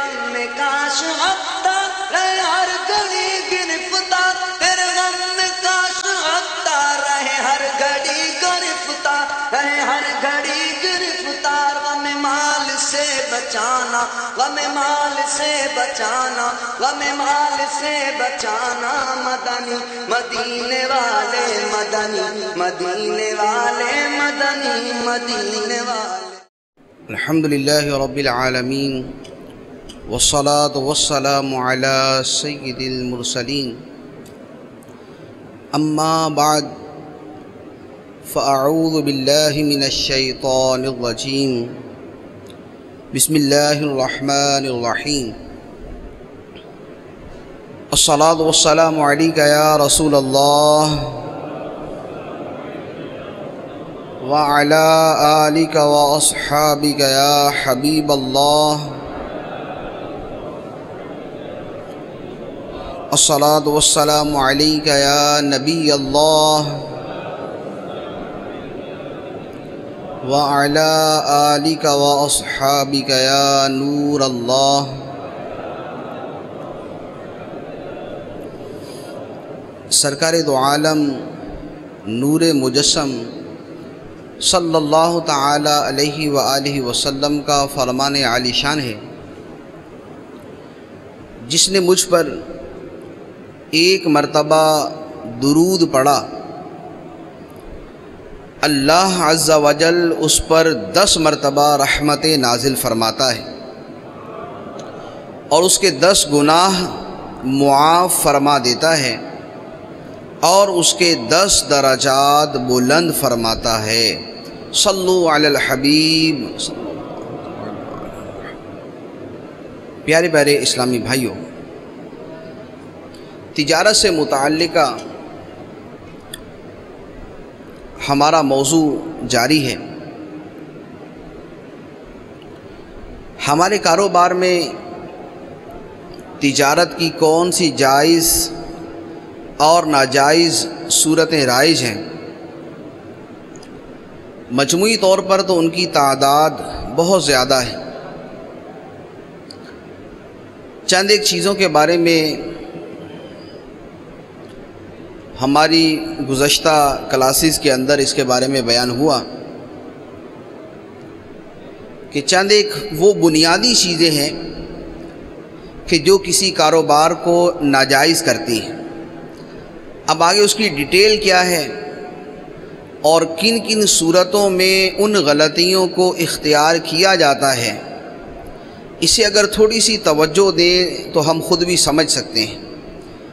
غم میں کاش ہفتہ رہے ہر گھڑی گرفتار تیرے غم میں کاش ہفتہ رہے ہر گھڑی گرفتار رہے ہر گھڑی گرفتار غم مال سے بچانا، غم مال سے بچانا، غم مال سے بچانا مدنی، مدینے والے مدنی، مدینے والے مدنی، مدینے والے۔ الحمد لله رب العالمين والصلاة والسلام على سيد المرسلين. أما بعد فأعوذ بالله من الشيطان الرجيم. بسم الله الرحمن الرحيم. الصلاة والسلام عليك يا رسول الله وعلى آلك وأصحابك يا حبيب الله. الصلاة والسلام عليك يا نبي الله وعلى آلك وأصحابك يا نور الله. سرکار دو عالم نور مجسم صلی اللہ تعالی علیہ وآلہ وسلم کا فرمان عالی شان ہے، جس نے مجھ پر ایک مرتبہ درود پڑا اللہ عز و جل اس پر دس مرتبہ رحمت نازل فرماتا ہے۔ اور اس کے دس گناہ معاف فرما دیتا ہے۔ اور اس کے دس درجات بلند فرماتا ہے۔ صلو علی الحبیب۔ پیارے پیارے اسلامی بھائیوں تجارت سے متعلقہ ہمارا موضوع جاری ہے۔ ہمارے کاروبار میں تجارت کی کون سی جائز اور ناجائز صورتیں رائج ہیں؟ مجموعی طور پر تو ان کی تعداد بہت زیادہ ہے۔ چند ایک چیزوں کے بارے میں ہماری گزشتہ کلاسز کے اندر اس کے بارے میں بیان ہوا کہ چند ایک وہ بنیادی چیزیں ہیں کہ جو کسی کاروبار کو ناجائز کرتی ہیں۔ اب آگے اس کی ڈیٹیل کیا ہے اور کن کن صورتوں میں ان غلطیوں کو اختیار کیا جاتا ہے، اسے اگر تھوڑی سی توجہ دیں تو ہم خود بھی سمجھ سکتے ہیں۔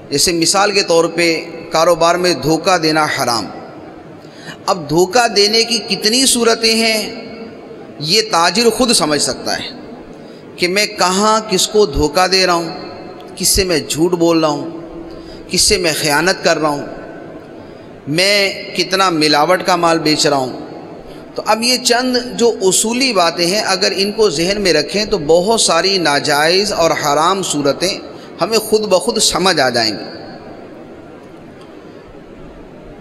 جیسے مثال کے طور پہ کاروبار میں دھوکہ دینا حرام۔ اب دھوکہ دینے کی کتنی صورتیں ہیں، یہ تاجر خود سمجھ سکتا ہے کہ میں کہاں کس کو دھوکہ دے رہا ہوں، کس سے میں جھوٹ بول رہا ہوں، کس سے میں خیانت کر رہا ہوں۔ میں کتنا ملاوٹ کا مال بیچ رہا ہوں۔ تو اب یہ چند جو اصولی باتیں ہیں، اگر ان کو ذہن میں رکھیں تو بہت ساری ناجائز اور حرام صورتیں ہمیں خود بخود سمجھ آ جائیں گی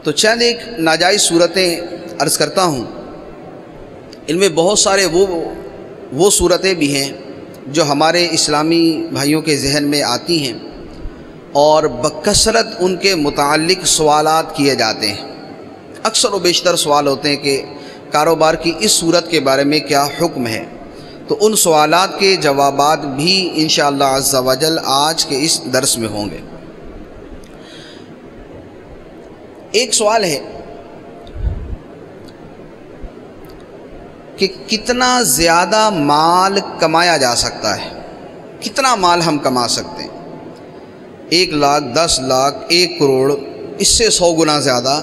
تو چند ایک ناجائز صورتیں عرض کرتا ہوں۔ ان میں بہت سارے وہ وہ صورتیں بھی ہیں جو ہمارے اسلامی بھائیوں کے ذہن میں آتی ہیں اور بکثرت ان کے متعلق سوالات کیے جاتے ہیں۔ اکثر و بیشتر سوال ہوتے ہیں کہ کاروبار کی اس صورت کے بارے میں کیا حکم ہے۔ تو ان سوالات کے جوابات بھی انشاءاللہ عز و جل آج کے اس درس میں ہوں گے۔ ایک سوال ہے کہ کتنا زیادہ مال کمایا جا سکتا ہے؟ کتنا مال ہم کما سکتے ہیں؟ ایک لاکھ، دس لاکھ، ایک کروڑ، اس سے سو گنا زیادہ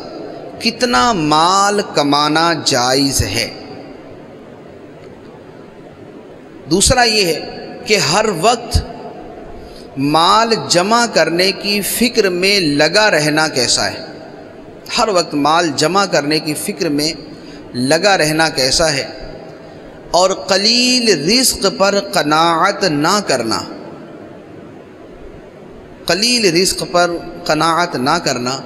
کتنا مال کمانا جائز ہے؟ دوسرا یہ ہے کہ ہر وقت مال جمع کرنے کی فکر میں لگا رہنا کیسا ہے؟ ہر وقت مال جمع کرنے کی فکر میں لگا رہنا کیسا ہے؟ اور قلیل رزق پر قناعت نہ کرنا، قلیل رزق پر قناعت نہ کرنا،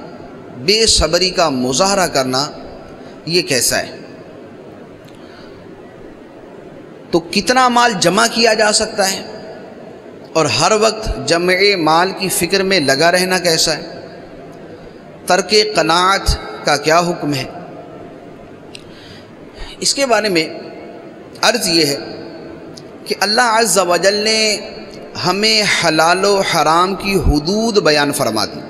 بے صبری کا مظاہرہ کرنا یہ کیسا ہے؟ تو کتنا مال جمع کیا جا سکتا ہے؟ اور ہر وقت جمع مال کی فکر میں لگا رہنا کیسا ہے؟ ترک قناعت کا کیا حکم ہے؟ اس کے بارے میں عرض یہ ہے کہ اللہ عز و جل نے ہمیں حلال و حرام کی حدود بیان فرما دی۔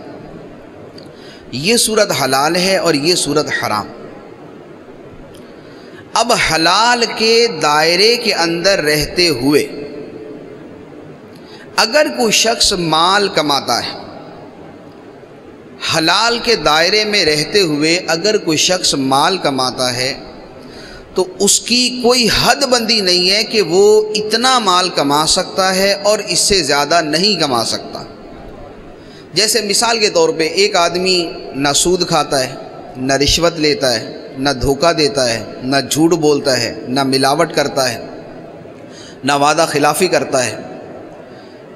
یہ صورت حلال ہے اور یہ صورت حرام۔ اب حلال کے دائرے کے اندر رہتے ہوئے اگر کوئی شخص مال کماتا ہے، حلال کے دائرے میں رہتے ہوئے اگر کوئی شخص مال کماتا ہے، تو اس کی کوئی حد بندی نہیں ہے کہ وہ اتنا مال کما سکتا ہے اور اس سے زیادہ نہیں کما سکتا۔ جیسے مثال کے طور پہ ایک آدمی نہ سود کھاتا ہے، نہ رشوت لیتا ہے نہ دھوکہ دیتا ہے، نہ جھوٹ بولتا ہے، نہ ملاوٹ کرتا ہے، نہ وعدہ خلافی کرتا ہے۔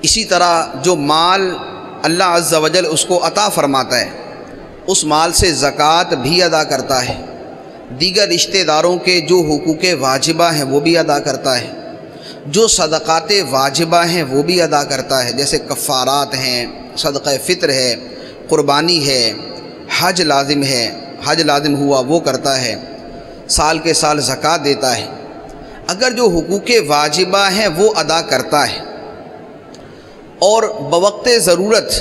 اسی طرح جو مال اللہ عز و جل اس کو عطا فرماتا ہے، اس مال سے زکوٰۃ بھی ادا کرتا ہے۔ دیگر رشتہ داروں کے جو حقوق واجبہ ہیں وہ بھی ادا کرتا ہے۔ جو صدقات واجبہ ہیں وہ بھی ادا کرتا ہے۔ جیسے کفارات ہیں، صدقہ فطر ہے، قربانی ہے، حج لازم ہے۔ حج لازم ہوا، وہ کرتا ہے، سال کے سال زکوٰۃ دیتا ہے۔ اگر جو حقوق واجبہ ہیں، وہ ادا کرتا ہے۔ اور بوقت ضرورت،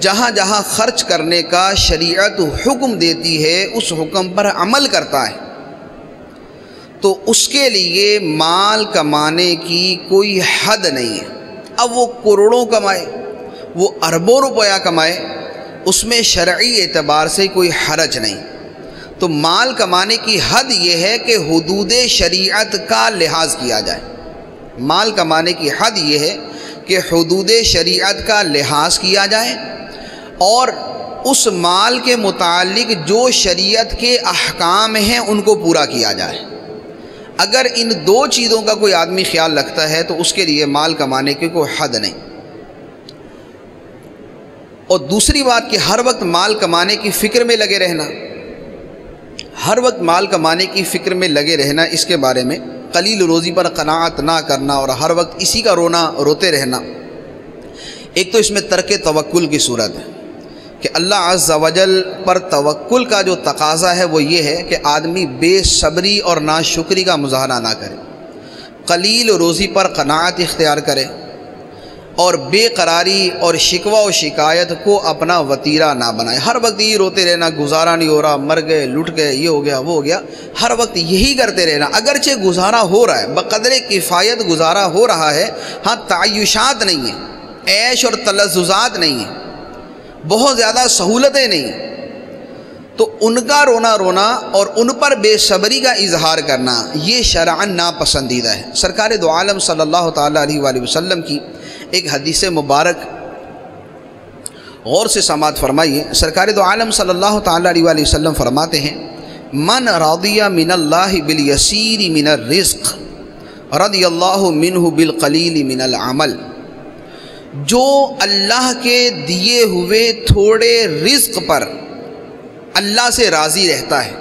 جہاں جہاں خرچ کرنے کا شریعت حکم دیتی ہے، اس حکم پر عمل کرتا ہے۔ تو اس کے لیے مال کمانے کی کوئی حد نہیں ہے۔ اب وہ کروڑوں کمائے، وہ اربوں روپیہ کمائے، اس میں شرعی اعتبار سے کوئی حرج نہیں۔ تو مال کمانے کی حد یہ ہے کہ حدود شریعت کا لحاظ کیا جائے۔ مال کمانے کی حد یہ ہے کہ حدود شریعت کا لحاظ کیا جائے اور اس مال کے متعلق جو شریعت کے احکام ہیں ان کو پورا کیا جائے۔ اگر ان دو چیزوں کا کوئی آدمی خیال رکھتا ہے تو اس کے لیے مال کمانے کی کوئی حد نہیں۔ اور دوسری بات کہ ہر وقت مال کمانے کی فکر میں لگے رہنا۔ ہر وقت مال کمانے کی فکر میں لگے رہنا اس کے بارے میں قلیل روزی پر قناعت نہ کرنا اور ہر وقت اسی کا رونا روتے رہنا۔ ایک تو اس میں ترک توکل کی صورت ہے کہ اللہ عز و جل پر توکل کا جو تقاضا ہے وہ یہ ہے کہ آدمی بے صبری اور ناشکری کا مظاہرہ نہ کرے۔ قلیل روزی پر قناعت اختیار کرے۔ اور بے قراری اور شکوہ و شکایت کو اپنا وطیرہ نہ بنائے۔ ہر وقت یہ روتے رہنا، گزارا نہیں ہو رہا، مر گئے، لٹ گئے، یہ ہو گیا، وہ ہو گیا۔ ہر وقت یہی کرتے رہنا۔ اگرچہ گزارا ہو رہا ہے، بقدر کفایت گزارا ہو رہا ہے ہاں تعیشات نہیں ہیں، عیش اور تلززات نہیں ہیں، بہت زیادہ سہولتیں نہیں تو ان کا رونا رونا اور ان پر بے صبری کا اظہار کرنا، یہ شرعن ناپسندیدہ ہے۔ سرکار دو عالم صلی اللہ تعالیٰ علیہ وآلہ وسلم کی ایک حدیث مبارک غور سے سماعت فرمائیے۔ سرکار دو عالم صلی اللہ تعالیٰ علیہ وآلہ وسلم فرماتے ہیں، من راضیہ من اللہ بالیسیر من الرزق رضی اللہ منہ بالقلیل من العمل. جو اللہ کے دیے ہوئے تھوڑے رزق پر اللہ سے راضی رہتا ہے،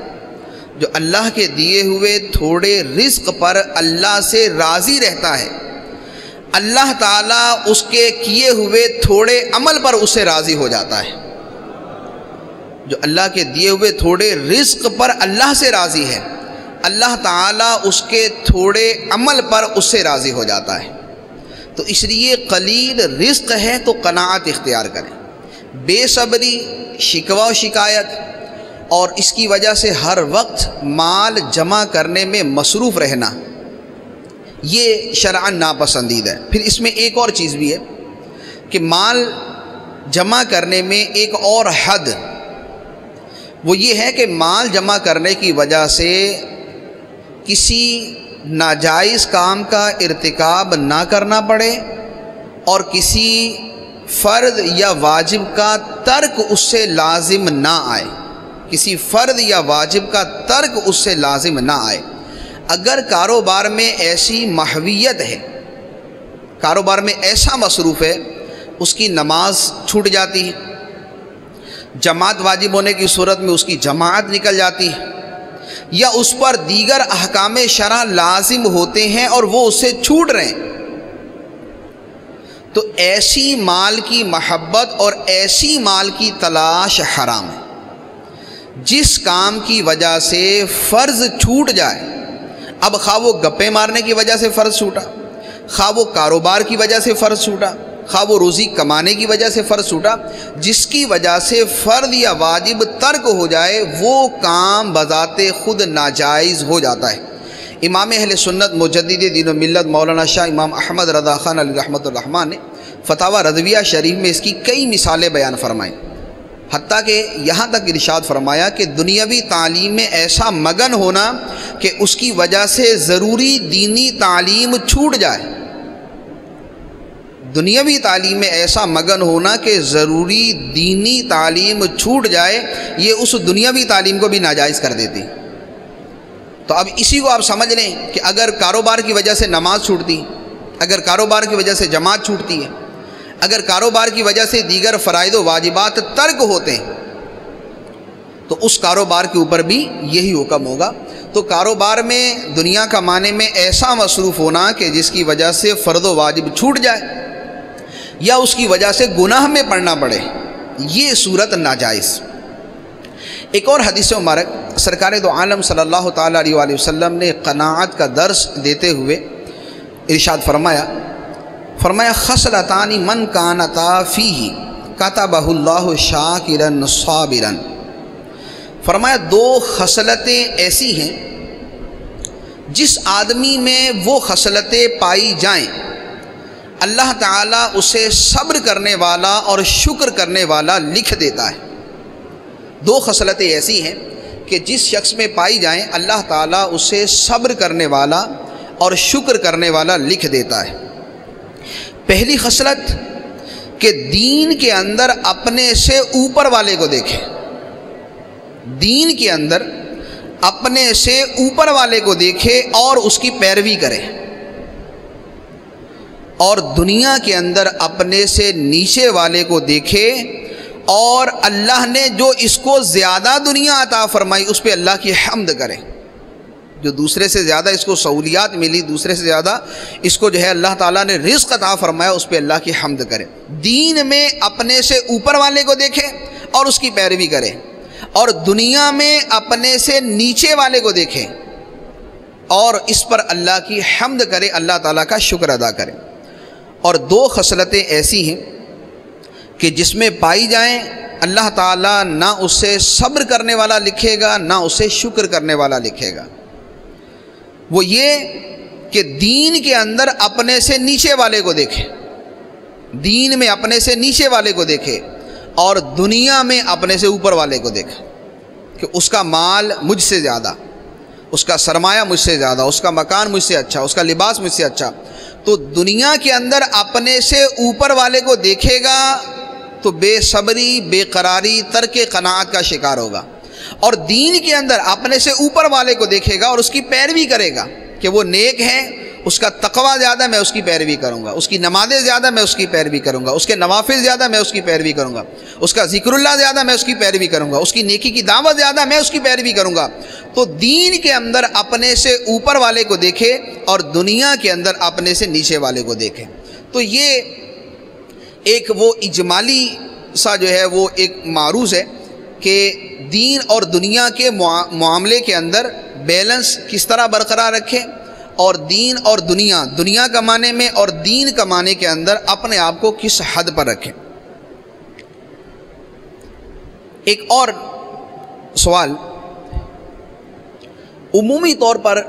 جو اللہ کے دیے ہوئے تھوڑے رزق پر اللہ سے راضی رہتا ہے اللہ تعالیٰ اس کے کیے ہوئے تھوڑے عمل پر اس سے راضی ہو جاتا ہے۔ جو اللہ کے دیے ہوئے تھوڑے رزق پر اللہ سے راضی ہے، اللہ تعالیٰ اس کے تھوڑے عمل پر اس سے راضی ہو جاتا ہے۔ تو اس لیے قلیل رزق ہے تو قناعت اختیار کریں۔ بے صبری، شکوہ و شکایت، اور اس کی وجہ سے ہر وقت مال جمع کرنے میں مصروف رہنا۔ یہ شرعن ناپسندید ہے۔ پھر اس میں ایک اور چیز بھی ہے کہ مال جمع کرنے میں ایک اور حد، وہ یہ ہے کہ مال جمع کرنے کی وجہ سے کسی ناجائز کام کا ارتکاب نہ کرنا پڑے اور کسی فرد یا واجب کا ترک اس سے لازم نہ آئے۔ کسی فرد یا واجب کا ترک اس سے لازم نہ آئے۔ اگر کاروبار میں ایسی محویت ہے، کاروبار میں ایسا مصروف ہے، اس کی نماز چھوٹ جاتی ہے، جماعت واجب ہونے کی صورت میں اس کی جماعت نکل جاتی ہے، یا اس پر دیگر احکام شرح لازم ہوتے ہیں اور وہ اس سے چھوٹ رہے ہیں، تو ایسی مال کی محبت اور ایسی مال کی تلاش حرام ہے۔ جس کام کی وجہ سے فرض چھوٹ جائے اب خواہ وہ گپے مارنے کی وجہ سے فرض چھوٹا خواہ وہ کاروبار کی وجہ سے فرض چھوٹا خواہ وہ روزی کمانے کی وجہ سے فرض چھوٹا جس کی وجہ سے فرد یا واجب ترک ہو جائے، وہ کام بذات خود ناجائز ہو جاتا ہے۔ امام اہل سنت، مجدد دین و ملت مولانا شاہ امام احمد رضا خان علی رحمۃ الرحمٰن نے فتح رضویہ شریف میں اس کی کئی مثالیں بیان فرمائیں۔ حتیٰ کہ یہاں تک ارشاد فرمایا کہ دنیاوی تعلیم میں ایسا مگن ہونا کہ اس کی وجہ سے ضروری دینی تعلیم چھوٹ جائے۔ دنیاوی تعلیم میں ایسا مگن ہونا کہ ضروری دینی تعلیم چھوٹ جائے، یہ اس دنیاوی تعلیم کو بھی ناجائز کر دیتی۔ تو اب اسی کو آپ سمجھ لیں کہ اگر کاروبار کی وجہ سے نماز چھوٹتی، اگر کاروبار کی وجہ سے جماعت چھوٹتی ہے اگر کاروبار کی وجہ سے دیگر فرائض و واجبات ترک ہوتے ہیں، تو اس کاروبار کے اوپر بھی یہی حکم ہوگا۔ تو کاروبار میں، دنیا کا معنی میں ایسا مصروف ہونا کہ جس کی وجہ سے فرد و واجب چھوٹ جائے یا اس کی وجہ سے گناہ میں پڑنا پڑے، یہ صورت ناجائز۔ ایک اور حدیث مبارک، سرکار دو عالم صلی اللہ تعالیٰ علیہ وآلہ وسلم نے قناعت کا درس دیتے ہوئے ارشاد فرمایا فرمایا خصلتانی من کانتا فی کتبہ اللہ شاکرن صابرن فرمایا، دو خصلتیں ایسی ہیں جس آدمی میں وہ خصلتیں پائی جائیں۔ اللہ تعالیٰ اسے صبر کرنے والا اور شکر کرنے والا لکھ دیتا ہے۔ دو خصلتیں ایسی ہیں کہ جس شخص میں پائی جائیں، اللہ تعالیٰ اسے صبر کرنے والا اور شکر کرنے والا لکھ دیتا ہے۔ پہلی خصلت کہ دین کے اندر اپنے سے اوپر والے کو دیکھے دین کے اندر اپنے سے اوپر والے کو دیکھے اور اس کی پیروی کرے اور دنیا کے اندر اپنے سے نیچے والے کو دیکھے اور اللہ نے جو اس کو زیادہ دنیا عطا فرمائی، اس پہ اللہ کی حمد کرے جو دوسرے سے زیادہ اس کو سہولیات ملی، دوسرے سے زیادہ اس کو جو ہے اللہ تعالیٰ نے رزق عطا فرمایا، اس پہ اللہ کی حمد کرے۔ دین میں اپنے سے اوپر والے کو دیکھے اور اس کی پیروی کرے۔ اور دنیا میں اپنے سے نیچے والے کو دیکھے اور اس پر اللہ کی حمد کرے، اللہ تعالیٰ کا شکر ادا کرے۔ اور دو خصلتیں ایسی ہیں کہ جس میں پائی جائیں، اللہ تعالیٰ نہ اسے صبر کرنے والا لکھے گا، نہ اسے شکر کرنے والا لکھے گا۔ وہ یہ کہ دین کے اندر اپنے سے نیچے والے کو دیکھے۔ دین میں اپنے سے نیچے والے کو دیکھے اور دنیا میں اپنے سے اوپر والے کو دیکھے کہ اس کا مال مجھ سے زیادہ، اس کا سرمایہ مجھ سے زیادہ، اس کا مکان مجھ سے اچھا اس کا لباس مجھ سے اچھا۔ تو دنیا کے اندر اپنے سے اوپر والے کو دیکھے گا تو بے صبری، بے قراری، ترک قناعت کا شکار ہوگا۔ اور دین کے اندر اپنے سے اوپر والے کو دیکھے گا اور اس کی پیروی کرے گا کہ وہ نیک ہے، اس کا تقوی زیادہ میں اس کی پیروی کروں گا، اس کی نمازیں زیادہ میں اس کی پیروی کروں گا، اس کے نوافل زیادہ میں اس کی پیروی کروں گا، اس کا ذکر اللہ زیادہ میں اس کی پیروی کروں گا، اس کی نیکی کی دعوت زیادہ میں اس کی پیروی کروں گا۔ تو دین کے اندر اپنے سے اوپر والے کو دیکھے اور دنیا کے اندر اپنے سے نیچے والے کو دیکھے۔ تو یہ ایک وہ اجمالی سا جو ہے وہ ایک معروض ہے کہ دین اور دنیا کے معاملے کے اندر بیلنس کس طرح برقرار رکھے اور دین اور دنیا دنیا کمانے میں اور دین کمانے کے اندر اپنے آپ کو کس حد پر رکھیں؟ ایک اور سوال، عمومی طور پر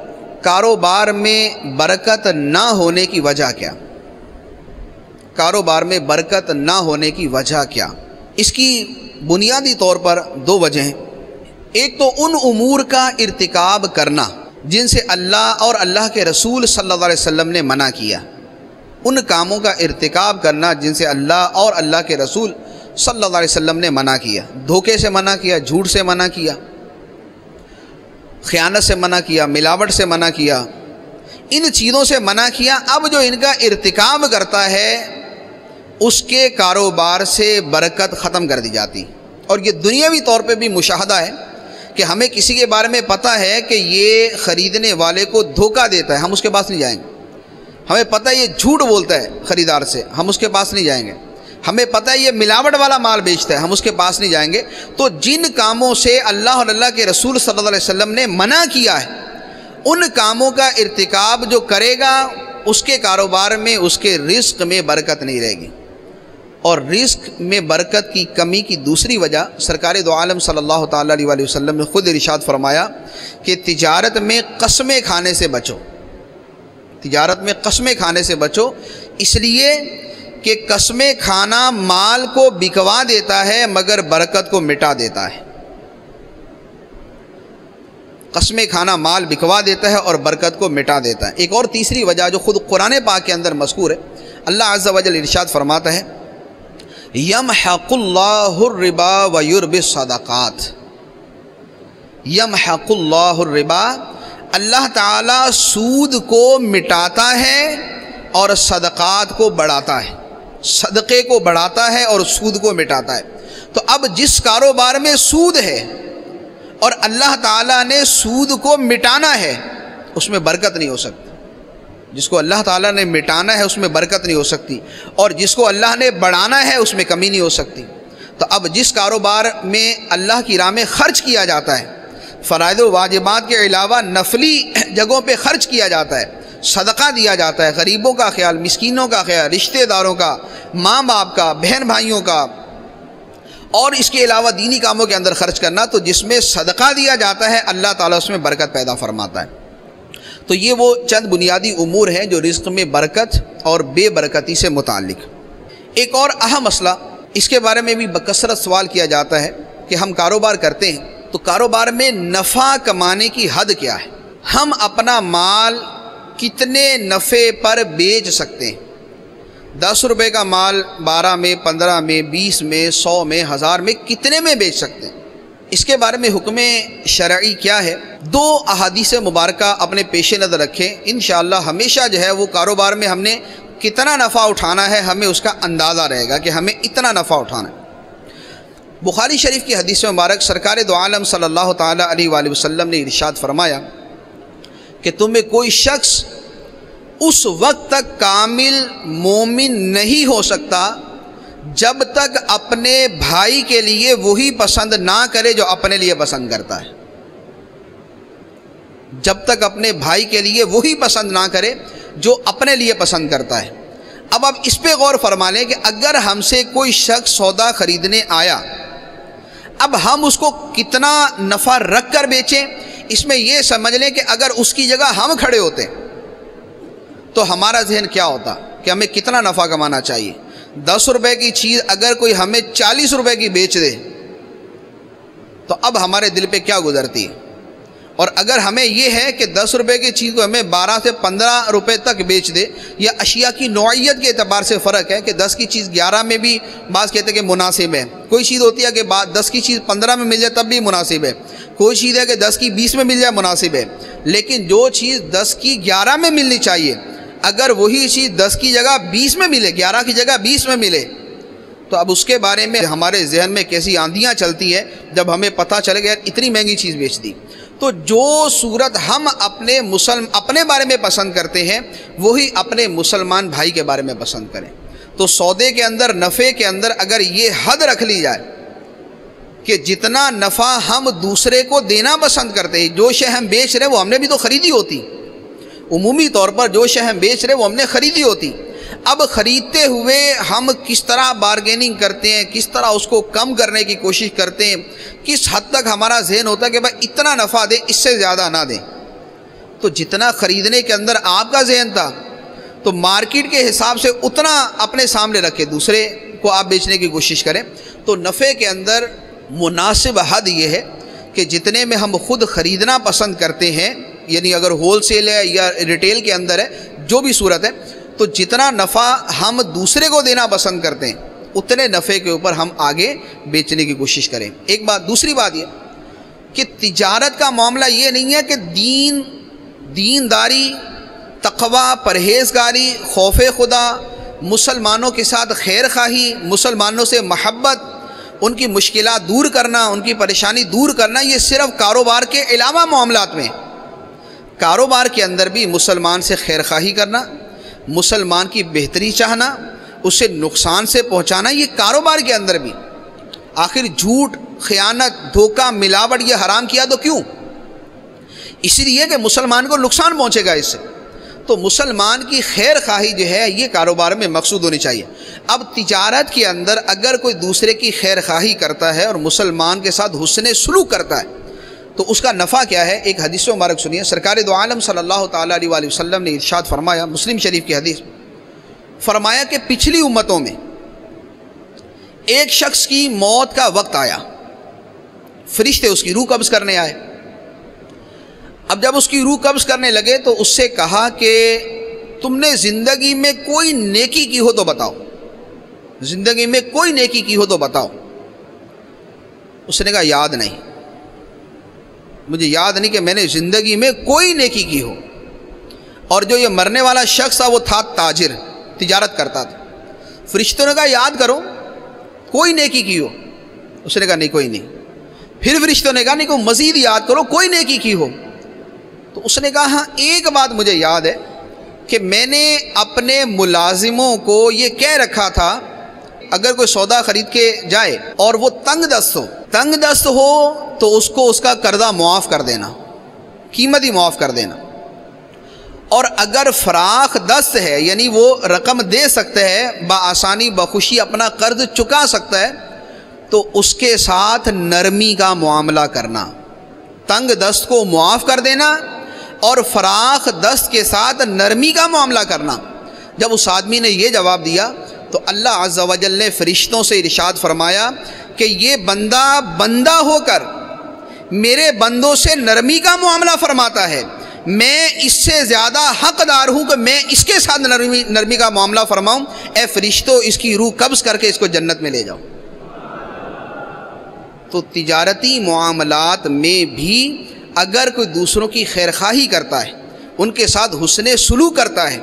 کاروبار میں برکت نہ ہونے کی وجہ کیا؟ کاروبار میں برکت نہ ہونے کی وجہ کیا؟ اس کی بنیادی طور پر دو وجہ ہیں۔ ایک تو ان امور کا ارتکاب کرنا جن سے اللہ اور اللہ کے رسول صلی اللہ علیہ وسلم نے منع کیا۔ ان کاموں کا ارتکاب کرنا جن سے اللہ اور اللہ کے رسول صلی اللہ علیہ وسلم نے منع کیا۔ دھوکے سے منع کیا، جھوٹ سے منع کیا، خیانت سے منع کیا، ملاوٹ سے منع کیا۔ ان چیزوں سے منع کیا، اب جو ان کا ارتکاب کرتا ہے اس کے کاروبار سے برکت ختم کر دی جاتی۔ اور یہ دنیاوی طور پہ بھی مشاہدہ ہے کہ ہمیں کسی کے بارے میں پتہ ہے کہ یہ خریدنے والے کو دھوکہ دیتا ہے، ہم اس کے پاس نہیں جائیں گے۔ ہمیں پتہ ہے یہ جھوٹ بولتا ہے خریدار سے، ہم اس کے پاس نہیں جائیں گے۔ ہمیں پتہ ہے یہ ملاوٹ والا مال بیچتا ہے، ہم اس کے پاس نہیں جائیں گے۔ تو جن کاموں سے اللہ اور اللہ کے رسول صلی اللہ علیہ وسلم نے منع کیا ہے، ان کاموں کا ارتکاب جو کرے گا، اس کے کاروبار میں، اس کے رزق میں برکت نہیں رہے گی۔ اور رزق میں برکت کی کمی کی دوسری وجہ سرکار دو عالم صلی اللہ تعالیٰ علیہ وآلہ وسلم نے خود ارشاد فرمایا کہ تجارت میں قسمیں کھانے سے بچو۔ تجارت میں قسمیں کھانے سے بچو۔ اس لیے کہ قسمیں کھانا مال کو بکوا دیتا ہے مگر برکت کو مٹا دیتا ہے۔ قسمیں کھانا مال بکوا دیتا ہے اور برکت کو مٹا دیتا ہے۔ ایک اور تیسری وجہ جو خود قرآن پاک کے اندر مذکور ہے، اللہ عز و جل ارشاد فرماتا ہے یم حق اللہ الربا و یورب صدقات. یم حق اللہ الربا اللہ تعالیٰ سود کو مٹاتا ہے اور صدقات کو بڑھاتا ہے، صدقے کو بڑھاتا ہے اور سود کو مٹاتا ہے۔ تو اب جس کاروبار میں سود ہے اور اللہ تعالیٰ نے سود کو مٹانا ہے، اس میں برکت نہیں ہو سکتی۔ جس کو اللہ تعالیٰ نے مٹانا ہے اس میں برکت نہیں ہو سکتی اور جس کو اللہ نے بڑھانا ہے اس میں کمی نہیں ہو سکتی تو اب جس کاروبار میں اللہ کی راہ میں خرچ کیا جاتا ہے، فرائض و واجبات کے علاوہ نفلی جگہوں پہ خرچ کیا جاتا ہے، صدقہ دیا جاتا ہے، غریبوں کا خیال، مسکینوں کا خیال، رشتہ داروں کا، ماں باپ کا، بہن بھائیوں کا۔ اور اس کے علاوہ دینی کاموں کے اندر خرچ کرنا تو جس میں صدقہ دیا جاتا ہے، اللہ تعالیٰ اس میں برکت پیدا فرماتا ہے۔ تو یہ وہ چند بنیادی امور ہیں جو رزق میں برکت اور بے برکتی سے متعلق۔ ایک اور اہم مسئلہ، اس کے بارے میں بھی بکثرت سوال کیا جاتا ہے کہ ہم کاروبار کرتے ہیں تو کاروبار میں نفع کمانے کی حد کیا ہے؟ ہم اپنا مال کتنے نفع پر بیچ سکتے ہیں؟ دس روپے کا مال بارہ میں، پندرہ میں، بیس میں، سو میں، ہزار میں کتنے میں بیچ سکتے ہیں؟ اس کے بارے میں حکم شرعی کیا ہے؟ دو احادیث مبارکہ اپنے پیش نظر رکھیں۔ انشاءاللہ ہمیشہ جو ہے وہ کاروبار میں ہم نے کتنا نفع اٹھانا ہے، ہمیں اس کا اندازہ رہے گا کہ ہمیں اتنا نفع اٹھانا ہے۔ بخاری شریف کی حدیث مبارک سرکار دو عالم صلی اللہ تعالیٰ علیہ وآلہ وسلم نے ارشاد فرمایا کہ تمہیں کوئی شخص اس وقت تک کامل مومن نہیں ہو سکتا جب تک اپنے بھائی کے لیے وہی پسند نہ کرے جو اپنے لیے پسند کرتا ہے۔ جب تک اپنے بھائی کے لیے وہی پسند نہ کرے جو اپنے لیے پسند کرتا ہے۔ اب اب اس پہ غور فرما لیں کہ اگر ہم سے کوئی شخص سودا خریدنے آیا، اب ہم اس کو کتنا نفع رکھ کر بیچیں؟ اس میں یہ سمجھ لیں کہ اگر اس کی جگہ ہم کھڑے ہوتے تو ہمارا ذہن کیا ہوتا کہ ہمیں کتنا نفع کمانا چاہیے۔ دس روپے کی چیز اگر کوئی ہمیں چالیس روپے کی بیچ دے، تو اب ہمارے دل پہ کیا گزرتی؟ ہے اور اگر ہمیں یہ ہے کہ دس روپے کی چیز کو ہمیں بارہ سے پندرہ روپے تک بیچ دے، یا اشیاء کی نوعیت کے اعتبار سے فرق ہے کہ دس کی چیز گیارہ میں بھی بعض کہتے ہیں کہ مناسب ہے۔ کوئی چیز ہوتی ہے کہ دس کی چیز پندرہ میں مل جائے تب بھی مناسب ہے۔ کوئی چیز ہے کہ دس کی بیس میں مل جائے مناسب ہے۔ لیکن جو چیز دس کی گیارہ میں ملنی چاہیے اگر وہی چیز دس کی جگہ بیس میں ملے، گیارہ کی جگہ بیس میں ملے، تو اب اس کے بارے میں ہمارے ذہن میں کیسی آندیاں چلتی ہیں جب ہمیں پتہ چلے گا اتنی مہنگی چیز بیچ دی۔ تو جو صورت ہم اپنے مسلم، اپنے بارے میں پسند کرتے ہیں، وہی اپنے مسلمان بھائی کے بارے میں پسند کریں۔ تو سودے کے اندر نفع کے اندر اگر یہ حد رکھ لی جائے کہ جتنا نفع ہم دوسرے کو دینا پسند کرتے ہیں، جو شے ہم بیچ رہے ہیں، وہ ہم نے بھی تو خریدی ہوتی۔ عمومی طور پر جو شے ہم بیچ رہے وہ ہم نے خریدی ہوتی۔ اب خریدتے ہوئے ہم کس طرح بارگیننگ کرتے ہیں، کس طرح اس کو کم کرنے کی کوشش کرتے ہیں، کس حد تک ہمارا ذہن ہوتا ہے کہ بھائی اتنا نفع دیں اس سے زیادہ نہ دیں تو جتنا خریدنے کے اندر آپ کا ذہن تھا، تو مارکیٹ کے حساب سے اتنا اپنے سامنے رکھے دوسرے کو آپ بیچنے کی کوشش کریں۔ تو نفع کے اندر مناسب حد یہ ہے کہ جتنے میں ہم خود خریدنا پسند کرتے ہیں یعنی اگر ہول سیل ہے یا ریٹیل کے اندر ہے، جو بھی صورت ہے، تو جتنا نفع ہم دوسرے کو دینا پسند کرتے ہیں، اتنے نفع کے اوپر ہم آگے بیچنے کی کوشش کریں۔ ایک بات، دوسری بات یہ کہ تجارت کا معاملہ یہ نہیں ہے کہ دین، دینداری، تقوی، پرہیزگاری، خوف خدا، مسلمانوں کے ساتھ خیر خواہی، مسلمانوں سے محبت، ان کی مشکلات دور کرنا، ان کی پریشانی دور کرنا، یہ صرف کاروبار کے علاوہ معاملات میں کاروبار کے اندر بھی مسلمان سے خیر خواہی کرنا، مسلمان کی بہتری چاہنا، اسے نقصان سے پہنچانا، یہ کاروبار کے اندر بھی۔ آخر جھوٹ، خیانت، دھوکہ، ملاوٹ یہ حرام کیا تو کیوں؟ اس لیے کہ مسلمان کو نقصان پہنچے گا اس سے۔ تو مسلمان کی خیر خواہی جو ہے، یہ کاروبار میں مقصود ہونی چاہیے۔ اب تجارت کے اندر اگر کوئی دوسرے کی خیر خواہی کرتا ہے اور مسلمان کے ساتھ حسن سلوک کرتا ہے تو اس کا نفع کیا ہے؟ ایک حدیث و مبارک سنیے۔ سرکار دو عالم صلی اللہ تعالیٰ علیہ وآلہ وسلم نے ارشاد فرمایا، مسلم شریف کی حدیث فرمایا کہ پچھلی امتوں میں ایک شخص کی موت کا وقت آیا۔ فرشتے اس کی روح قبض کرنے آئے۔ اب جب اس کی روح قبض کرنے لگے تو اس سے کہا کہ تم نے زندگی میں کوئی نیکی کی ہو تو بتاؤ۔ زندگی میں کوئی نیکی کی ہو تو بتاؤ۔ اس نے کہا، یاد نہیں۔ مجھے یاد نہیں کہ میں نے زندگی میں کوئی نیکی کی ہو۔ اور جو یہ مرنے والا شخص تھا، وہ تھا تاجر، تجارت کرتا تھا۔ فرشتوں نے کہا، یاد کرو، کوئی نیکی کی ہو۔ اس نے کہا، نہیں، کوئی نہیں۔ پھر فرشتوں نے کہا، نہیں، کوئی مزید یاد کرو، کوئی نیکی کی ہو۔ تو اس نے کہا ہاں ایک بات مجھے یاد ہے کہ میں نے اپنے ملازموں کو یہ کہہ رکھا تھا اگر کوئی سودا خرید کے جائے اور وہ تنگ دست ہو، تنگ دست ہو تو اس کو اس کا قرضہ معاف کر دینا، قیمت ہی معاف کر دینا۔ اور اگر فراخ دست ہے یعنی وہ رقم دے سکتا ہے بآسانی بخوشی اپنا قرض چکا سکتا ہے، تو اس کے ساتھ نرمی کا معاملہ کرنا۔ تنگ دست کو معاف کر دینا اور فراخ دست کے ساتھ نرمی کا معاملہ کرنا۔ جب اس آدمی نے یہ جواب دیا تو اللہ عز و جل نے فرشتوں سے ارشاد فرمایا کہ یہ بندہ بندہ ہو کر میرے بندوں سے نرمی کا معاملہ فرماتا ہے۔ میں اس سے زیادہ حقدار ہوں کہ میں اس کے ساتھ نرمی نرمی کا معاملہ فرماؤں۔ اے فرشتوں اس کی روح قبض کر کے اس کو جنت میں لے جاؤں تو تجارتی معاملات میں بھی اگر کوئی دوسروں کی خیر خواہی کرتا ہے، ان کے ساتھ حسن سلوک کرتا ہے،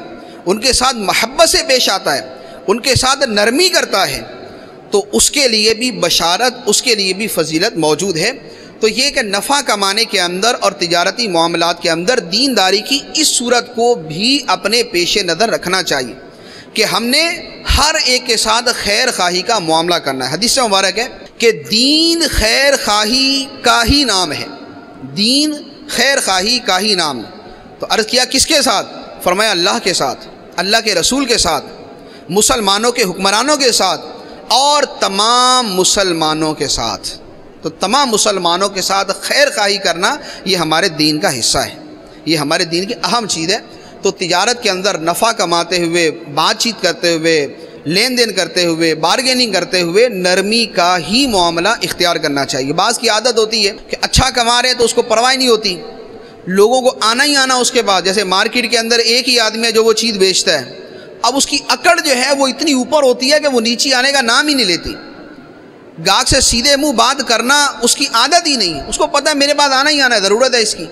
ان کے ساتھ محبت سے پیش آتا ہے ان کے ساتھ نرمی کرتا ہے، تو اس کے لیے بھی بشارت، اس کے لیے بھی فضیلت موجود ہے۔ تو یہ کہ نفع کمانے کے اندر اور تجارتی معاملات کے اندر دینداری کی اس صورت کو بھی اپنے پیش نظر رکھنا چاہیے کہ ہم نے ہر ایک کے ساتھ خیر خواہی کا معاملہ کرنا ہے۔ حدیث مبارک ہے کہ دین خیر خواہی کا ہی نام ہے۔ دین خیر خواہی کا ہی نام۔ ہے تو عرض کیا کس کے ساتھ؟ فرمایا اللہ کے ساتھ، اللہ کے رسول کے ساتھ۔ مسلمانوں کے حکمرانوں کے ساتھ اور تمام مسلمانوں کے ساتھ۔ تو تمام مسلمانوں کے ساتھ خیر خواہی کرنا یہ ہمارے دین کا حصہ ہے۔ یہ ہمارے دین کی اہم چیز ہے۔ تو تجارت کے اندر نفع کماتے ہوئے، بات چیت کرتے ہوئے، لین دین کرتے ہوئے، بارگیننگ کرتے ہوئے نرمی کا ہی معاملہ اختیار کرنا چاہیے۔ بعض کی عادت ہوتی ہے کہ اچھا کما رہے تو اس کو پرواہ نہیں ہوتی۔ لوگوں کو آنا ہی آنا اس کے بعد۔ جیسے مارکیٹ کے اندر ایک ہی آدمی ہے جو وہ چیز بیچتا ہے۔ اب اس کی اکڑ جو ہے وہ اتنی اوپر ہوتی ہے کہ وہ نیچے آنے کا نام ہی نہیں لیتی۔ گاہک سے سیدھے منہ بات کرنا اس کی عادت ہی نہیں۔ اس کو پتہ ہے میرے پاس آنا ہی آنا ہے، ضرورت ہے اس کی۔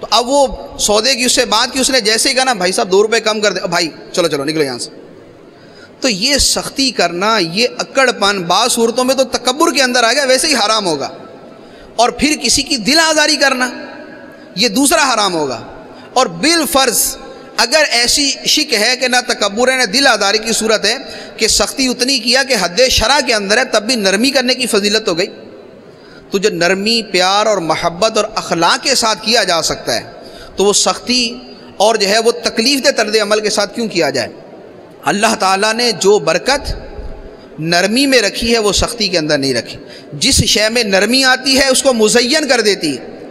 تو اب وہ سودے کی، اس سے بات کی، اس نے جیسے ہی کہا نا، بھائی صاحب دو روپے کم کر دے بھائی، چلو چلو، نکلو یہاں سے۔ تو یہ سختی کرنا، یہ اکڑ پن بعض صورتوں میں تو تکبر کے اندر آئے گا ویسے ہی حرام ہوگا۔ اور پھر کسی کی دل آزاری کرنا، یہ دوسرا حرام ہوگا۔ اور بال فرض اگر ایسی شک ہے کہ نہ تکبر ہے، نہ دل آزاری کی صورت ہے کہ سختی اتنی کیا کہ حد شرح کے اندر ہے، تب بھی نرمی کرنے کی فضیلت ہو گئی۔ تو جو نرمی، پیار اور محبت اور اخلاق کے ساتھ کیا جا سکتا ہے، تو وہ سختی اور جو ہے وہ تکلیف دہ طرز عمل کے ساتھ کیوں کیا جائے؟ اللہ تعالیٰ نے جو برکت نرمی میں رکھی ہے، وہ سختی کے اندر نہیں رکھی۔ جس شے میں نرمی آتی ہے، اس کو مزین کر دیتی ہے۔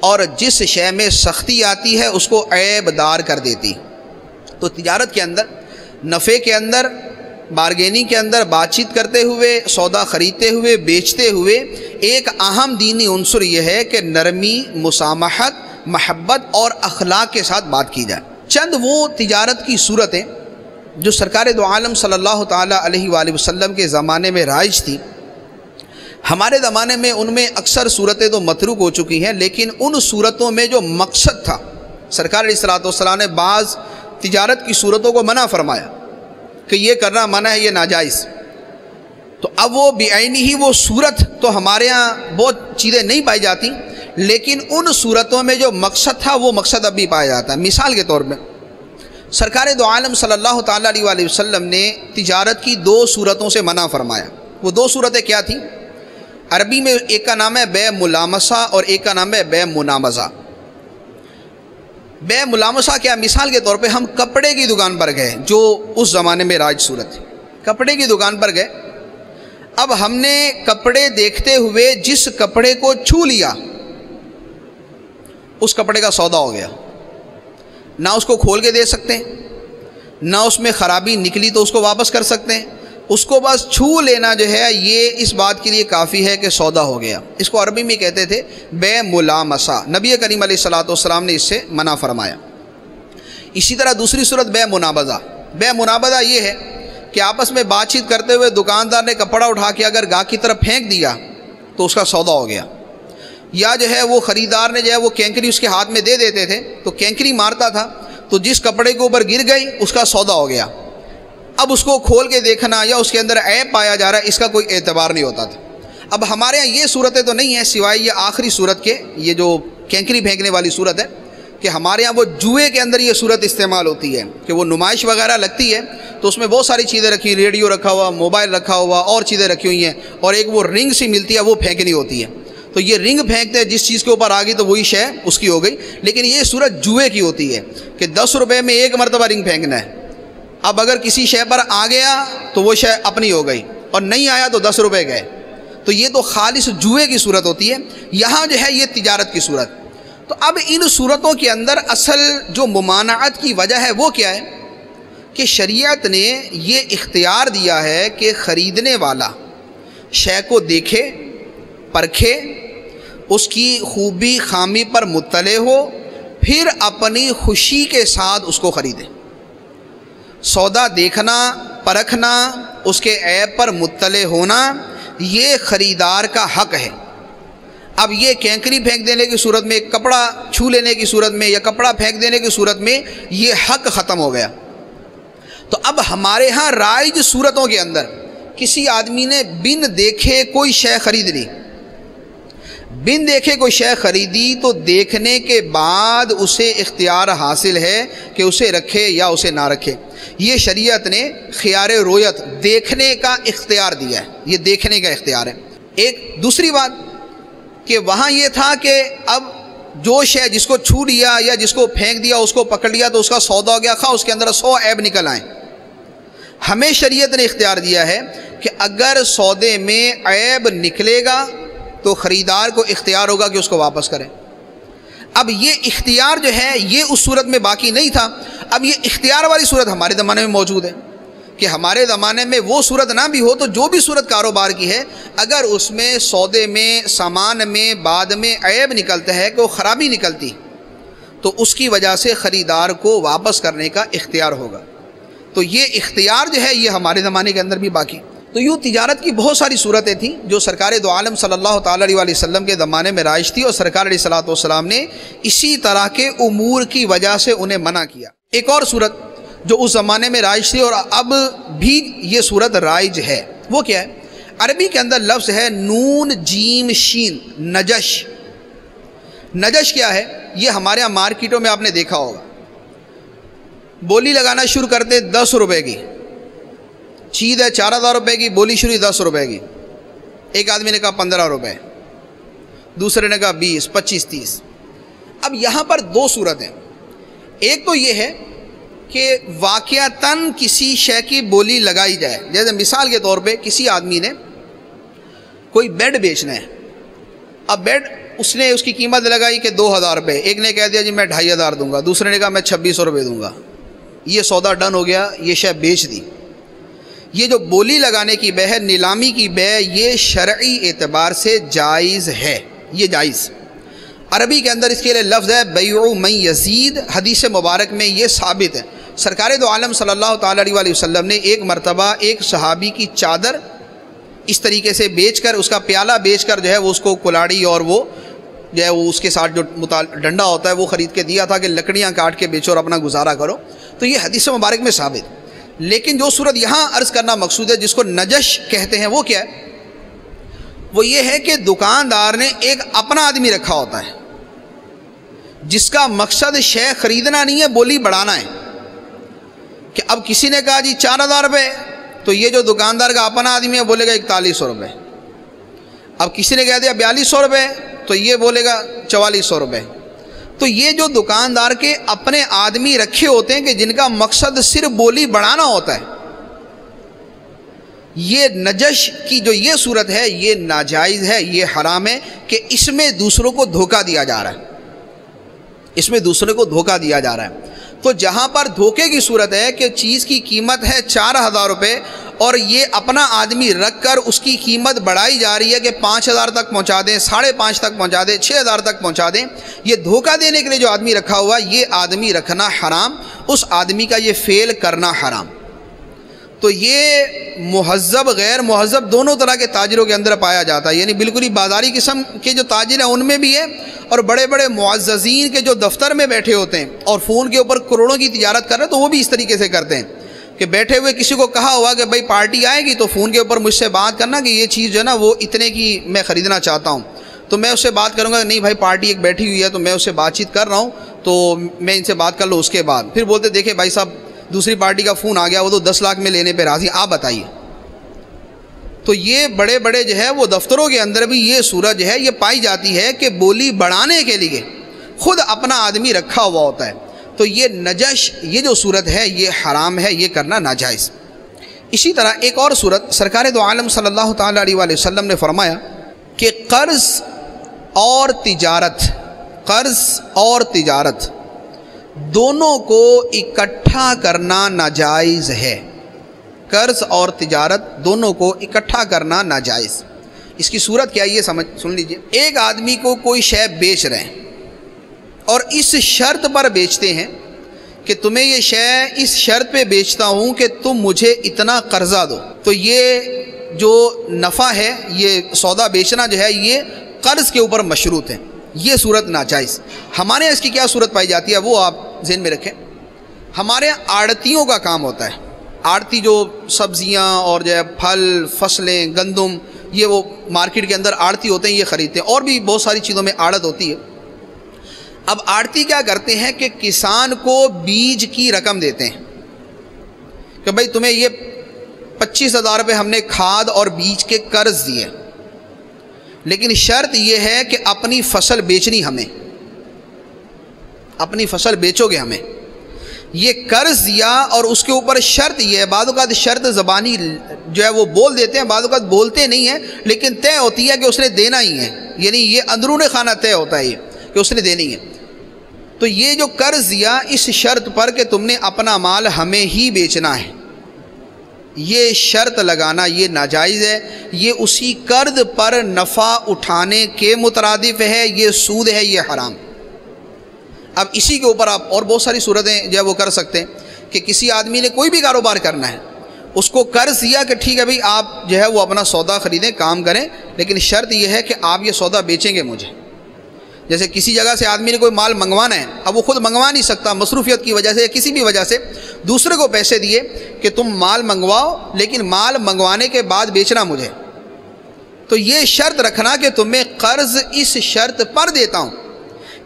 اور جس شے میں سختی آتی ہے، اس کو عیب دار کر دیتی۔ تو تجارت کے اندر، نفع کے اندر، بارگیننگ کے اندر بات چیت کرتے ہوئے، سودا خریدتے ہوئے، بیچتے ہوئے، ایک اہم دینی عنصر یہ ہے کہ نرمی، مسامحت، محبت اور اخلاق کے ساتھ بات کی جائے۔ چند وہ تجارت کی صورتیں جو سرکار دو عالم صلی اللہ تعالیٰ علیہ وآلہ وسلم کے زمانے میں رائج تھی ہمارے زمانے میں ان میں اکثر صورتیں تو متروک ہو چکی ہیں، لیکن ان صورتوں میں جو مقصد تھا، سرکار علیہ السلاۃ والسلام نے بعض تجارت کی صورتوں کو منع فرمایا کہ یہ کرنا منع ہے، یہ ناجائز۔ تو اب وہ بےآنی ہی وہ صورت تو ہمارے ہاں بہت چیزیں نہیں پائی جاتی، لیکن ان صورتوں میں جو مقصد تھا، وہ مقصد اب بھی پایا جاتا ہے۔ مثال کے طور پہ، سرکار دو عالم صلی اللہ تعالیٰ علیہ وآلہ وسلم نے تجارت کی دو صورتوں سے منع فرمایا۔ وہ دو صورتیں کیا تھیں؟ عربی میں ایک کا نام ہے بے ملامسہ اور ایک کا نام ہے بے منامزہ۔ بے ملامسہ کیا مثال کے طور پہ ہم کپڑے کی دکان پر گئے جو اس زمانے میں راج صورت تھی۔ کپڑے کی دکان پر گئے۔ اب ہم نے کپڑے دیکھتے ہوئے جس کپڑے کو چھو لیا، اس کپڑے کا سودا ہو گیا۔ نہ اس کو کھول کے دے سکتے ہیں نہ اس میں خرابی نکلی تو اس کو واپس کر سکتے۔ ہیں اس کو بس چھو لینا جو ہے، یہ اس بات کے لیے کافی ہے کہ سودا ہو گیا۔ اس کو عربی میں کہتے تھے، بے ملامسا۔ نبی کریم علیہ السلاۃ والسلام نے اس سے منع فرمایا۔ اسی طرح دوسری صورت، بے منابضہ۔ بے منابضہ یہ ہے کہ آپس میں بات چیت کرتے ہوئے دکاندار نے کپڑا اٹھا کے اگر گاہ کی طرف پھینک دیا تو اس کا سودا ہو گیا۔ یا جو ہے، وہ خریدار نے جو ہے، وہ کینکری اس کے ہاتھ میں دے دیتے تھے۔ تو کینکری مارتا تھا، تو جس کپڑے کے اوپر گر گئی، اس کا سودا ہو گیا۔ اب اس کو کھول کے دیکھنا یا اس کے اندر ایپ پایا جا رہا ہے، اس کا کوئی اعتبار نہیں ہوتا تھا۔ اب ہمارے یہاں یہ صورتیں تو نہیں ہیں، سوائے یہ آخری صورت کے، یہ جو کینکری پھینکنے والی صورت ہے کہ ہمارے یہاں وہ جوئے کے اندر یہ صورت استعمال ہوتی ہے کہ وہ نمائش وغیرہ لگتی ہے تو اس میں بہت ساری چیزیں رکھی ریڈیو رکھا ہوا، موبائل رکھا ہوا، اور چیزیں رکھی ہوئی ہیں۔ اور ایک وہ رنگ سی ملتی ہے، وہ پھینکنی ہوتی ہے۔ تو یہ رنگ پھینکتے ہیں، جس چیز کے اوپر آ گئی تو وہی شے اس کی ہو گئی۔ لیکن یہ صورت جوئے کی ہوتی ہے کہ دس روپے میں ایک مرتبہ رنگ پھینکنا ہے۔ اب اگر کسی شے پر آ گیا تو وہ شے اپنی ہو گئی اور نہیں آیا تو دس روپے گئے۔ تو یہ تو خالص جوئے کی صورت ہوتی ہے۔ یہاں جو ہے یہ تجارت کی صورت۔ تو اب ان صورتوں کے اندر اصل جو ممانعت کی وجہ ہے وہ کیا ہے؟ کہ شریعت نے یہ اختیار دیا ہے کہ خریدنے والا شے کو دیکھے، پرکھے، اس کی خوبی خامی پر مطلع ہو، پھر اپنی خوشی کے ساتھ اس کو خریدے۔ سودا دیکھنا، پرکھنا، اس کے عیب پر مطلع ہونا، یہ خریدار کا حق ہے۔ اب یہ کینکری پھینک دینے کی صورت میں، کپڑا چھو لینے کی صورت میں یا کپڑا پھینک دینے کی صورت میں یہ حق ختم ہو گیا۔ تو اب ہمارے ہاں رائج صورتوں کے اندر کسی آدمی نے بن دیکھے کوئی شے خرید لی۔ بن دیکھے کوئی شے خریدی تو دیکھنے کے بعد اسے اختیار حاصل ہے کہ اسے رکھے یا اسے نہ رکھے۔ یہ شریعت نے خیار رویت دیکھنے کا اختیار دیا ہے۔ یہ دیکھنے کا اختیار ہے۔ ایک دوسری بات کہ وہاں یہ تھا کہ اب جو شے جس کو چھو لیا یا جس کو پھینک دیا، اس کو پکڑ لیا تو اس کا سودا ہو گیا، خواہ اس کے اندر سو عیب نکل آئیں۔ ہمیں شریعت نے اختیار دیا ہے کہ اگر سودے میں عیب نکلے گا تو خریدار کو اختیار ہوگا کہ اس کو واپس کریں۔ اب یہ اختیار جو ہے، یہ اس صورت میں باقی نہیں تھا۔ اب یہ اختیار والی صورت ہمارے زمانے میں موجود ہے۔ کہ ہمارے زمانے میں وہ صورت نہ بھی ہو تو جو بھی صورت کاروبار کی ہے، اگر اس میں سودے میں، سامان میں، بعد میں عیب نکلتا ہے کہ وہ خرابی نکلتی، تو اس کی وجہ سے خریدار کو واپس کرنے کا اختیار ہوگا۔ تو یہ اختیار جو ہے، یہ ہمارے زمانے کے اندر بھی باقی۔ تو یوں تجارت کی بہت ساری صورتیں تھیں جو سرکار دو عالم صلی اللہ تعالیٰ علیہ وسلم کے زمانے میں رائج تھی اور سرکار علیہ صلاۃ والسلام نے اسی طرح کے امور کی وجہ سے انہیں منع کیا۔ ایک اور صورت جو اس زمانے میں رائج تھی اور اب بھی یہ صورت رائج ہے، وہ کیا ہے؟ عربی کے اندر لفظ ہے نون، جیم، شین، نجش۔ نجش کیا ہے؟ یہ ہمارے یہاں مارکیٹوں میں آپ نے دیکھا ہوگا۔ بولی لگانا شروع کرتے دس روپے کی۔ چیز ہے، چار ہزار روپے کی، بولی شروع دس روپے کی۔ ایک آدمی نے کہا پندرہ روپے۔ دوسرے نے کہا بیس، پچیس، تیس۔ اب یہاں پر دو صورت ہیں ایک تو یہ ہے کہ واقعتاً کسی شے کی بولی لگائی جائے۔ جیسے مثال کے طور پہ کسی آدمی نے کوئی بیڈ بیچنا ہے۔ اب بیڈ اس نے اس کی قیمت لگائی کہ دو ہزار روپے۔ ایک نے کہہ دیا جی میں ڈھائی ہزار دوں گا۔ دوسرے نے کہا میں چھبیس سو روپے دوں گا۔ یہ سودا ڈن ہو گیا، یہ شے بیچ دی۔ یہ جو بولی لگانے کی بے ہے، نیلامی کی بے یہ شرعی اعتبار سے جائز ہے۔ یہ جائز۔ عربی کے اندر اس کے لیے لفظ ہے، بیعو من یزید۔ حدیث مبارک میں یہ ثابت ہے۔ سرکار دو عالم صلی اللہ تعالیٰ علیہ وسلم نے ایک مرتبہ ایک صحابی کی چادر اس طریقے سے بیچ کر، اس کا پیالہ بیچ کر جو ہے، وہ اس کو کلاڑی اور وہ جو ہے، وہ اس کے ساتھ جو ڈنڈا ہوتا ہے، وہ خرید کے دیا تھا کہ لکڑیاں کاٹ کے بیچو اور اپنا گزارا کرو۔ تو یہ حدیث مبارک میں ثابت۔ لیکن جو صورت یہاں عرض کرنا مقصود ہے، جس کو نجش کہتے ہیں، وہ کیا ہے؟ وہ یہ ہے کہ دکاندار نے ایک اپنا آدمی رکھا ہوتا ہے، جس کا مقصد شے خریدنا نہیں ہے، بولی بڑھانا ہے۔ کہ اب کسی نے کہا جی چار ہزار روپے، تو یہ جو دکاندار کا اپنا آدمی ہے بولے گا اکتالیس سو روپے۔ اب کسی نے کہہ دیا بیالیس سو روپے، تو یہ بولے گا چوالیس سو روپے۔ تو یہ جو دکاندار کے اپنے آدمی رکھے ہوتے ہیں کہ جن کا مقصد صرف بولی بڑھانا ہوتا ہے، یہ نجش کی جو یہ صورت ہے، یہ ناجائز ہے، یہ حرام ہے کہ اس میں دوسروں کو دھوکہ دیا جا رہا ہے۔ اس میں دوسرے کو دھوکہ دیا جا رہا ہے۔ تو جہاں پر دھوکے کی صورت ہے کہ چیز کی قیمت ہے چار ہزار روپے اور یہ اپنا آدمی رکھ کر اس کی قیمت بڑھائی جا رہی ہے کہ پانچ ہزار تک پہنچا دیں، ساڑھے پانچ تک پہنچا دیں، چھ ہزار تک پہنچا دیں، یہ دھوکہ دینے کے لیے جو آدمی رکھا ہوا یہ آدمی رکھنا حرام، اس آدمی کا یہ فیل کرنا حرام۔ تو یہ مہذب، غیر مہذب دونوں طرح کے تاجروں کے اندر پایا جاتا ہے یعنی بالکل ہی بازاری قسم کے جو تاجر ہیں، ان میں بھی ہے اور بڑے بڑے معززین کے جو دفتر میں بیٹھے ہوتے ہیں اور فون کے اوپر کروڑوں کی تجارت کر رہے ہیں، تو وہ بھی اس طریقے سے کرتے ہیں کہ بیٹھے ہوئے کسی کو کہا ہوا کہ بھائی پارٹی آئے گی تو فون کے اوپر مجھ سے بات کرنا کہ یہ چیز جو ہے نا وہ اتنے کی میں خریدنا چاہتا ہوں۔ تو میں اس سے بات کروں گا کہ نہیں بھائی پارٹی ایک بیٹھی ہوئی ہے تو میں اس سے بات چیت کر رہا ہوں، تو میں ان سے بات کر لوں اس کے بعد۔ پھر بولتے دیکھیں بھائی صاحب، دوسری پارٹی کا فون آ گیا، وہ تو دس لاکھ میں لینے پہ راضی آپ بتائیے۔ تو یہ بڑے بڑے جو ہے وہ دفتروں کے اندر بھی یہ صورت جو ہے یہ پائی جاتی ہے کہ بولی بڑھانے کے لیے خود اپنا آدمی رکھا ہوا ہوتا ہے۔ تو یہ نجش، یہ جو صورت ہے، یہ حرام ہے، یہ کرنا ناجائز۔ اسی طرح ایک اور صورت، سرکار دو عالم صلی اللہ تعالیٰ علیہ وآلہ وسلم نے فرمایا کہ قرض اور تجارت، قرض اور تجارت دونوں کو اکٹھا کرنا ناجائز ہے۔ قرض اور تجارت دونوں کو اکٹھا کرنا ناجائز۔ اس کی صورت کیا یہ سمجھ سن لیجیے۔ ایک آدمی کو کوئی شے بیچ رہے ہیں اور اس شرط پر بیچتے ہیں کہ تمہیں یہ شے اس شرط پہ بیچتا ہوں کہ تم مجھے اتنا قرضہ دو۔ تو یہ جو نفع ہے، یہ سودا بیچنا جو ہے، یہ قرض کے اوپر مشروط ہے۔ یہ صورت ناجائز۔ ہمارے یہاں اس کی کیا صورت پائی جاتی ہے؟ وہ آپ ذہن میں رکھیں۔ ہمارے یہاں آڑتیوں کا کام ہوتا ہے۔ آڑتی جو سبزیاں اور جو ہے پھل، فصلیں، گندم، یہ وہ مارکیٹ کے اندر آڑتی ہوتے ہیں، یہ خریدتے ہیں۔ اور بھی بہت ساری چیزوں میں آڑت ہوتی ہے۔ اب آڑتی کیا کرتے ہیں کہ کسان کو بیج کی رقم دیتے ہیں۔ کہ بھائی تمہیں یہ پچیس ہزار روپے ہم نے کھاد اور بیج کے قرض دیے۔ لیکن شرط یہ ہے کہ اپنی فصل بیچنی ہمیں۔ اپنی فصل بیچو گے ہمیں۔ یہ قرض دیا اور اس کے اوپر شرط یہ ہے، بعض اوقات شرط زبانی جو ہے وہ بول دیتے ہیں، بعض اوقات بولتے نہیں ہیں، لیکن طے ہوتی ہے کہ اس نے دینا ہی ہے۔ یعنی یہ اندرون خانہ طے ہوتا ہے یہ، کہ اس نے دینی ہے۔ تو یہ جو قرض دیا اس شرط پر کہ تم نے اپنا مال ہمیں ہی بیچنا ہے، یہ شرط لگانا یہ ناجائز ہے۔ یہ اسی قرض پر نفع اٹھانے کے مترادف ہے، یہ سود ہے، یہ حرام۔ اب اسی کے اوپر آپ اور بہت ساری صورتیں جو ہے وہ کر سکتے ہیں کہ کسی آدمی نے کوئی بھی کاروبار کرنا ہے، اس کو قرض دیا کہ ٹھیک ہے بھائی، آپ جو ہے وہ اپنا سودا خریدیں، کام کریں، لیکن شرط یہ ہے کہ آپ یہ سودا بیچیں گے مجھے۔ جیسے کسی جگہ سے آدمی نے کوئی مال منگوانا ہے، اب وہ خود منگوا نہیں سکتا مصروفیت کی وجہ سے یا کسی بھی وجہ سے، دوسرے کو پیسے دیے کہ تم مال منگواؤ، لیکن مال منگوانے کے بعد بیچنا مجھے۔ تو یہ شرط رکھنا کہ تمہیں قرض اس شرط پر دیتا ہوں۔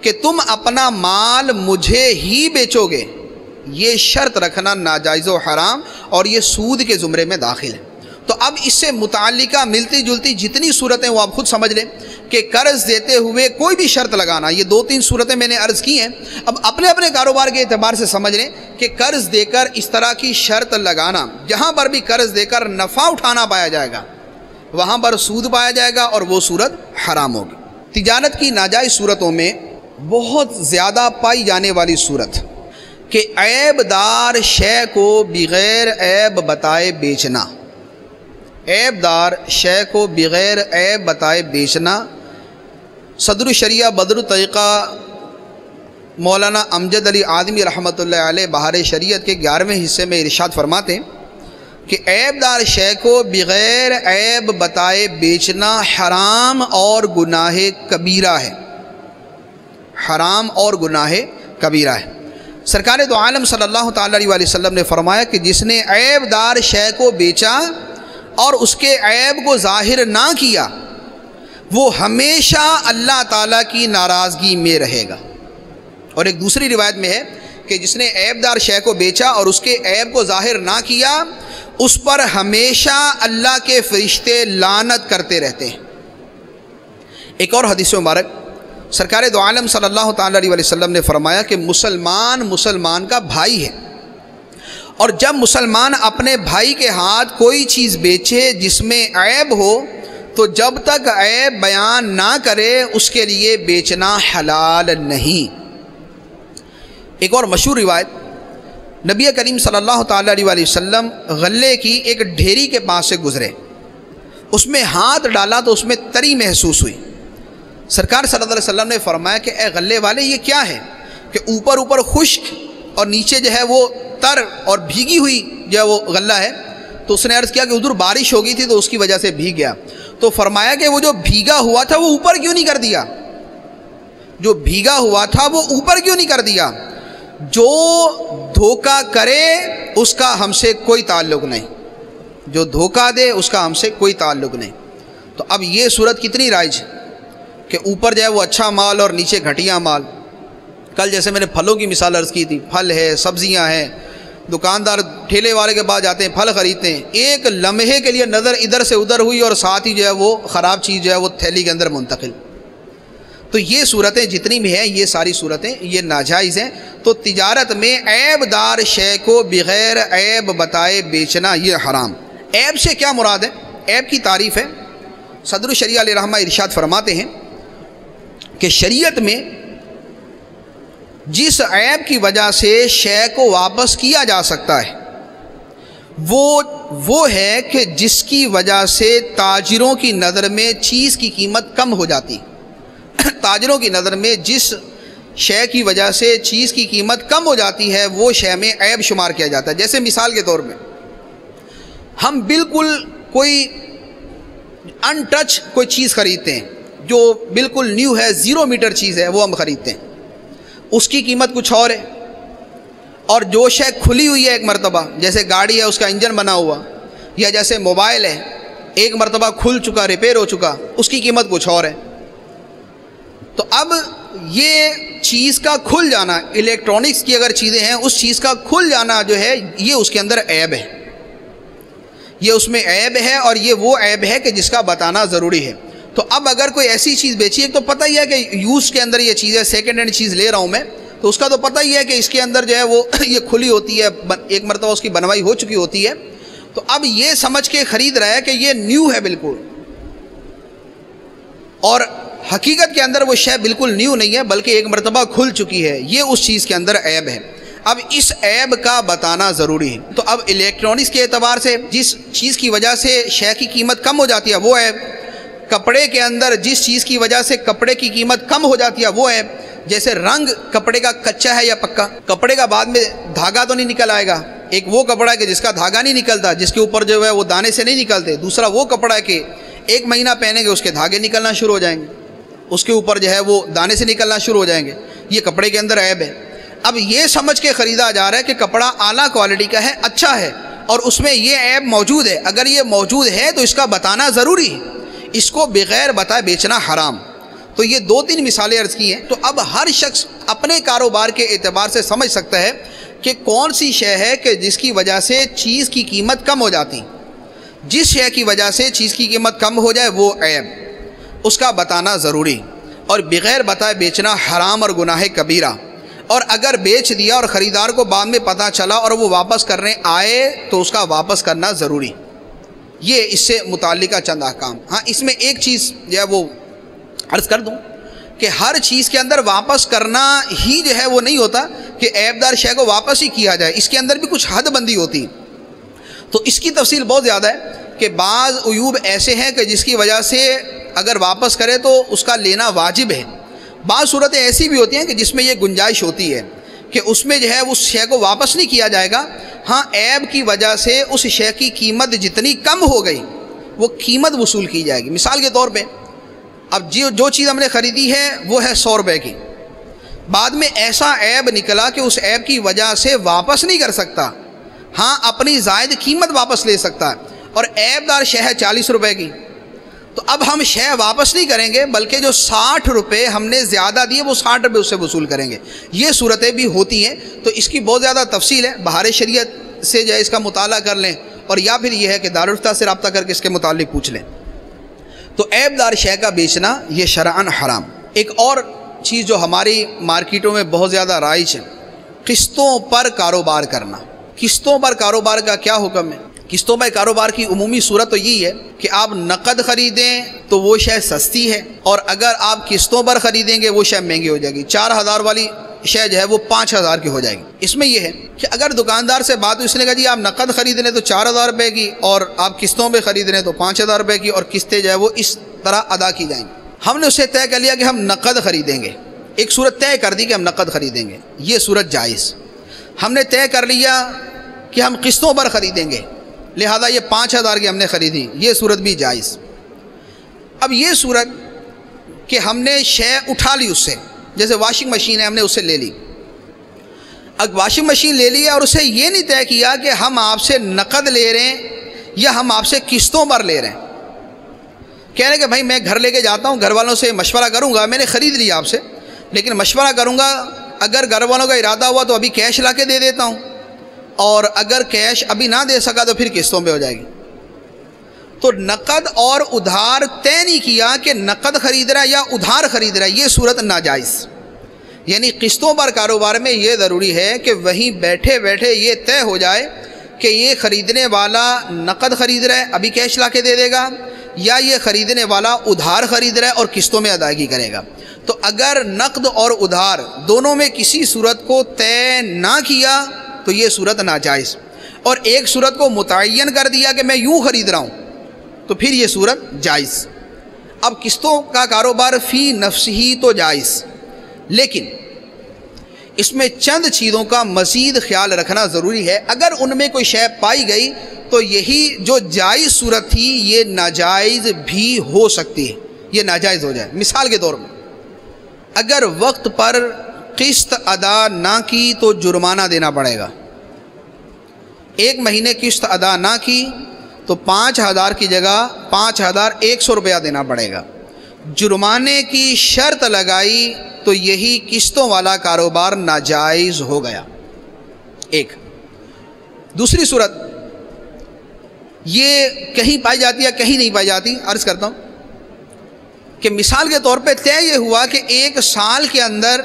کہ تم اپنا مال مجھے ہی بیچو گے یہ شرط رکھنا ناجائز و حرام اور یہ سود کے زمرے میں داخل ہے۔ تو اب اس سے متعلقہ ملتی جلتی جتنی صورتیں وہ آپ خود سمجھ لیں کہ قرض دیتے ہوئے کوئی بھی شرط لگانا، یہ دو تین صورتیں میں نے عرض کی ہیں۔ اب اپنے اپنے کاروبار کے اعتبار سے سمجھ لیں کہ قرض دے کر اس طرح کی شرط لگانا، جہاں پر بھی قرض دے کر نفع اٹھانا پایا جائے گا، وہاں پر سود پایا جائے گا اور وہ صورت حرام ہوگی۔ تجارت کی ناجائز صورتوں میں بہت زیادہ پائی جانے والی صورت کہ عیب دار شے کو بغیر عیب بتائے بیچنا۔ عیب دار شے کو بغیر عیب بتائے بیچنا۔ صدر الشریعہ بدر الطریقہ مولانا امجد علی آدمی رحمۃ اللہ علیہ بہار شریعت کے گیارہویں حصے میں ارشاد فرماتے کہ عیب دار شے کو بغیر عیب بتائے بیچنا حرام اور گناہ کبیرہ ہے۔ حرام اور گناہ کبیرہ ہے۔ سرکار دو عالم صلی اللہ تعالیٰ علیہ وسلم نے فرمایا کہ جس نے عیب دار شے کو بیچا اور اس کے عیب کو ظاہر نہ کیا، وہ ہمیشہ اللہ تعالیٰ کی ناراضگی میں رہے گا۔ اور ایک دوسری روایت میں ہے کہ جس نے عیب دار شے کو بیچا اور اس کے عیب کو ظاہر نہ کیا، اس پر ہمیشہ اللہ کے فرشتے لانت کرتے رہتے ہیں۔ ایک اور حدیث مبارک سرکار دو عالم صلی اللہ تعالیٰ علیہ وسلم نے فرمایا کہ مسلمان مسلمان کا بھائی ہے۔ اور جب مسلمان اپنے بھائی کے ہاتھ کوئی چیز بیچے جس میں عیب ہو، تو جب تک عیب بیان نہ کرے، اس کے لیے بیچنا حلال نہیں۔ ایک اور مشہور روایت، نبی کریم صلی اللہ تعالیٰ علیہ وسلم غلے کی ایک ڈھیری کے پاس سے گزرے۔ اس میں ہاتھ ڈالا تو اس میں تری محسوس ہوئی۔ سرکار صلی اللہ علیہ وسلم نے فرمایا کہ اے غلے والے، یہ کیا ہے کہ اوپر اوپر خشک اور نیچے جو ہے وہ تر اور بھیگی ہوئی جو ہے وہ غلہ ہے؟ تو اس نے عرض کیا کہ ادھر بارش ہو گئی تھی تو اس کی وجہ سے بھیگ گیا۔ تو فرمایا کہ وہ جو بھیگا ہوا تھا وہ اوپر کیوں نہیں کر دیا؟ جو بھیگا ہوا تھا وہ اوپر کیوں نہیں کر دیا؟ جو دھوکہ کرے اس کا ہم سے کوئی تعلق نہیں۔ جو دھوکہ دے اس کا ہم سے کوئی تعلق نہیں۔ تو اب یہ صورت کتنی رائج کہ اوپر جو ہے وہ اچھا مال اور نیچے گھٹیا مال۔ کل جیسے میں نے پھلوں کی مثال عرض کی تھی، پھل ہے، سبزیاں ہیں۔ دکاندار ٹھیلے والے کے بعد جاتے ہیں، پھل خریدتے ہیں۔ ایک لمحے کے لیے نظر ادھر سے ادھر ہوئی اور ساتھ ہی جو ہے وہ خراب چیز جو ہے وہ تھیلی کے اندر منتقل۔ تو یہ صورتیں جتنی بھی ہیں، یہ ساری صورتیں، یہ ناجائز ہیں۔ تو تجارت میں عیب دار شے کو بغیر عیب بتائے بیچنا یہ حرام۔ عیب سے کیا مراد ہے؟ عیب کی تعریف ہے۔ صدر الشریعہ علیہ رحمہ ارشاد فرماتے ہیں کہ شریعت میں جس عیب کی وجہ سے شے کو واپس کیا جا سکتا ہے، وہ وہ ہے کہ جس کی وجہ سے تاجروں کی نظر میں چیز کی قیمت کم ہو جاتی۔ تاجروں کی نظر میں جس شے کی وجہ سے چیز کی قیمت کم ہو جاتی ہے، وہ شے میں عیب شمار کیا جاتا ہے۔ جیسے مثال کے طور میں، ہم بالکل کوئی ان ٹچ کوئی چیز خریدتے ہیں۔ جو بالکل نیو ہے، زیرو میٹر چیز ہے، وہ ہم خریدتے ہیں۔ اس کی قیمت کچھ اور ہے۔ اور جو شے کھلی ہوئی ہے ایک مرتبہ۔ جیسے گاڑی ہے، اس کا انجن بنا ہوا۔ یا جیسے موبائل ہے، ایک مرتبہ کھل چکا ریپیئر ہو چکا، اس کی قیمت کچھ اور ہے۔ تو اب یہ چیز کا کھل جانا، الیکٹرانکس کی اگر چیزیں ہیں، اس چیز کا کھل جانا جو ہے، یہ اس کے اندر عیب ہے۔ یہ اس میں عیب ہے اور یہ وہ عیب ہے کہ جس کا بتانا ضروری ہے۔ تو اب اگر کوئی ایسی چیز بیچی ہے تو پتہ ہی ہے کہ یوز کے اندر یہ چیز ہے سیکنڈ ہینڈ چیز لے رہا ہوں میں۔ تو اس کا تو پتہ ہی ہے کہ اس کے اندر جو ہے وہ یہ کھلی ہوتی ہے ایک مرتبہ اس کی بنوائی ہو چکی ہوتی ہے۔ تو اب یہ سمجھ کے خرید رہا ہے کہ یہ نیو ہے بالکل۔ اور حقیقت کے اندر وہ شے بالکل نیو نہیں ہے، بلکہ ایک مرتبہ کھل چکی ہے۔ یہ اس چیز کے اندر عیب ہے۔ اب اس عیب کا بتانا ضروری ہے۔ تو اب الیکٹرانکس کے اعتبار سے جس چیز کی وجہ سے شے کی قیمت کم ہو جاتی ہے، وہ عیب۔ کپڑے کے اندر جس چیز کی وجہ سے کپڑے کی قیمت کم ہو جاتی ہے، وہ ہے جیسے رنگ کپڑے کا کچا ہے یا پکا۔ کپڑے کا بعد میں دھاگا تو نہیں نکل آئے گا۔ ایک وہ کپڑا ہے کہ جس کا دھاگا نہیں نکلتا، جس کے اوپر جو ہے وہ دانے سے نہیں نکلتے۔ دوسرا وہ کپڑا ہے کہ ایک مہینہ پہنیں گے، اس کے دھاگے نکلنا شروع ہو جائیں گے۔ اس کے اوپر جو ہے وہ دانے سے نکلنا شروع ہو جائیں گے۔ یہ کپڑے کے اندر عیب ہے۔ اب یہ سمجھ کے خریدا جا رہا ہے کہ کپڑا اعلیٰ کوالٹی کا ہے اچھا ہے۔ اور اس میں یہ عیب موجود ہے۔ اگر یہ موجود ہے تو اس کا بتانا ضروری ہے۔ اس کو بغیر بتائے بیچنا حرام۔ تو یہ دو تین مثالیں عرض کی ہیں۔ تو اب ہر شخص اپنے کاروبار کے اعتبار سے سمجھ سکتا ہے کہ کون سی شے ہے کہ جس کی وجہ سے چیز کی قیمت کم ہو جاتی۔ جس شے کی وجہ سے چیز کی قیمت کم ہو جائے وہ عیب۔ اس کا بتانا ضروری۔ اور بغیر بتائے بیچنا حرام اور گناہ کبیرہ۔ اور اگر بیچ دیا اور خریدار کو بعد میں پتہ چلا اور وہ واپس کرنے آئے تو اس کا واپس کرنا ضروری۔ یہ اس سے متعلقہ چند احکام۔ ہاں اس میں ایک چیز جو ہے وہ عرض کر دوں کہ ہر چیز کے اندر واپس کرنا ہی جو ہے وہ نہیں ہوتا کہ عیب دار شے کو واپس ہی کیا جائے۔ اس کے اندر بھی کچھ حد بندی ہوتی۔ تو اس کی تفصیل بہت زیادہ ہے کہ بعض عیوب ایسے ہیں کہ جس کی وجہ سے اگر واپس کرے تو اس کا لینا واجب ہے۔ بعض صورتیں ایسی بھی ہوتی ہیں کہ جس میں یہ گنجائش ہوتی ہے۔ کہ اس میں جو ہے اس شے کو واپس نہیں کیا جائے گا۔ ہاں عیب کی وجہ سے اس شے کی قیمت جتنی کم ہو گئی، وہ قیمت وصول کی جائے گی۔ مثال کے طور پہ، اب جو جو چیز ہم نے خریدی ہے، وہ ہے سو روپے کی۔ بعد میں ایسا عیب نکلا کہ اس عیب کی وجہ سے واپس نہیں کر سکتا۔ ہاں اپنی زائد قیمت واپس لے سکتا ہے۔ اور عیب دار شے ہے چالیس روپے کی۔ تو اب ہم شے واپس نہیں کریں گے، بلکہ جو ساٹھ روپے ہم نے زیادہ دیے، وہ ساٹھ روپے اس سے وصول کریں گے۔ یہ صورتیں بھی ہوتی ہیں۔ تو اس کی بہت زیادہ تفصیل ہے۔ بہار شریعت سے جو ہے اس کا مطالعہ کر لیں اور یا پھر یہ ہے کہ دارالفتہ سے رابطہ کر کے اس کے متعلق پوچھ لیں۔ تو عیب دار شے کا بیچنا، یہ شرعن حرام۔ ایک اور چیز جو ہماری مارکیٹوں میں بہت زیادہ رائج ہے، قسطوں پر کاروبار کرنا۔ قسطوں پر کاروبار کا کیا حکم ہے؟ قسطوں پر کاروبار کی عمومی صورت تو یہی ہے کہ آپ نقد خریدیں تو وہ شے سستی ہے اور اگر آپ قسطوں پر خریدیں گے وہ شے مہنگی ہو جائے گی۔ چار ہزار والی شے جو ہے وہ پانچ ہزار کی ہو جائے گی۔ اس میں یہ ہے کہ اگر دکاندار سے بات اس نے کہا جی آپ نقد خرید لیں تو چار ہزار روپے کی اور آپ قسطوں پہ خرید لیں تو پانچ ہزار روپے کی اور قسطیں جو ہے وہ اس طرح ادا کی جائیں۔ گی ہم نے اسے طے کر لیا کہ ہم نقد خریدیں گے۔ ایک صورت طے کر دی کہ ہم نقد خریدیں گے۔ یہ صورت جائز۔ ہم نے طے کر لیا کہ ہم قسطوں پر خریدیں گے۔ لہذا یہ پانچ ہزار کی ہم نے خریدی، یہ صورت بھی جائز۔ اب یہ صورت کہ ہم نے شے اٹھا لی اس سے، جیسے واشنگ مشین ہے، ہم نے اسے لے لی۔ اب واشنگ مشین لے لی اور اسے یہ نہیں طے کیا کہ ہم آپ سے نقد لے رہے ہیں یا ہم آپ سے قسطوں پر لے رہے ہیں۔ کہہ رہے کہ بھائی میں گھر لے کے جاتا ہوں، گھر والوں سے مشورہ کروں گا، میں نے خرید لیا آپ سے، لیکن مشورہ کروں گا، اگر گھر والوں کا ارادہ ہوا تو ابھی کیش لا کے دے دیتا ہوں۔ اور اگر کیش ابھی نہ دے سکا تو پھر قسطوں پہ ہو جائے گی۔ تو نقد اور ادھار طے نہیں کیا کہ نقد خرید رہا ہے یا ادھار خرید رہا ہے، یہ صورت ناجائز۔ یعنی قسطوں پر کاروبار میں یہ ضروری ہے کہ وہیں بیٹھے بیٹھے یہ طے ہو جائے کہ یہ خریدنے والا نقد خرید رہا ہے، ابھی کیش لا کے دے دے گا، یا یہ خریدنے والا ادھار خرید رہا ہے اور قسطوں میں ادائیگی کرے گا۔ تو اگر نقد اور ادھار دونوں میں کسی صورت کو طے نہ کیا تو یہ صورت ناجائز۔ اور ایک صورت کو متعین کر دیا کہ میں یوں خرید رہا ہوں، تو پھر یہ صورت جائز۔ اب قسطوں کا کاروبار فی نفس ہی تو جائز، لیکن اس میں چند چیزوں کا مزید خیال رکھنا ضروری ہے۔ اگر ان میں کوئی شے پائی گئی، تو یہی جو جائز صورت تھی، یہ ناجائز بھی ہو سکتی ہے۔ یہ ناجائز ہو جائے۔ مثال کے طور میں اگر وقت پر قسط ادا نہ کی تو جرمانہ دینا پڑے گا۔ ایک مہینے قسط ادا نہ کی تو پانچ ہزار کی جگہ پانچ ہزار ایک سو روپیہ دینا پڑے گا۔ جرمانے کی شرط لگائی تو یہی قسطوں والا کاروبار ناجائز ہو گیا۔ ایک۔ دوسری صورت۔ یہ کہیں پائی جاتی ہے کہیں نہیں پائی جاتی؟ عرض کرتا ہوں کہ مثال کے طور پہ طے یہ ہوا کہ ایک سال کے اندر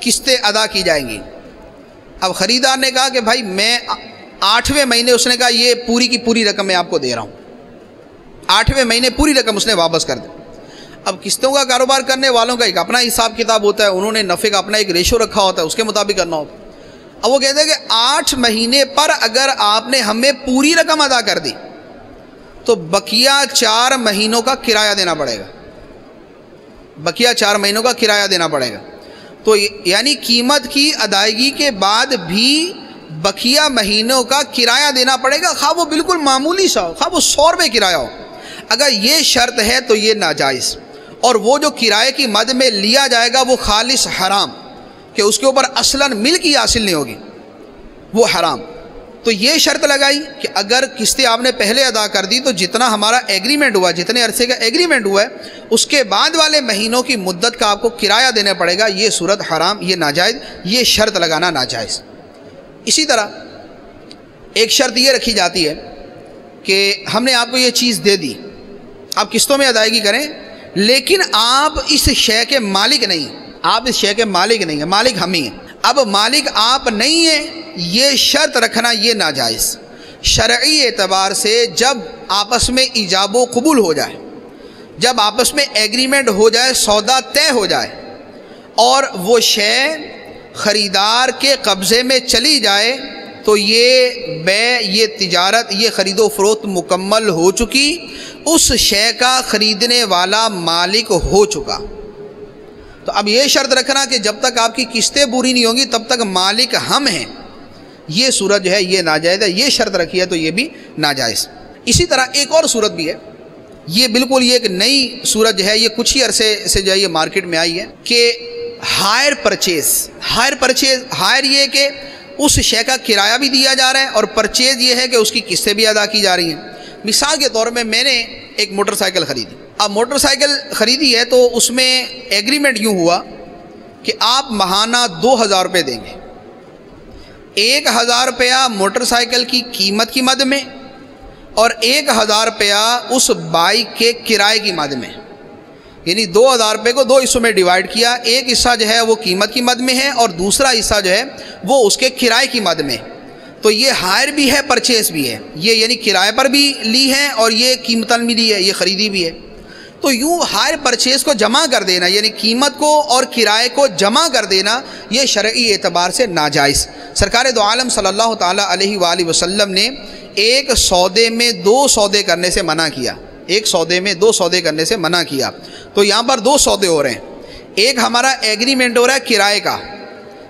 قسطیں ادا کی جائیں گی۔ اب خریدار نے کہا کہ بھائی میں آٹھویں مہینے اس نے کہا یہ پوری کی پوری رقم میں آپ کو دے رہا ہوں۔ آٹھویں مہینے پوری رقم اس نے واپس کر دی۔ اب قسطوں کا کاروبار کرنے والوں کا ایک اپنا حساب کتاب ہوتا ہے، انہوں نے نفع کا اپنا ایک ریشو رکھا ہوتا ہے، اس کے مطابق کرنا ہوتا ہے۔ اب وہ کہتے ہیں کہ آٹھ مہینے پر اگر آپ نے ہمیں پوری رقم ادا کر دی، تو بقیہ چار مہینوں کا کرایہ دینا پڑے گا۔ بقیہ چار مہینوں کا کرایہ دینا پڑے گا۔ تو یعنی قیمت کی ادائیگی کے بعد بھی بقیہ مہینوں کا کرایہ دینا پڑے گا۔ خواہ وہ بالکل معمولی سا ہو، خواہ وہ سو روپے کرایہ ہو۔ اگر یہ شرط ہے تو یہ ناجائز۔ اور وہ جو کرائے کی مد میں لیا جائے گا وہ خالص حرام، کہ اس کے اوپر اصلاً ملک کی حاصل نہیں ہوگی۔ وہ حرام۔ تو یہ شرط لگائی کہ اگر قسطیں آپ نے پہلے ادا کر دی تو جتنا ہمارا ایگریمنٹ ہوا، جتنے عرصے کا ایگریمنٹ ہوا ہے، اس کے بعد والے مہینوں کی مدت کا آپ کو کرایہ دینا پڑے گا، یہ صورت حرام، یہ ناجائز، یہ شرط لگانا ناجائز۔ اسی طرح ایک شرط یہ رکھی جاتی ہے کہ ہم نے آپ کو یہ چیز دے دی، آپ قسطوں میں ادائیگی کریں، لیکن آپ اس شے کے مالک نہیں، آپ اس شے کے مالک نہیں ہیں، مالک ہم ہی ہیں۔ اب مالک آپ نہیں ہیں، یہ شرط رکھنا یہ ناجائز۔ شرعی اعتبار سے جب آپس میں ایجاب و قبول ہو جائے، جب آپس میں ایگریمنٹ ہو جائے، سودا طے ہو جائے، اور وہ شے خریدار کے قبضے میں چلی جائے، تو یہ بے، یہ تجارت، یہ خرید و فروخت مکمل ہو چکی، اس شے کا خریدنے والا مالک ہو چکا۔ تو اب یہ شرط رکھنا کہ جب تک آپ کی قسطیں پوری نہیں ہوں گی، تب تک مالک ہم ہیں۔ یہ صورت جو ہے، یہ ناجائز ہے۔ یہ شرط رکھی ہے تو یہ بھی ناجائز۔ اسی طرح ایک اور صورت بھی ہے۔ یہ بالکل یہ ایک نئی صورت جو ہے، یہ کچھ ہی عرصے سے جو ہے، یہ مارکیٹ میں آئی ہے کہ hire purchase hire purchase, hire یہ کہ اس شے کا کرایہ بھی دیا جا رہا ہے اور پرچیز یہ ہے کہ اس کی قسطیں بھی ادا کی جا رہی ہیں۔ مثال کے طور میں میں نے ایک موٹر سائیکل خریدی۔ اب موٹر سائیکل خریدی ہے تو اس میں ایگریمنٹ یوں ہوا کہ آپ ماہانہ دو ہزار روپے دیں گے۔ ایک ہزار روپیہ موٹر سائیکل کی قیمت کی مد میں اور ایک ہزار روپیہ اس بائک کے کرائے کی مد میں۔ یعنی دو ہزار روپے کو دو حصوں میں ڈیوائڈ کیا، ایک حصہ جو ہے وہ قیمت کی مد میں ہے اور دوسرا حصہ جو ہے وہ اس کے کرائے کی مد میں۔ تو یہ ہائر بھی ہے پرچیز بھی ہے۔ یہ یعنی کرائے پر بھی لی ہے اور یہ قیمتاً بھی لی ہے، یہ خریدی بھی ہے۔ تو یوں ہائر پرچیز کو جمع کر دینا یعنی قیمت کو اور کرائے کو جمع کر دینا، یہ شرعی اعتبار سے ناجائز۔ سرکار دو عالم صلی اللہ تعالیٰ علیہ وآلہ وسلم نے ایک سودے میں دو سودے کرنے سے منع کیا۔ ایک سودے میں دو سودے کرنے سے منع کیا۔ تو یہاں پر دو سودے ہو رہے ہیں۔ ایک ہمارا ایگریمنٹ ہو رہا ہے کرائے کا۔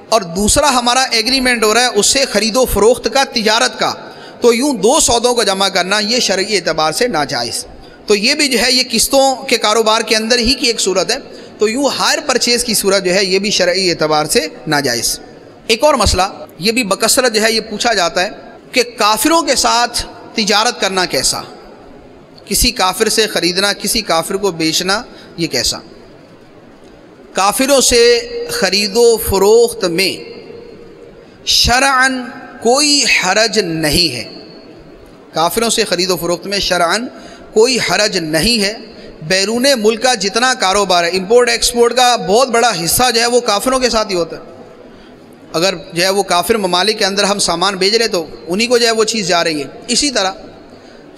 اور دوسرا ہمارا ایگریمنٹ ہو رہا ہے اس سے خرید و فروخت کا، تجارت کا۔ تو یوں دو سودوں کو جمع کرنا یہ شرعی اعتبار سے ناجائز۔ تو یہ بھی جو ہے یہ قسطوں کے کاروبار کے اندر ہی کی ایک صورت ہے۔ تو یوں ہائر پرچیز کی صورت جو ہے یہ بھی شرعی اعتبار سے ناجائز۔ ایک اور مسئلہ، یہ بھی بکثرت جو ہے یہ پوچھا جاتا ہے کہ کافروں کے ساتھ تجارت کرنا کیسا؟ کسی کافر سے خریدنا، کسی کافر کو بیچنا، یہ کیسا؟ کافروں سے خرید و فروخت میں شرعن کوئی حرج نہیں ہے۔ کافروں سے خرید و فروخت میں شرعن کوئی حرج نہیں ہے۔ بیرون ملک کا جتنا کاروبار ہے امپورٹ ایکسپورٹ کا بہت بڑا حصہ جو ہے وہ کافروں کے ساتھ ہی ہوتا ہے۔ اگر جو ہے وہ کافر ممالک کے اندر ہم سامان بھیج رہے تو انہی کو جو ہے وہ چیز جا رہی ہے۔ اسی طرح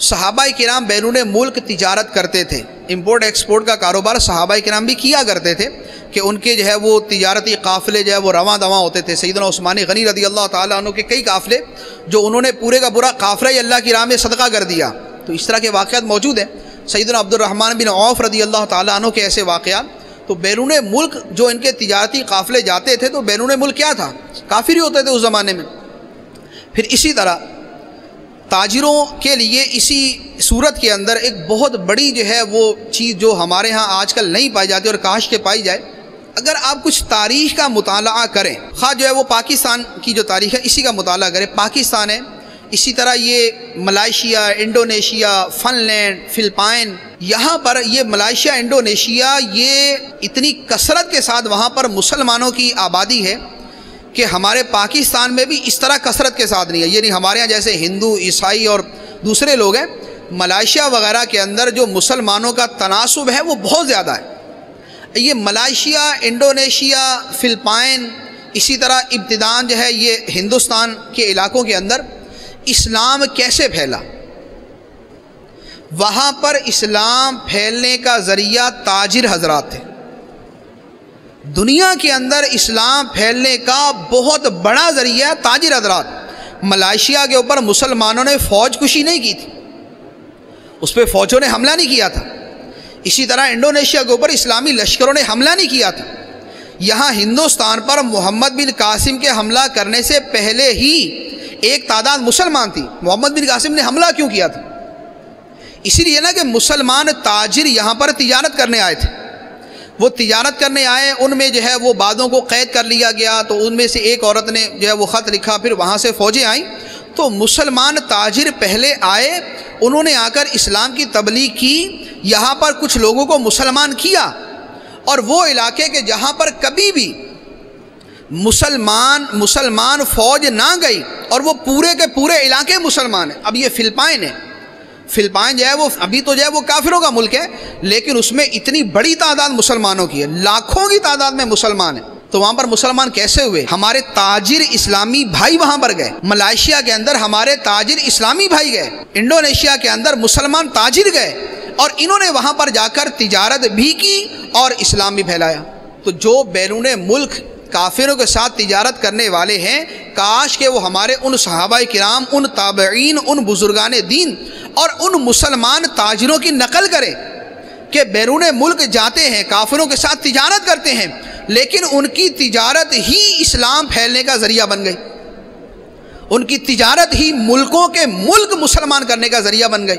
صحابہ کرام بیرون ملک تجارت کرتے تھے۔ امپورٹ ایکسپورٹ کا کاروبار صحابہ کرام بھی کیا کرتے تھے کہ ان کے جو ہے وہ تجارتی قافلے جو ہے وہ رواں دواں ہوتے تھے۔ سیدنا عثمانی غنی رضی اللہ تعالیٰ عنہ کے کئی قافلے جو انہوں نے پورے کا پورا قافلہ ہی اللہ کی راہ میں صدقہ کر دیا۔ تو اس طرح کے واقعات موجود ہیں۔ سیدنا عبد الرحمن بن عوف رضی اللہ تعالیٰ عنہ کے ایسے واقعات۔ تو بیرون ملک جو ان کے تجارتی قافلے جاتے تھے تو بیرون ملک کیا تھا؟ کافر ہی ہوتے تھے اس زمانے میں۔ پھر اسی طرح تاجروں کے لیے اسی صورت کے اندر ایک بہت بڑی جو ہے وہ چیز جو ہمارے ہاں آج کل نہیں پائی جاتی اور کاش کے پائی جائے، اگر آپ کچھ تاریخ کا مطالعہ کریں، خواہ جو ہے وہ پاکستان کی جو تاریخ ہے اسی کا مطالعہ کریں، پاکستان ہے، اسی طرح یہ Malaysia, Indonesia Finland Philippines, یہاں پر یہ ملائیشیا، انڈونیشیا، یہ اتنی کثرت کے ساتھ وہاں پر مسلمانوں کی آبادی ہے کہ ہمارے پاکستان میں بھی اس طرح کثرت کے ساتھ نہیں ہے۔ یعنی ہمارے یہاں جیسے ہندو، عیسائی اور دوسرے لوگ ہیں، ملائیشیا وغیرہ کے اندر جو مسلمانوں کا تناسب ہے وہ بہت زیادہ ہے۔ یہ ملائیشیا، انڈونیشیا، فلپائن، اسی طرح ابتدان جو ہے یہ ہندوستان کے علاقوں کے اندر اسلام کیسے پھیلا؟ وہاں پر اسلام پھیلنے کا ذریعہ تاجر حضرات تھے۔ دنیا کے اندر اسلام پھیلنے کا بہت بڑا ذریعہ تاجر حضرات۔ ملائیشیا کے اوپر مسلمانوں نے فوج کشی نہیں کی تھی۔ اس پہ فوجوں نے حملہ نہیں کیا تھا۔ اسی طرح انڈونیشیا کے اوپر اسلامی لشکروں نے حملہ نہیں کیا تھا۔ یہاں ہندوستان پر محمد بن قاسم کے حملہ کرنے سے پہلے ہی ایک تعداد مسلمان تھی۔ محمد بن قاسم نے حملہ کیوں کیا تھا؟ اسی لیے نا کہ مسلمان تاجر یہاں پر تجارت کرنے آئے تھے۔ وہ تجارت کرنے آئے، ان میں جو ہے وہ بادوں کو قید کر لیا گیا، تو ان میں سے ایک عورت نے جو ہے وہ خط لکھا، پھر وہاں سے فوجیں آئیں۔ تو مسلمان تاجر پہلے آئے، انہوں نے آ کر اسلام کی تبلیغ کی، یہاں پر کچھ لوگوں کو مسلمان کیا۔ اور وہ علاقے کے جہاں پر کبھی بھی مسلمان مسلمان فوج نہ گئی، اور وہ پورے کے پورے علاقے مسلمان ہیں۔ اب یہ فلپائن ہے فلپائن جو ہے وہ، ابھی تو جو ہے وہ کافروں کا ملک ہے، لیکن اس میں اتنی بڑی تعداد مسلمانوں کی ہے، لاکھوں کی تعداد میں مسلمان ہیں۔ تو وہاں پر مسلمان کیسے ہوئے؟ ہمارے تاجر اسلامی بھائی وہاں پر گئے۔ ملائیشیا کے اندر ہمارے تاجر اسلامی بھائی گئے۔ انڈونیشیا کے اندر مسلمان تاجر گئے۔ اور انہوں نے وہاں پر جا کر تجارت بھی کی اور اسلام بھی پھیلایا۔ تو جو بیرون ملک کافروں کے ساتھ تجارت کرنے والے ہیں۔ کاش کہ وہ ہمارے ان صحابہ کرام، ان تابعین، ان بزرگان دین اور ان مسلمان تاجروں کی نقل کرے کہ بیرون ملک جاتے ہیں، کافروں کے ساتھ تجارت کرتے ہیں، لیکن ان کی تجارت ہی اسلام پھیلنے کا ذریعہ بن گئی۔ ان کی تجارت ہی ملکوں کے ملک مسلمان کرنے کا ذریعہ بن گئی۔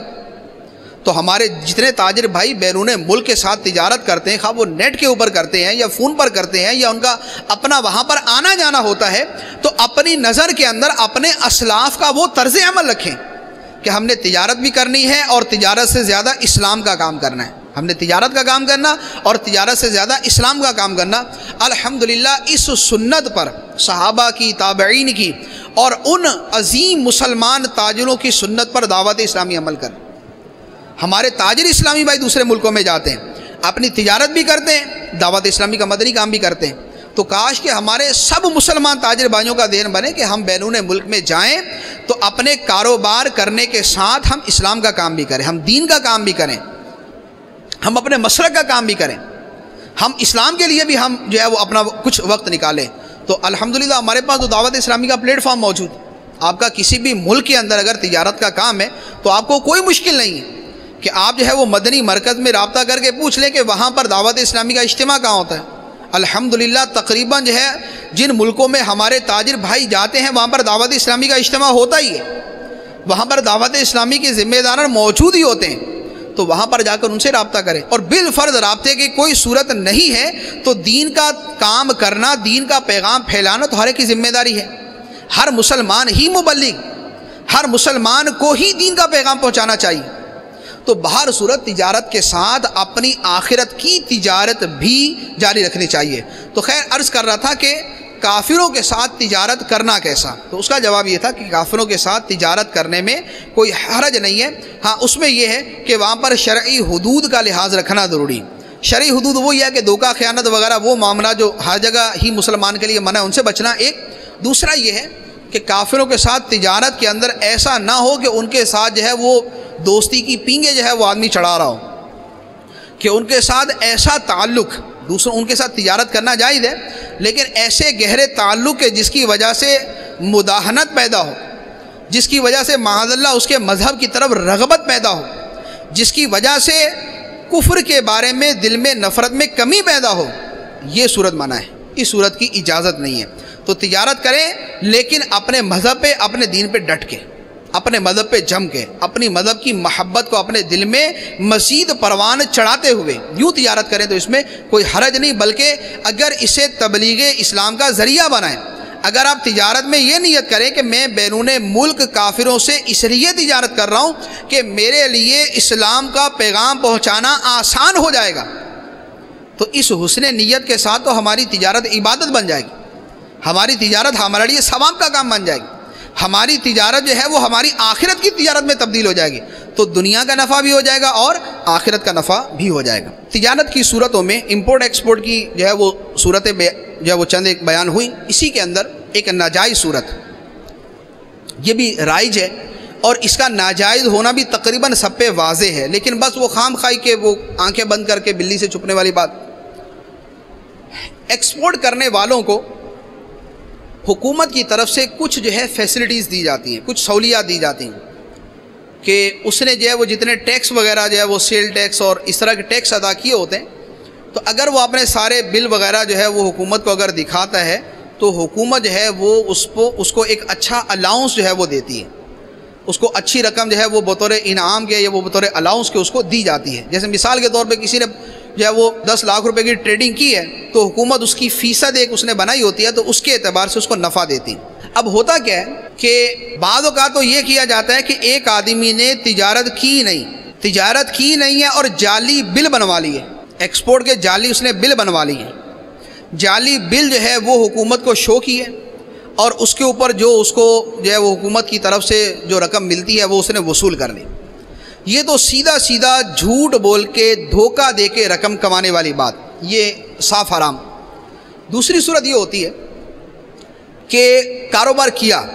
تو ہمارے جتنے تاجر بھائی بیرون ملک کے ساتھ تجارت کرتے ہیں خواہ وہ نیٹ کے اوپر کرتے ہیں یا فون پر کرتے ہیں یا ان کا اپنا وہاں پر آنا جانا ہوتا ہے، تو اپنی نظر کے اندر اپنے اسلاف کا وہ طرز عمل رکھیں کہ ہم نے تجارت بھی کرنی ہے اور تجارت سے زیادہ اسلام کا کام کرنا ہے۔ ہم نے تجارت کا کام کرنا اور تجارت سے زیادہ اسلام کا کام کرنا۔ الحمدللہ اس سنت پر، صحابہ کی، تابعین کی اور ان عظیم مسلمان تاجروں کی سنت پر دعوت اسلامی عمل کر ہمارے تاجر اسلامی بھائی دوسرے ملکوں میں جاتے ہیں، اپنی تجارت بھی کرتے ہیں، دعوت اسلامی کا مدنی کام بھی کرتے ہیں۔ تو کاش کہ ہمارے سب مسلمان تاجر بھائیوں کا دین بنے کہ ہم بیرون ملک میں جائیں تو اپنے کاروبار کرنے کے ساتھ ہم اسلام کا کام بھی کریں، ہم دین کا کام بھی کریں، ہم اپنے مسلک کا کام بھی کریں۔ ہم اسلام کے لیے بھی ہم جو ہے وہ اپنا کچھ وقت نکالیں۔ تو الحمدللہ ہمارے پاس تو دعوت اسلامی کا پلیٹ فارم موجود۔ آپ کا کسی بھی ملک کے اندر اگر تجارت کا کام ہے تو آپ کو کوئی مشکل نہیں ہے۔ کہ آپ جو ہے وہ مدنی مرکز میں رابطہ کر کے پوچھ لیں کہ وہاں پر دعوت اسلامی کا اجتماع کہاں ہوتا ہے؟ الحمدللہ تقریباً جو ہے جن ملکوں میں ہمارے تاجر بھائی جاتے ہیں، وہاں پر دعوت اسلامی کا اجتماع ہوتا ہی ہے۔ وہاں پر دعوت اسلامی کے ذمہ دار موجود ہی ہوتے ہیں۔ تو وہاں پر جا کر ان سے رابطہ کریں۔ اور بالفرض رابطے کی کوئی صورت نہیں ہے، تو دین کا کام کرنا، دین کا پیغام پھیلانا تو ہر ایک کی ذمہ داری ہے۔ ہر مسلمان ہی مبلغ، ہر مسلمان کو ہی دین کا پیغام پہنچانا چاہیے۔ تو بہر صورت تجارت کے ساتھ اپنی آخرت کی تجارت بھی جاری رکھنی چاہیے۔ تو خیر، عرض کر رہا تھا کہ کافروں کے ساتھ تجارت کرنا کیسا؟ تو اس کا جواب یہ تھا کہ کافروں کے ساتھ تجارت کرنے میں کوئی حرج نہیں ہے۔ ہاں اس میں یہ ہے کہ وہاں پر شرعی حدود کا لحاظ رکھنا ضروری۔ شرعی حدود وہ یہ ہے کہ دھوکہ خیانت وغیرہ، وہ معاملہ جو ہر جگہ ہی مسلمان کے لیے منع ہے، ان سے بچنا ایک۔ دوسرا یہ ہے کہ کافروں کے ساتھ تجارت کے اندر ایسا نہ ہو کہ ان کے ساتھ جو ہے وہ دوستی کی پینگے جو ہے وہ آدمی چڑھا رہا ہو۔ کہ ان کے ساتھ ایسا تعلق، دوسروں، ان کے ساتھ تجارت کرنا جائز ہے، لیکن ایسے گہرے تعلق ہے جس کی وجہ سے مداحنت پیدا ہو، جس کی وجہ سے معاذ اللہ اس کے مذہب کی طرف رغبت پیدا ہو، جس کی وجہ سے کفر کے بارے میں دل میں نفرت میں کمی پیدا ہو، یہ صورت منع ہے۔ اس صورت کی اجازت نہیں ہے۔ تو تجارت کریں، لیکن اپنے مذہب پہ، اپنے دین پہ ڈٹ کے، اپنے مذہب پہ جم کے، اپنی مذہب کی محبت کو اپنے دل میں مزید پروان چڑھاتے ہوئے یوں تجارت کریں تو اس میں کوئی حرج نہیں، بلکہ اگر اسے تبلیغ اسلام کا ذریعہ بنائیں۔ اگر آپ تجارت میں یہ نیت کریں کہ میں بیرون ملک کافروں سے اس لیے تجارت کر رہا ہوں کہ میرے لیے اسلام کا پیغام پہنچانا آسان ہو جائے گا، تو اس حسن نیت کے ساتھ تو ہماری تجارت عبادت بن جائے گی۔ ہماری تجارت ہمارے لیے ثواب کا کام بن جائے گی۔ ہماری تجارت جو ہے وہ ہماری آخرت کی تجارت میں تبدیل ہو جائے گی۔ تو دنیا کا نفع بھی ہو جائے گا اور آخرت کا نفع بھی ہو جائے گا۔ تجارت کی صورتوں میں امپورٹ ایکسپورٹ کی جو ہے وہ صورتیں جو ہے وہ چند ایک بیان ہوئی اسی کے اندر ایک ناجائز صورت۔ یہ بھی رائج ہے اور اس کا ناجائز ہونا بھی تقریباً سب پہ واضح ہے۔ لیکن بس وہ خام خائی کے وہ آنکھیں بند کر کے بلی سے چھپنے والی بات۔ ایکسپورٹ کرنے والوں کو حکومت کی طرف سے کچھ جو ہے فیسلٹیز دی جاتی ہیں، کچھ سہولیات دی جاتی ہیں کہ اس نے جو ہے وہ جتنے ٹیکس وغیرہ جو ہے وہ سیل ٹیکس اور اس طرح کے ٹیکس ادا کیے ہوتے ہیں، تو اگر وہ اپنے سارے بل وغیرہ جو ہے وہ حکومت کو اگر دکھاتا ہے، تو حکومت جو ہے وہ اس کو اس کو ایک اچھا الاؤنس جو ہے وہ دیتی ہے۔ اس کو اچھی رقم جو ہے وہ بطور انعام کے یا وہ بطور الاؤنس کے اس کو دی جاتی ہے۔ جیسے مثال کے طور پہ کسی نے جو ہے وہ دس لاکھ روپے کی ٹریڈنگ کی ہے تو حکومت اس کی فیصد ایک اس نے بنائی ہوتی ہے تو اس کے اعتبار سے اس کو نفع دیتی اب ہوتا کیا ہے کہ بعض اوقات تو یہ کیا جاتا ہے کہ ایک آدمی نے تجارت کی نہیں، تجارت کی نہیں ہے اور جعلی بل بنوا لی ہے۔ ایکسپورٹ کے جعلی اس نے بل بنوا لی ہے۔ جعلی بل جو ہے وہ حکومت کو شو کی ہے اور اس کے اوپر جو اس کو جو ہے وہ حکومت کی طرف سے جو رقم ملتی ہے وہ اس نے وصول کر لی۔ یہ تو سیدھا سیدھا جھوٹ بول کے دھوکہ دے کے رقم کمانے والی بات، یہ صاف حرام۔ دوسری صورت یہ ہوتی ہے کہ کاروبار کیا،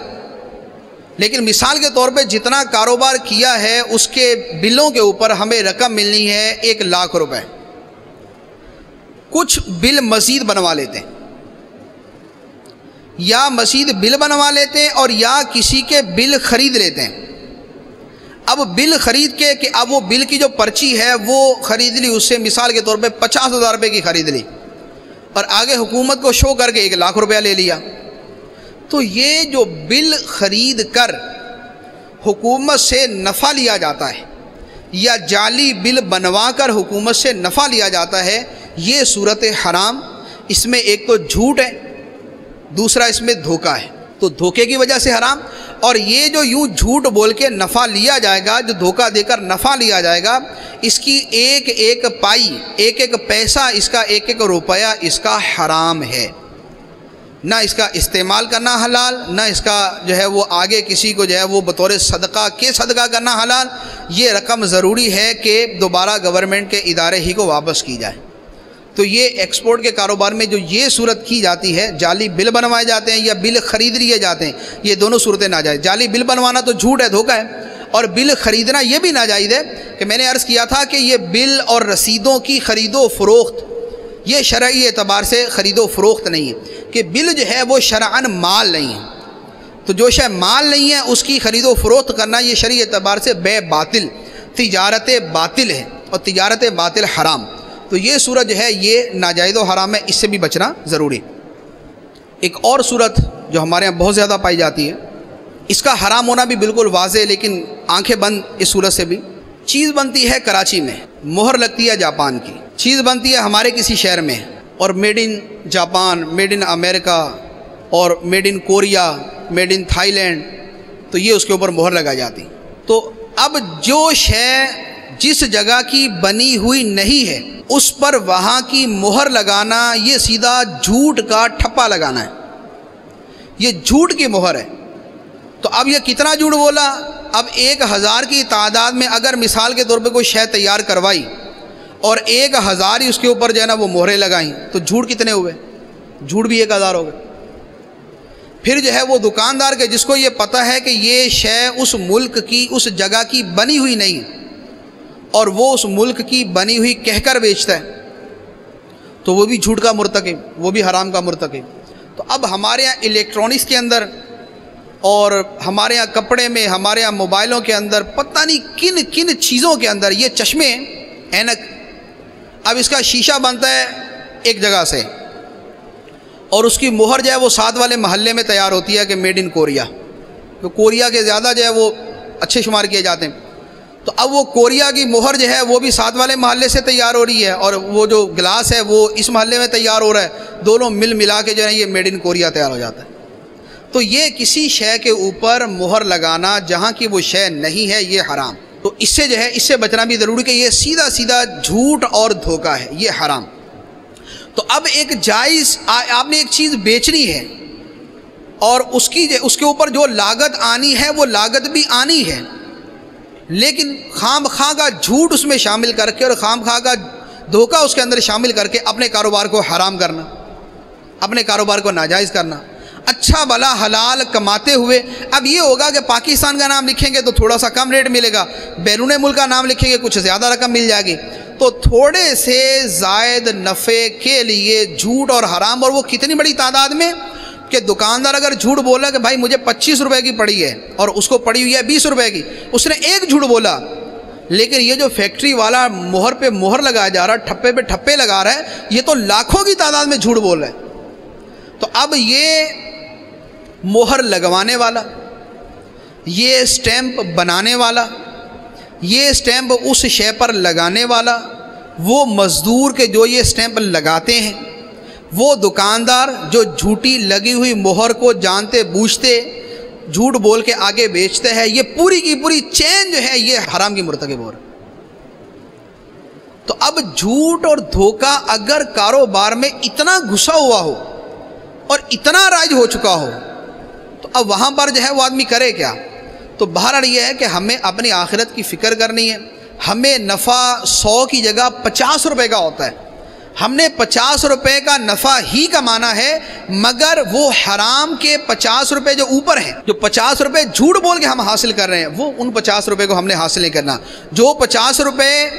لیکن مثال کے طور پہ جتنا کاروبار کیا ہے، اس کے بلوں کے اوپر ہمیں رقم ملنی ہے ایک لاکھ روپے۔ کچھ بل مزید بنوا لیتے ہیں۔ یا مزید بل بنوا لیتے ہیں اور یا کسی کے بل خرید لیتے ہیں۔ اب بل خرید کے کہ اب وہ بل کی جو پرچی ہے وہ خرید لی، اس سے مثال کے طور پہ پچاس ہزار روپے کی خرید لی۔ اور آگے حکومت کو شو کر کے ایک لاکھ روپیہ لے لیا۔ تو یہ جو بل خرید کر حکومت سے نفع لیا جاتا ہے یا جعلی بل بنوا کر حکومت سے نفع لیا جاتا ہے، یہ صورت حرام۔ اس میں ایک تو جھوٹ ہے، دوسرا اس میں دھوکہ ہے۔ تو دھوکے کی وجہ سے حرام اور یہ جو یوں جھوٹ بول کے نفع لیا جائے گا، جو دھوکہ دے کر نفع لیا جائے گا، اس کی ایک ایک پائی، ایک ایک پیسہ، اس کا ایک ایک روپیہ اس کا حرام ہے۔ نہ اس کا استعمال کرنا حلال، نہ اس کا جو ہے وہ آگے کسی کو جو ہے وہ بطور صدقہ، کے صدقہ کرنا حلال، یہ رقم ضروری ہے کہ دوبارہ گورنمنٹ کے ادارے ہی کو واپس کی جائے۔ تو یہ ایکسپورٹ کے کاروبار میں جو یہ صورت کی جاتی ہے، جعلی بل بنوائے جاتے ہیں یا بل خرید لیے جاتے ہیں، یہ دونوں صورتیں ناجائز۔ جعلی بل بنوانا تو جھوٹ ہے، دھوکہ ہے، اور بل خریدنا یہ بھی ناجائز ہے کہ میں نے عرض کیا تھا کہ یہ بل اور رسیدوں کی خرید و فروخت، یہ شرعی اعتبار سے خرید و فروخت نہیں ہے کہ بل جو ہے وہ شرعن مال نہیں ہے۔ تو جو شے مال نہیں ہے، اس کی خرید و فروخت کرنا یہ شرعی اعتبار سے بے باطل، تجارت باطل ہے اور تجارت باطل حرام۔ تو یہ صورت جو ہے، یہ ناجائز و حرام ہے، اس سے بھی بچنا ضروری۔ ایک اور صورت جو ہمارے یہاں بہت زیادہ پائی جاتی ہے، اس کا حرام ہونا بھی بالکل واضح لیکن آنکھیں بند اس صورت سے بھی۔ چیز بنتی ہے کراچی میں، مہر لگتی ہے جاپان کی۔ چیز بنتی ہے ہمارے کسی شہر میں، اور made in Japan made in America اور made in Korea made in Thailand تو یہ اس کے اوپر مہر لگائی جاتی۔ تو اب جو شے جس جگہ کی بنی ہوئی نہیں ہے، اس پر وہاں کی مہر لگانا، یہ سیدھا جھوٹ کا ٹھپا لگانا ہے۔ یہ جھوٹ کی مہر ہے۔ تو اب یہ کتنا جھوٹ بولا؟ اب ایک ہزار کی تعداد میں اگر مثال کے طور پہ کوئی شے تیار کروائی اور ایک ہزار ہی اس کے اوپر جو ہے نا وہ مہریں لگائیں، تو جھوٹ کتنے ہوئے؟ جھوٹ بھی ایک ہزار ہو گئے۔ پھر جو ہے وہ دکاندار کے، جس کو یہ پتہ ہے کہ یہ شے اس ملک کی، اس جگہ کی بنی ہوئی نہیں اور وہ اس ملک کی بنی ہوئی کہہ کر بیچتا ہے۔ تو وہ بھی جھوٹ کا مرتکب، وہ بھی حرام کا مرتکب۔ تو اب ہمارے یہاں الیکٹرانکس کے اندر اور ہمارے یہاں کپڑے میں، ہمارے یہاں موبائلوں کے اندر، پتہ نہیں کن کن چیزوں کے اندر یہ چشمے اینک۔ اب اس کا شیشہ بنتا ہے ایک جگہ سے۔ اور اس کی مہر جو ہے وہ ساتھ والے محلے میں تیار ہوتی ہے کہ میڈ ان کوریا تو کوریا کے زیادہ جو ہے وہ اچھے شمار کیے جاتے ہیں۔ تو اب وہ کوریا کی مہر جو ہے وہ بھی ساتھ والے محلے سے تیار ہو رہی ہے اور وہ جو گلاس ہے وہ اس محلے میں تیار ہو رہا ہے، دونوں مل ملا کے جو ہے یہ میڈ ان کوریا تیار ہو جاتا ہے۔ تو یہ کسی شے کے اوپر مہر لگانا جہاں کی وہ شے نہیں ہے، یہ حرام۔ تو اس سے جو ہے، اس سے بچنا بھی ضروری کہ یہ سیدھا سیدھا جھوٹ اور دھوکہ ہے، یہ حرام۔ تو اب ایک جائز، آپ نے ایک چیز بیچنی ہے اور اس کی اس کے اوپر جو لاگت آنی ہے، وہ لاگت بھی آنی ہے۔ لیکن خام خواہ کا جھوٹ اس میں شامل کر کے اور خام خواہ کا دھوکہ اس کے اندر شامل کر کے اپنے کاروبار کو حرام کرنا، اپنے کاروبار کو ناجائز کرنا۔ اچھا بلا حلال کماتے ہوئے، اب یہ ہوگا کہ پاکستان کا نام لکھیں گے تو تھوڑا سا کم ریٹ ملے گا، بیرون ملک کا نام لکھیں گے کچھ زیادہ رقم مل جائے گی۔ تو تھوڑے سے زائد نفع کے لیے جھوٹ اور حرام، اور وہ کتنی بڑی تعداد میں؟ کہ دکاندار اگر جھوٹ بولا کہ بھائی مجھے پچیس روپے کی پڑی ہے اور اس کو پڑی ہوئی ہے بیس روپے کی، اس نے ایک جھوٹ بولا۔ لیکن یہ جو فیکٹری والا مہر پہ مہر لگایا جا رہا ہے، ٹھپے پہ ٹھپے لگا رہا ہے، یہ تو لاکھوں کی تعداد میں جھوٹ بول رہا ہے۔ تو اب یہ مہر لگوانے والا، یہ اسٹیمپ بنانے والا، یہ اسٹیمپ اس شے پر لگانے والا، وہ مزدور کے جو یہ اسٹیمپ لگاتے ہیں وہ دکاندار جو جھوٹی لگی ہوئی مہر کو جانتے بوجھتے جھوٹ بول کے آگے بیچتے ہیں، یہ پوری کی پوری چین جو ہے، یہ حرام کی مرتکب ہو رہا تو اب جھوٹ اور دھوکہ اگر کاروبار میں اتنا گھسا ہوا ہو اور اتنا رائج ہو چکا ہو، تو اب وہاں پر جو ہے وہ آدمی کرے کیا؟ تو بہرحال یہ ہے کہ ہمیں اپنی آخرت کی فکر کرنی ہے۔ ہمیں نفع سو کی جگہ پچاس روپے کا ہوتا ہے۔ ہم نے پچاس روپے کا نفع ہی کمانا ہے، مگر وہ حرام کے پچاس روپے جو اوپر ہیں، جو پچاس روپے جھوٹ بول کے ہم حاصل کر رہے ہیں، وہ ان پچاس روپے کو ہم نے حاصل نہیں کرنا۔ جو پچاس روپے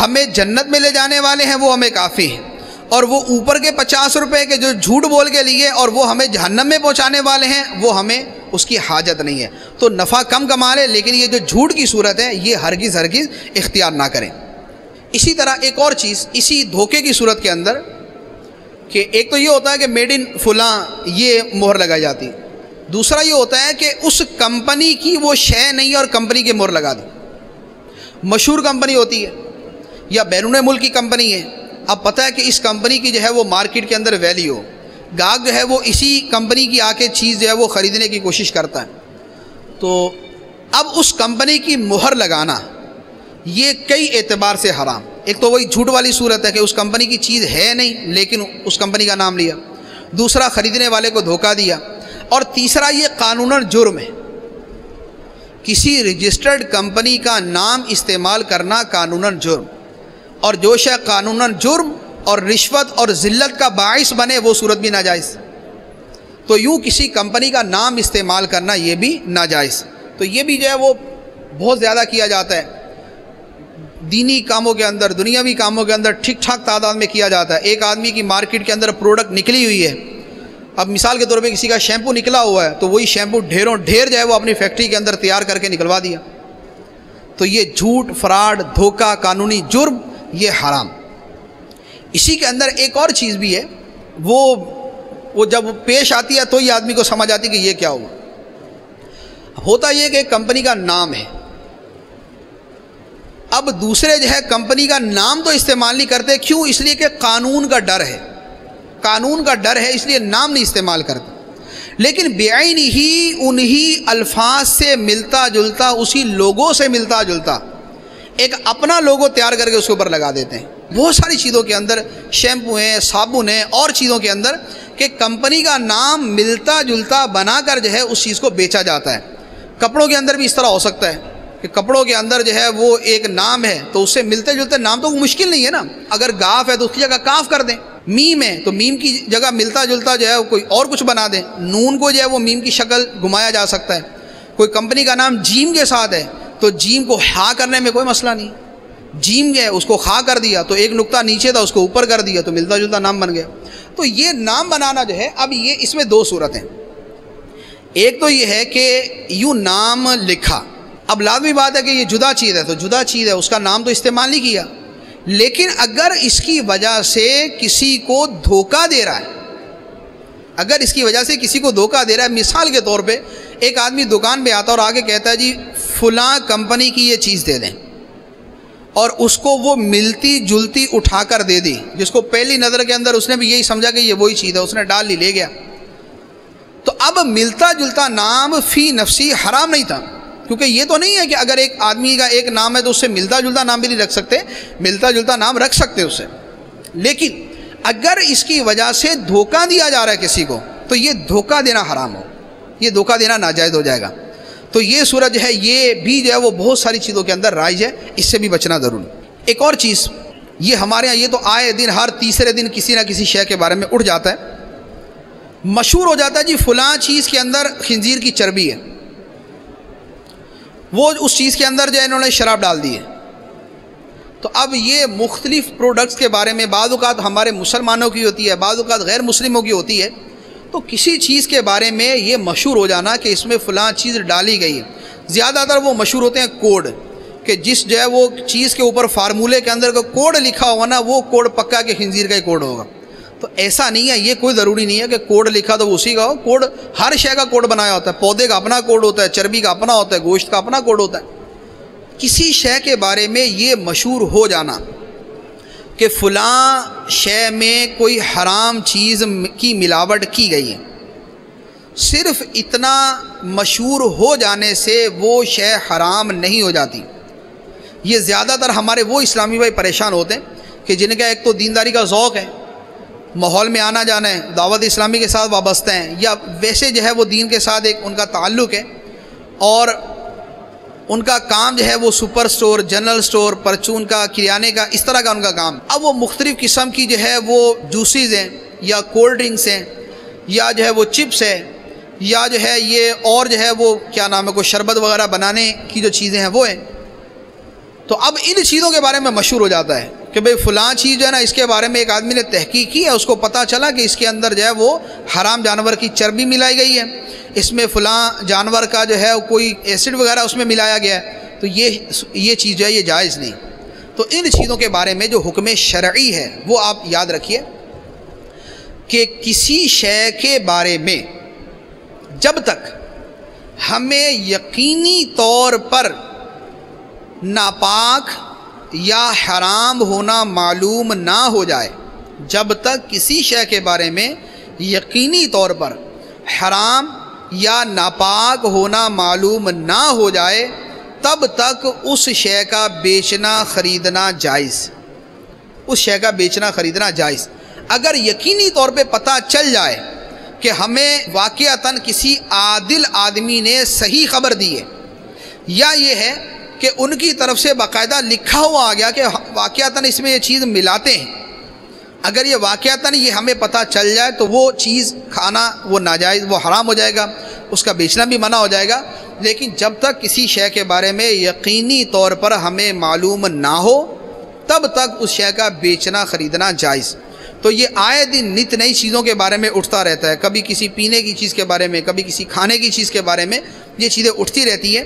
ہمیں جنت میں لے جانے والے ہیں، وہ ہمیں کافی ہیں۔ اور وہ اوپر کے پچاس روپے کے جو جھوٹ بول کے لیے اور وہ ہمیں جہنم میں پہنچانے والے ہیں، وہ ہمیں اس کی حاجت نہیں ہے۔ تو نفع کم کما لے لیکن یہ جو جھوٹ کی صورت ہے، یہ ہرگز ہرگز اختیار نہ کریں۔ اسی طرح ایک اور چیز اسی دھوکے کی صورت کے اندر کہ ایک تو یہ ہوتا ہے کہ میڈ ان فلاں یہ مہر لگائی جاتی دوسرا یہ ہوتا ہے کہ اس کمپنی کی وہ شے نہیں اور کمپنی کے مہر لگا دی مشہور کمپنی ہوتی ہے یا بیرون ملک کی کمپنی ہے اب پتہ ہے کہ اس کمپنی کی جو ہے وہ مارکیٹ کے اندر ویلیو گاہک جو ہے وہ اسی کمپنی کی آ کے چیز جو ہے وہ خریدنے کی کوشش کرتا ہے تو اب اس کمپنی کی مہر لگانا یہ کئی اعتبار سے حرام۔ ایک تو وہی جھوٹ والی صورت ہے کہ اس کمپنی کی چیز ہے نہیں، لیکن اس کمپنی کا نام لیا۔ دوسرا، خریدنے والے کو دھوکہ دیا۔ اور تیسرا، یہ قانون جرم ہے۔ کسی رجسٹرڈ کمپنی کا نام استعمال کرنا قانون جرم۔ اور جو شے قانون جرم اور رشوت اور ذلت کا باعث بنے، وہ صورت بھی ناجائز۔ تو یوں کسی کمپنی کا نام استعمال کرنا یہ بھی ناجائز۔ تو یہ بھی جو ہے وہ بہت زیادہ کیا جاتا ہے۔ دینی کاموں کے اندر، دنیاوی کاموں کے اندر ٹھیک ٹھاک تعداد میں کیا جاتا ہے۔ ایک آدمی کی مارکیٹ کے اندر پروڈکٹ نکلی ہوئی ہے۔ اب مثال کے طور پہ کسی کا شیمپو نکلا ہوا ہے تو وہی شیمپو ڈھیروں ڈھیر جو ہے وہ اپنی فیکٹری کے اندر تیار کر کے نکلوا دیا۔ تو یہ جھوٹ، فراڈ، دھوکہ، قانونی جرم، یہ حرام۔ اسی کے اندر ایک اور چیز بھی ہے۔ وہ وہ جب پیش آتی ہے تو یہ آدمی کو سمجھ آتی کہ یہ کیا ہوا۔ ہوتا یہ کہ ایک کمپنی کا نام ہے۔ اب دوسرے جو ہے کمپنی کا نام تو استعمال نہیں کرتے، کیوں؟ اس لیے کہ قانون کا ڈر ہے۔ قانون کا ڈر ہے، اس لیے نام نہیں استعمال کرتے۔ لیکن بےآئین ہی، انہی الفاظ سے ملتا جلتا، اسی لوگوں سے ملتا جلتا۔ ایک اپنا لوگو تیار کر کے اس کے اوپر لگا دیتے ہیں۔ بہت ساری چیزوں کے اندر، شیمپو ہیں، صابن ہیں، اور چیزوں کے اندر کہ کمپنی کا نام ملتا جلتا بنا کر جو ہے اس چیز کو بیچا جاتا ہے۔ کپڑوں کے اندر بھی اس طرح ہو سکتا ہے۔ کہ کپڑوں کے اندر جو ہے وہ ایک نام ہے، تو اس سے ملتے جلتے نام تو مشکل نہیں ہے نا۔ اگر گاف ہے تو اس کی جگہ کاف کر دیں۔ میم ہے تو میم کی جگہ ملتا جلتا جو ہے کوئی اور کچھ بنا دیں۔ نون کو جو ہے وہ میم کی شکل گھمایا جا سکتا ہے۔ کوئی کمپنی کا نام جیم کے ساتھ ہے، تو جیم کو ہا کرنے میں کوئی مسئلہ نہیں۔ جیم ہے اس کو خا کر دیا، تو ایک نقطہ نیچے تھا، اس کو اوپر کر دیا، تو ملتا جلتا نام بن گیا۔ تو یہ نام بنانا جو ہے، اب یہ اس میں دو صورتیں۔ ایک تو یہ ہے کہ یوں نام لکھا۔ اب لازمی بات ہے کہ یہ جدا چیز ہے، تو جدا چیز ہے، اس کا نام تو استعمال نہیں کیا۔ لیکن اگر اس کی وجہ سے کسی کو دھوکہ دے رہا ہے، اگر اس کی وجہ سے کسی کو دھوکہ دے رہا ہے، مثال کے طور پہ ایک آدمی دکان پہ آتا اور آگے کہتا ہے جی فلاں کمپنی کی یہ چیز دے دیں۔ اور اس کو وہ ملتی جلتی اٹھا کر دے دی، جس کو پہلی نظر کے اندر اس نے بھی یہی سمجھا کہ یہ وہی چیز ہے، اس نے ڈال لی، لے گیا۔ تو اب ملتا جلتا نام فی نفسی حرام نہیں تھا۔ کیونکہ یہ تو نہیں ہے کہ اگر ایک آدمی کا ایک نام ہے تو اس سے ملتا جلتا نام بھی نہیں رکھ سکتے، ملتا جلتا نام رکھ سکتے اسے۔ لیکن اگر اس کی وجہ سے دھوکہ دیا جا رہا ہے کسی کو، تو یہ دھوکہ دینا حرام ہو۔ یہ دھوکہ دینا ناجائز ہو جائے گا۔ تو یہ سورج ہے، یہ بھی جو ہے وہ بہت ساری چیزوں کے اندر رائج ہے، اس سے بھی بچنا ضروری۔ ایک اور چیز، یہ ہمارے یہاں یہ تو آئے دن، ہر تیسرے دن کسی نہ کسی شے کے بارے میں اٹھ جاتا ہے۔ مشہور ہو جاتا ہے جی فلاں چیز کے اندر خنزیر کی چربی ہے۔ وہ اس چیز کے اندر جو ہے انہوں نے شراب ڈال دی ہے۔ تو اب یہ مختلف پروڈکٹس کے بارے میں بعض اوقات ہمارے مسلمانوں کی ہوتی ہے، بعض اوقات غیر مسلموں کی ہوتی ہے۔ تو کسی چیز کے بارے میں یہ مشہور ہو جانا کہ اس میں فلاں چیز ڈالی گئی ہے۔ زیادہ تر وہ مشہور ہوتے ہیں کوڈ کہ جس جو ہے وہ چیز کے اوپر فارمولے کے اندر کوڈ لکھا ہوگا نا، وہ کوڈ پکا کہ خنزیر کا ہی کوڈ ہوگا۔ تو ایسا نہیں ہے، یہ کوئی ضروری نہیں ہے کہ کوڈ لکھا تو اسی کا ہو۔ کوڈ ہر شے کا کوڈ بنایا ہوتا ہے۔ پودے کا اپنا کوڈ ہوتا ہے، چربی کا اپنا ہوتا ہے، گوشت کا اپنا کوڈ ہوتا ہے۔ کسی شے کے بارے میں یہ مشہور ہو جانا کہ فلاں شے میں کوئی حرام چیز کی ملاوٹ کی گئی ہے۔ صرف اتنا مشہور ہو جانے سے وہ شے حرام نہیں ہو جاتی۔ یہ زیادہ تر ہمارے وہ اسلامی بھائی پریشان ہوتے ہیں کہ جن کا ایک تو دینداری کا ذوق ہے۔ ماحول میں آنا جانا ہے، دعوت اسلامی کے ساتھ وابستہ ہیں، یا ویسے جو ہے وہ دین کے ساتھ ایک ان کا تعلق ہے، اور ان کا کام جو ہے وہ سپر سٹور، جنرل سٹور، پرچون کا، کریانے کا، اس طرح کا ان کا کام۔ اب وہ مختلف قسم کی جو ہے وہ جوسیز ہیں، یا کولڈ ڈرنکس ہیں، یا جو ہے وہ چپس ہے یا جو ہے یہ اور جو ہے وہ کیا نام ہے، کوئی شربت وغیرہ بنانے کی جو چیزیں ہیں وہ ہیں۔ تو اب ان چیزوں کے بارے میں مشہور ہو جاتا ہے کہ بھئی فلاں چیز جو ہے نا، اس کے بارے میں ایک آدمی نے تحقیق کی ہے، اس کو پتہ چلا کہ اس کے اندر جو ہے وہ حرام جانور کی چربی ملائی گئی ہے۔ اس میں فلاں جانور کا جو ہے کوئی ایسڈ وغیرہ اس میں ملایا گیا ہے۔ تو یہ یہ چیز جو ہے، یہ جائز نہیں۔ تو ان چیزوں کے بارے میں جو حکم شرعی ہے، وہ آپ یاد رکھیے کہ کسی شے کے بارے میں جب تک ہمیں یقینی طور پر ناپاک یا حرام ہونا معلوم نہ ہو جائے، جب تک کسی شے کے بارے میں یقینی طور پر حرام یا ناپاک ہونا معلوم نہ ہو جائے، تب تک اس شے کا بیچنا خریدنا جائز۔ اس شے کا بیچنا خریدنا جائز۔ اگر یقینی طور پہ پتہ چل جائے کہ ہمیں واقعتاً کسی عادل آدمی نے صحیح خبر دی ہے، یا یہ ہے کہ ان کی طرف سے باقاعدہ لکھا ہوا آ گیا کہ واقعتاً اس میں یہ چیز ملاتے ہیں۔ اگر یہ واقعتاً یہ ہمیں پتہ چل جائے تو وہ چیز کھانا وہ ناجائز، وہ حرام ہو جائے گا، اس کا بیچنا بھی منع ہو جائے گا۔ لیکن جب تک کسی شے کے بارے میں یقینی طور پر ہمیں معلوم نہ ہو، تب تک اس شے کا بیچنا، خریدنا جائز۔ تو یہ آئے دن نت نئی چیزوں کے بارے میں اٹھتا رہتا ہے۔ کبھی کسی پینے کی چیز کے بارے میں، کبھی کسی کھانے کی چیز کے بارے میں یہ چیزیں اٹھتی رہتی ہیں۔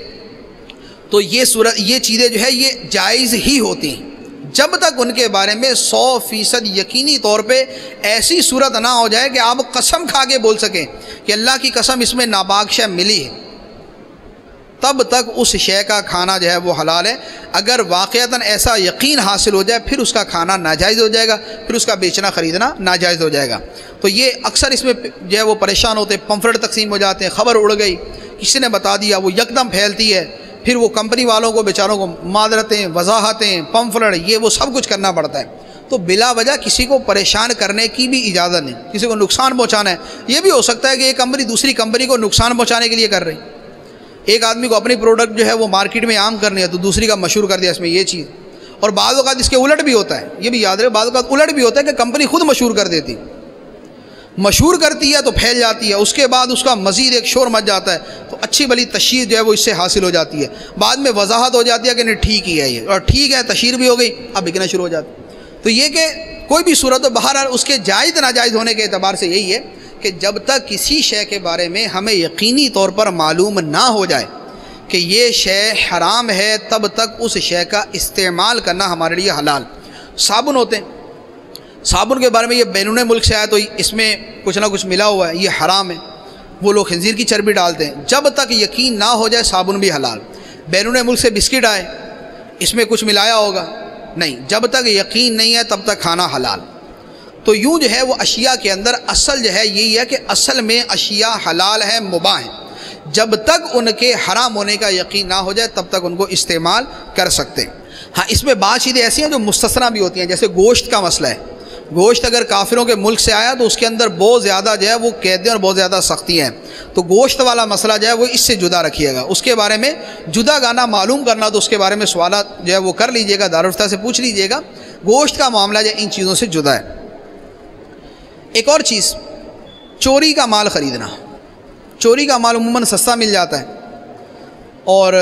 تو یہ صورت یہ چیزیں جو ہے یہ جائز ہی ہوتی ہیں۔ جب تک ان کے بارے میں سو فیصد یقینی طور پہ ایسی صورت نہ ہو جائے کہ آپ قسم کھا کے بول سکیں کہ اللہ کی قسم اس میں ناباکشہ ملی ہے۔ تب تک اس شے کا کھانا جو ہے وہ حلال ہے۔ اگر واقعتاً ایسا یقین حاصل ہو جائے، پھر اس کا کھانا ناجائز ہو جائے گا، پھر اس کا بیچنا خریدنا ناجائز ہو جائے گا۔ تو یہ اکثر اس میں جو ہے وہ پریشان ہوتے ہیں پمفلٹ تقسیم ہو جاتے ہیں خبر اڑ گئی، کسی نے بتا دیا، وہ یکدم پھیلتی ہے۔ پھر وہ کمپنی والوں کو، بیچاروں کو معذرتیں، وضاحتیں پمفلٹ یہ وہ سب کچھ کرنا پڑتا ہے۔ تو بلا وجہ کسی کو پریشان کرنے کی بھی اجازت نہیں، کسی کو نقصان پہنچانا ہے۔ یہ بھی ہو سکتا ہے کہ ایک کمپنی دوسری کمپنی کو نقصان پہنچانے کے لیے کر رہی۔ ایک آدمی کو اپنی پروڈکٹ جو ہے وہ مارکیٹ میں عام کرنی ہے تو دوسری کا مشہور کر دیا اس میں یہ چیز۔ اور بعض اوقات اس کے الٹ بھی ہوتا ہے، یہ بھی یاد رہے، بعض اوقات الٹ بھی ہوتا ہے کہ کمپنی خود مشہور کر دیتی۔ مشہور کرتی ہے تو پھیل جاتی ہے، اس کے بعد اس کا مزید ایک شور مچ جاتا ہے۔ تو اچھی بلی تشہیر جو ہے وہ اس سے حاصل ہو جاتی ہے۔ بعد میں وضاحت ہو جاتی ہے کہ نہیں، ٹھیک ہی ہے یہ۔ اور ٹھیک ہے، تشہیر بھی ہو گئی، اب بکنا شروع ہو جاتا تو یہ کہ کوئی بھی صورت و باہر اس کے جائز ناجائز ہونے کے اعتبار سے یہی ہے کہ جب تک کسی شے کے بارے میں ہمیں یقینی طور پر معلوم نہ ہو جائے کہ یہ شے حرام ہے، تب تک اس شے کا استعمال کرنا ہمارے لیے حلال۔ صابن ہوتے ہیں۔ صابن کے بارے میں یہ بیرون ملک سے آیا تو اس میں کچھ نہ کچھ ملا ہوا ہے، یہ حرام ہے۔ وہ لوگ خنزیر کی چربی ڈالتے ہیں۔ جب تک یقین نہ ہو جائے صابن بھی حلال۔ بیرون ملک سے بسکٹ آئے، اس میں کچھ ملایا ہوگا۔ نہیں، جب تک یقین نہیں ہے تب تک کھانا حلال۔ تو یوں جو ہے وہ اشیاء کے اندر اصل جو ہے یہی ہے کہ اصل میں اشیاء حلال ہیں، مباح ہیں۔ جب تک ان کے حرام ہونے کا یقین نہ ہو جائے تب تک ان کو استعمال کر سکتے ہیں۔ ہاں اس میں بعض چیزیں ایسی ہیں جو مستثنا بھی ہوتی ہیں، جیسے گوشت کا مسئلہ ہے۔ گوشت اگر کافروں کے ملک سے آیا تو اس کے اندر بہت زیادہ جو ہے وہ قیدیں اور بہت زیادہ سختی ہیں۔ تو گوشت والا مسئلہ جو ہے وہ اس سے جدا رکھیے گا۔ اس کے بارے میں جدا گانا معلوم کرنا تو اس کے بارے میں سوالات جو ہے وہ کر لیجیے گا، دارالفتہ سے پوچھ لیجیے گا۔ گوشت کا معاملہ جو ان چیزوں سے جدا ہے۔ ایک اور چیز، چوری کا مال خریدنا۔ چوری کا مال عموماً سستا مل جاتا ہے۔ اور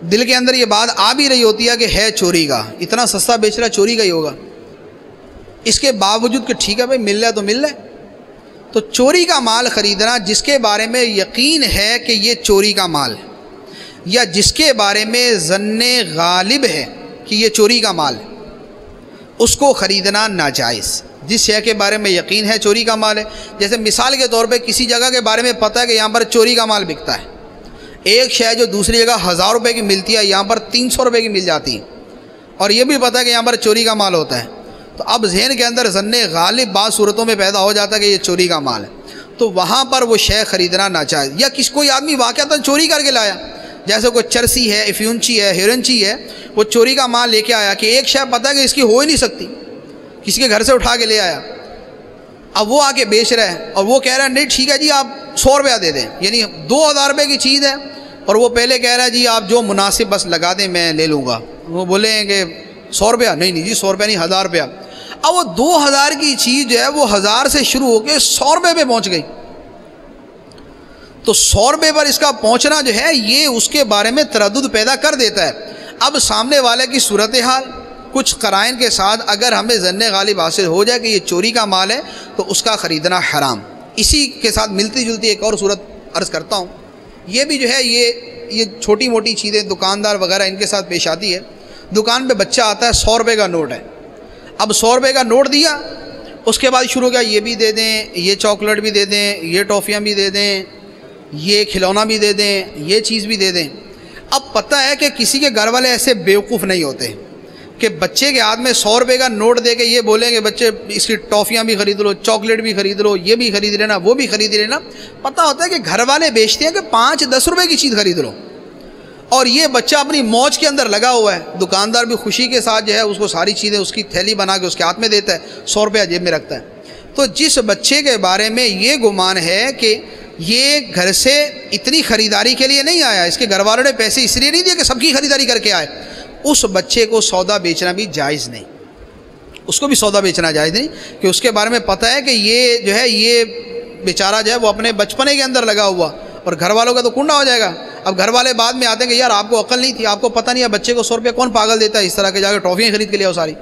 دل کے اندر یہ بات آ بھی رہی ہوتی ہے کہ ہے چوری کا، اتنا سستا بیچ رہا چوری کا ہی ہوگا۔ اس کے باوجود کہ ٹھیک ہے بھائی، مل رہا ہے تو مل رہا ہے۔ تو چوری کا مال خریدنا جس کے بارے میں یقین ہے کہ یہ چوری کا مال ہے، یا جس کے بارے میں ضن غالب ہے کہ یہ چوری کا مال ہے، اس کو خریدنا ناجائز۔ جس شے کے بارے میں یقین ہے چوری کا مال ہے، جیسے مثال کے طور پہ کسی جگہ کے بارے میں پتہ ہے کہ یہاں پر چوری کا مال بکتا ہے۔ ایک شے جو دوسری جگہ ہزار روپے کی ملتی ہے، یہاں پر تین سو روپے کی مل جاتی ہے۔ اور یہ بھی پتہ ہے کہ یہاں پر چوری کا مال ہوتا ہے۔ تو اب ذہن کے اندر ضن غالب بعض صورتوں میں پیدا ہو جاتا ہے کہ یہ چوری کا مال ہے۔ تو وہاں پر وہ شے خریدنا نہ چاہے یا کس کوئی آدمی واقعہ چوری کر کے لایا۔ جیسے کوئی چرسی ہے، افیونچی ہے ہیرنچی ہے، وہ چوری کا مال لے کے آیا کہ ایک شے پتہ ہے کہ اس کی ہو ہی نہیں سکتی۔ کسی کے گھر سے اٹھا کے لے آیا۔ اب وہ آ کے بیچ رہا ہے اور وہ کہہ رہا ہے نہیں ٹھیک ہے جی آپ سو روپیہ دے دیں۔ یعنی دو ہزار روپے کی چیز ہے۔ اور وہ پہلے کہہ رہا ہے جی آپ جو مناسب بس لگا دیں، میں لے لوں گا۔ وہ بولے ہیں کہ سو روپیہ۔ نہیں نہیں جی سو روپیہ نہیں، ہزار روپیہ۔ اب وہ دو ہزار کی چیز جو ہے وہ ہزار سے شروع ہو کے سو روپے پہ پہنچ گئی۔ تو سو روپے پر اس کا پہنچنا جو ہے یہ اس کے بارے میں تردد پیدا کر دیتا ہے۔ اب سامنے والے کی صورتحال، کچھ قرائن کے ساتھ اگر ہمیں ذن غالب حاصل ہو جائے کہ یہ چوری کا مال ہے تو اس کا خریدنا حرام۔ اسی کے ساتھ ملتی جلتی ایک اور صورت عرض کرتا ہوں۔ یہ بھی جو ہے یہ یہ چھوٹی موٹی چیزیں، دکاندار وغیرہ ان کے ساتھ پیش آتی ہے۔ دکان پہ بچہ آتا ہے، سو روپے کا نوٹ ہے۔ اب سو روپے کا نوٹ دیا، اس کے بعد شروع کیا، یہ بھی دے دیں، یہ چاکلیٹ بھی دے دیں، یہ ٹافیاں بھی دے دیں، یہ کھلونا بھی دے دیں، یہ چیز بھی دے دیں۔ اب پتہ ہے کہ کسی کے گھر والے ایسے بیوقوف نہیں ہوتے کہ بچے کے ہاتھ میں سو روپے کا نوٹ دے کے یہ بولیں کہ بچے اس کی ٹافیاں بھی خرید لو، چاکلیٹ بھی خرید لو، یہ بھی خرید لینا، وہ بھی خرید لینا۔ پتہ ہوتا ہے کہ گھر والے بیچتے ہیں کہ پانچ دس روپے کی چیز خرید لو۔ اور یہ بچہ اپنی موج کے اندر لگا ہوا ہے۔ دکاندار بھی خوشی کے ساتھ جو ہے اس کو ساری چیزیں، اس کی تھیلی بنا کے اس کے ہاتھ میں دیتا ہے، سو روپیہ جیب میں رکھتا ہے۔ تو جس بچے کے بارے میں یہ گمان ہے کہ یہ گھر سے اتنی خریداری کے لیے نہیں آیا، اس کے گھر والوں نے پیسے اس لیے نہیں دیے کہ سب کی خریداری کر کے آئے۔ اس بچے کو سودا بیچنا بھی جائز نہیں۔ اس کو بھی سودا بیچنا جائز نہیں، کہ اس کے بارے میں پتہ ہے کہ یہ جو ہے، یہ بیچارہ جو ہے وہ اپنے بچپنے کے اندر لگا ہوا اور گھر والوں کا تو کنڈا ہو جائے گا۔ اب گھر والے بعد میں آتے ہیں کہ یار آپ کو عقل نہیں تھی، آپ کو پتہ نہیں ہے، بچے کو سو روپئے کون پاگل دیتا ہے؟ اس طرح کے جا کے ٹرافیاں خرید کے لیا ساری۔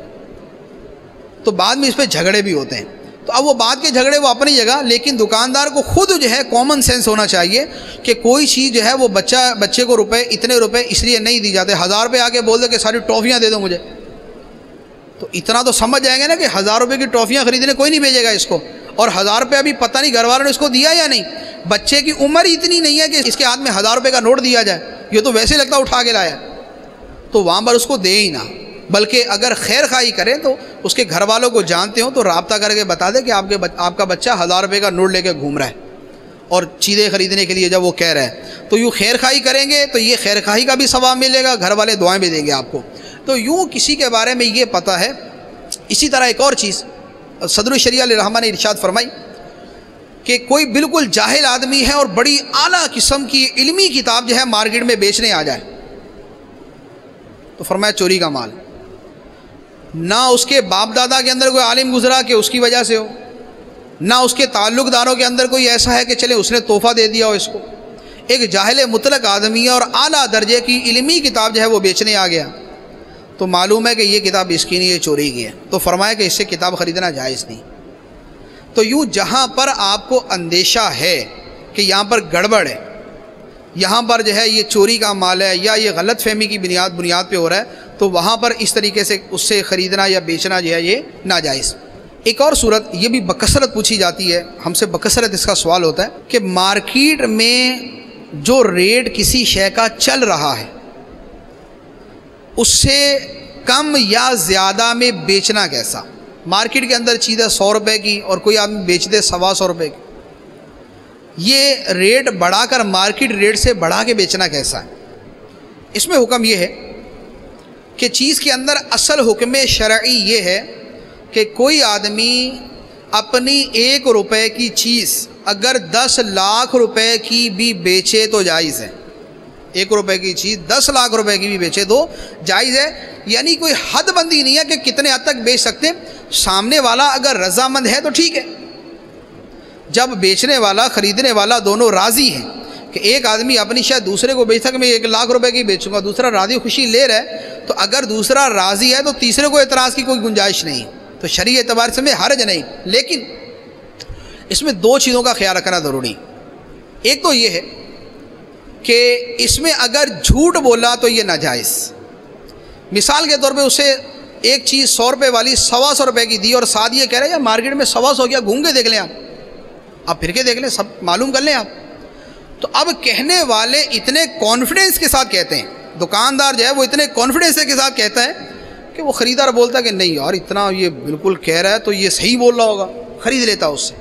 تو بعد میں اس پہ جھگڑے بھی ہوتے ہیں۔ تو اب وہ بات کے جھگڑے وہ اپنی جگہ، لیکن دکاندار کو خود جو ہے کامن سینس ہونا چاہیے کہ کوئی چیز جو ہے وہ بچہ، بچے کو روپے، اتنے روپے اس لیے نہیں دی جاتے۔ ہزار روپے آ کے بول دے کہ ساری ٹرافیاں دے دو مجھے۔ تو اتنا تو سمجھ جائیں گے نا کہ ہزار روپے کی ٹرافیاں خریدنے کوئی نہیں بھیجے گا اس کو۔ اور ہزار روپے ابھی پتہ نہیں گھر والوں نے اس کو دیا یا نہیں؟ بچے کی عمر ہی اتنی نہیں ہے کہ اس کے ہاتھ میں ہزار روپے کا نوٹ دیا جائے۔ یہ تو ویسے لگتا اٹھا کے لایا۔ تو وہاں پر اس کو دے ہی نہ۔ بلکہ اگر خیر خواہی کریں تو اس کے گھر والوں کو جانتے ہوں تو رابطہ کر کے بتا دیں کہ آپ کے آپ کا بچہ ہزار روپے کا نوٹ لے کے گھوم رہا ہے اور چیزیں خریدنے کے لیے جب وہ کہہ رہا ہے۔ تو یوں خیر خواہی کریں گے تو یہ خیر خواہی کا بھی ثواب ملے گا، گھر والے دعائیں بھی دیں گے آپ کو۔ تو یوں کسی کے بارے میں یہ پتہ ہے۔ اسی طرح ایک اور چیز۔ صدر الشریعہ علیہ رحمٰ نے ارشاد فرمائی کہ کوئی بالکل جاہل آدمی ہے اور بڑی اعلیٰ قسم کی علمی کتاب جو ہے مارکیٹ میں بیچنے آ جائے تو فرمایا چوری کا مال۔ نہ اس کے باپ دادا کے اندر کوئی عالم گزرا کہ اس کی وجہ سے ہو، نہ اس کے تعلق داروں کے اندر کوئی ایسا ہے کہ چلے اس نے تحفہ دے دیا ہو اس کو۔ ایک جاہل مطلق آدمی اور اعلیٰ درجے کی علمی کتاب جو ہے وہ بیچنے آ گیا۔ تو معلوم ہے کہ یہ کتاب اس کی نہیں، یہ چوری کی ہے۔ تو فرمایا کہ اس سے کتاب خریدنا جائز نہیں۔ تو یوں جہاں پر آپ کو اندیشہ ہے کہ یہاں پر گڑبڑ ہے، یہاں پر جو ہے یہ چوری کا مال ہے یا یہ غلط فہمی کی بنیاد بنیاد پہ ہو رہا ہے، تو وہاں پر اس طریقے سے اس سے خریدنا یا بیچنا جو ہے یہ ناجائز۔ ایک اور صورت یہ بھی بکثرت پوچھی جاتی ہے، ہم سے بکثرت اس کا سوال ہوتا ہے کہ مارکیٹ میں جو ریٹ کسی شے کا چل رہا ہے اس سے کم یا زیادہ میں بیچنا کیسا؟ مارکیٹ کے اندر چیز ہے سو روپے کی اور کوئی آدمی بیچ دے سوا سو روپے کی۔ یہ ریٹ بڑھا کر مارکیٹ ریٹ سے بڑھا کے بیچنا کیسا ہے؟ اس میں حکم یہ ہے کہ چیز کے اندر اصل حکم شرعی یہ ہے کہ کوئی آدمی اپنی ایک روپے کی چیز اگر دس لاکھ روپے کی بھی بیچے تو جائز ہے۔ ایک روپے کی چیز دس لاکھ روپے کی بھی بیچے تو جائز ہے۔ یعنی کوئی حد بندی نہیں ہے کہ کتنے حد تک بیچ سکتے۔ سامنے والا اگر رضامند ہے تو ٹھیک ہے۔ جب بیچنے والا، خریدنے والا دونوں راضی ہیں کہ ایک آدمی اپنی شاید دوسرے کو بیچ سکے میں ایک لاکھ روپے کی بیچوں گا، دوسرا راضی خوشی لے رہا ہے، تو اگر دوسرا راضی ہے تو تیسرے کو اعتراض کی کوئی گنجائش نہیں۔ تو شرعی اعتبار سے میں حرج نہیں۔ لیکن اس میں دو چیزوں کا خیال رکھنا ضروری۔ ایک تو یہ ہے کہ اس میں اگر جھوٹ بولا تو یہ ناجائز۔ مثال کے طور پہ اسے ایک چیز سو روپے والی سوا سو روپے کی دی اور ساتھ یہ کہہ رہے ہیں مارکیٹ میں سوا سو کیا گھوم کے دیکھ لیں آپ۔ آپ پھر کے دیکھ لیں، سب معلوم کر لیں آپ۔ تو اب کہنے والے اتنے کانفیڈنس کے ساتھ کہتے ہیں، دکاندار جو ہے وہ اتنے کانفیڈنس کے ساتھ کہتا ہے کہ وہ خریدار بولتا ہے کہ نہیں یار، اتنا یہ بالکل کہہ رہا ہے تو یہ صحیح بول رہا ہوگا، خرید لیتا اس سے۔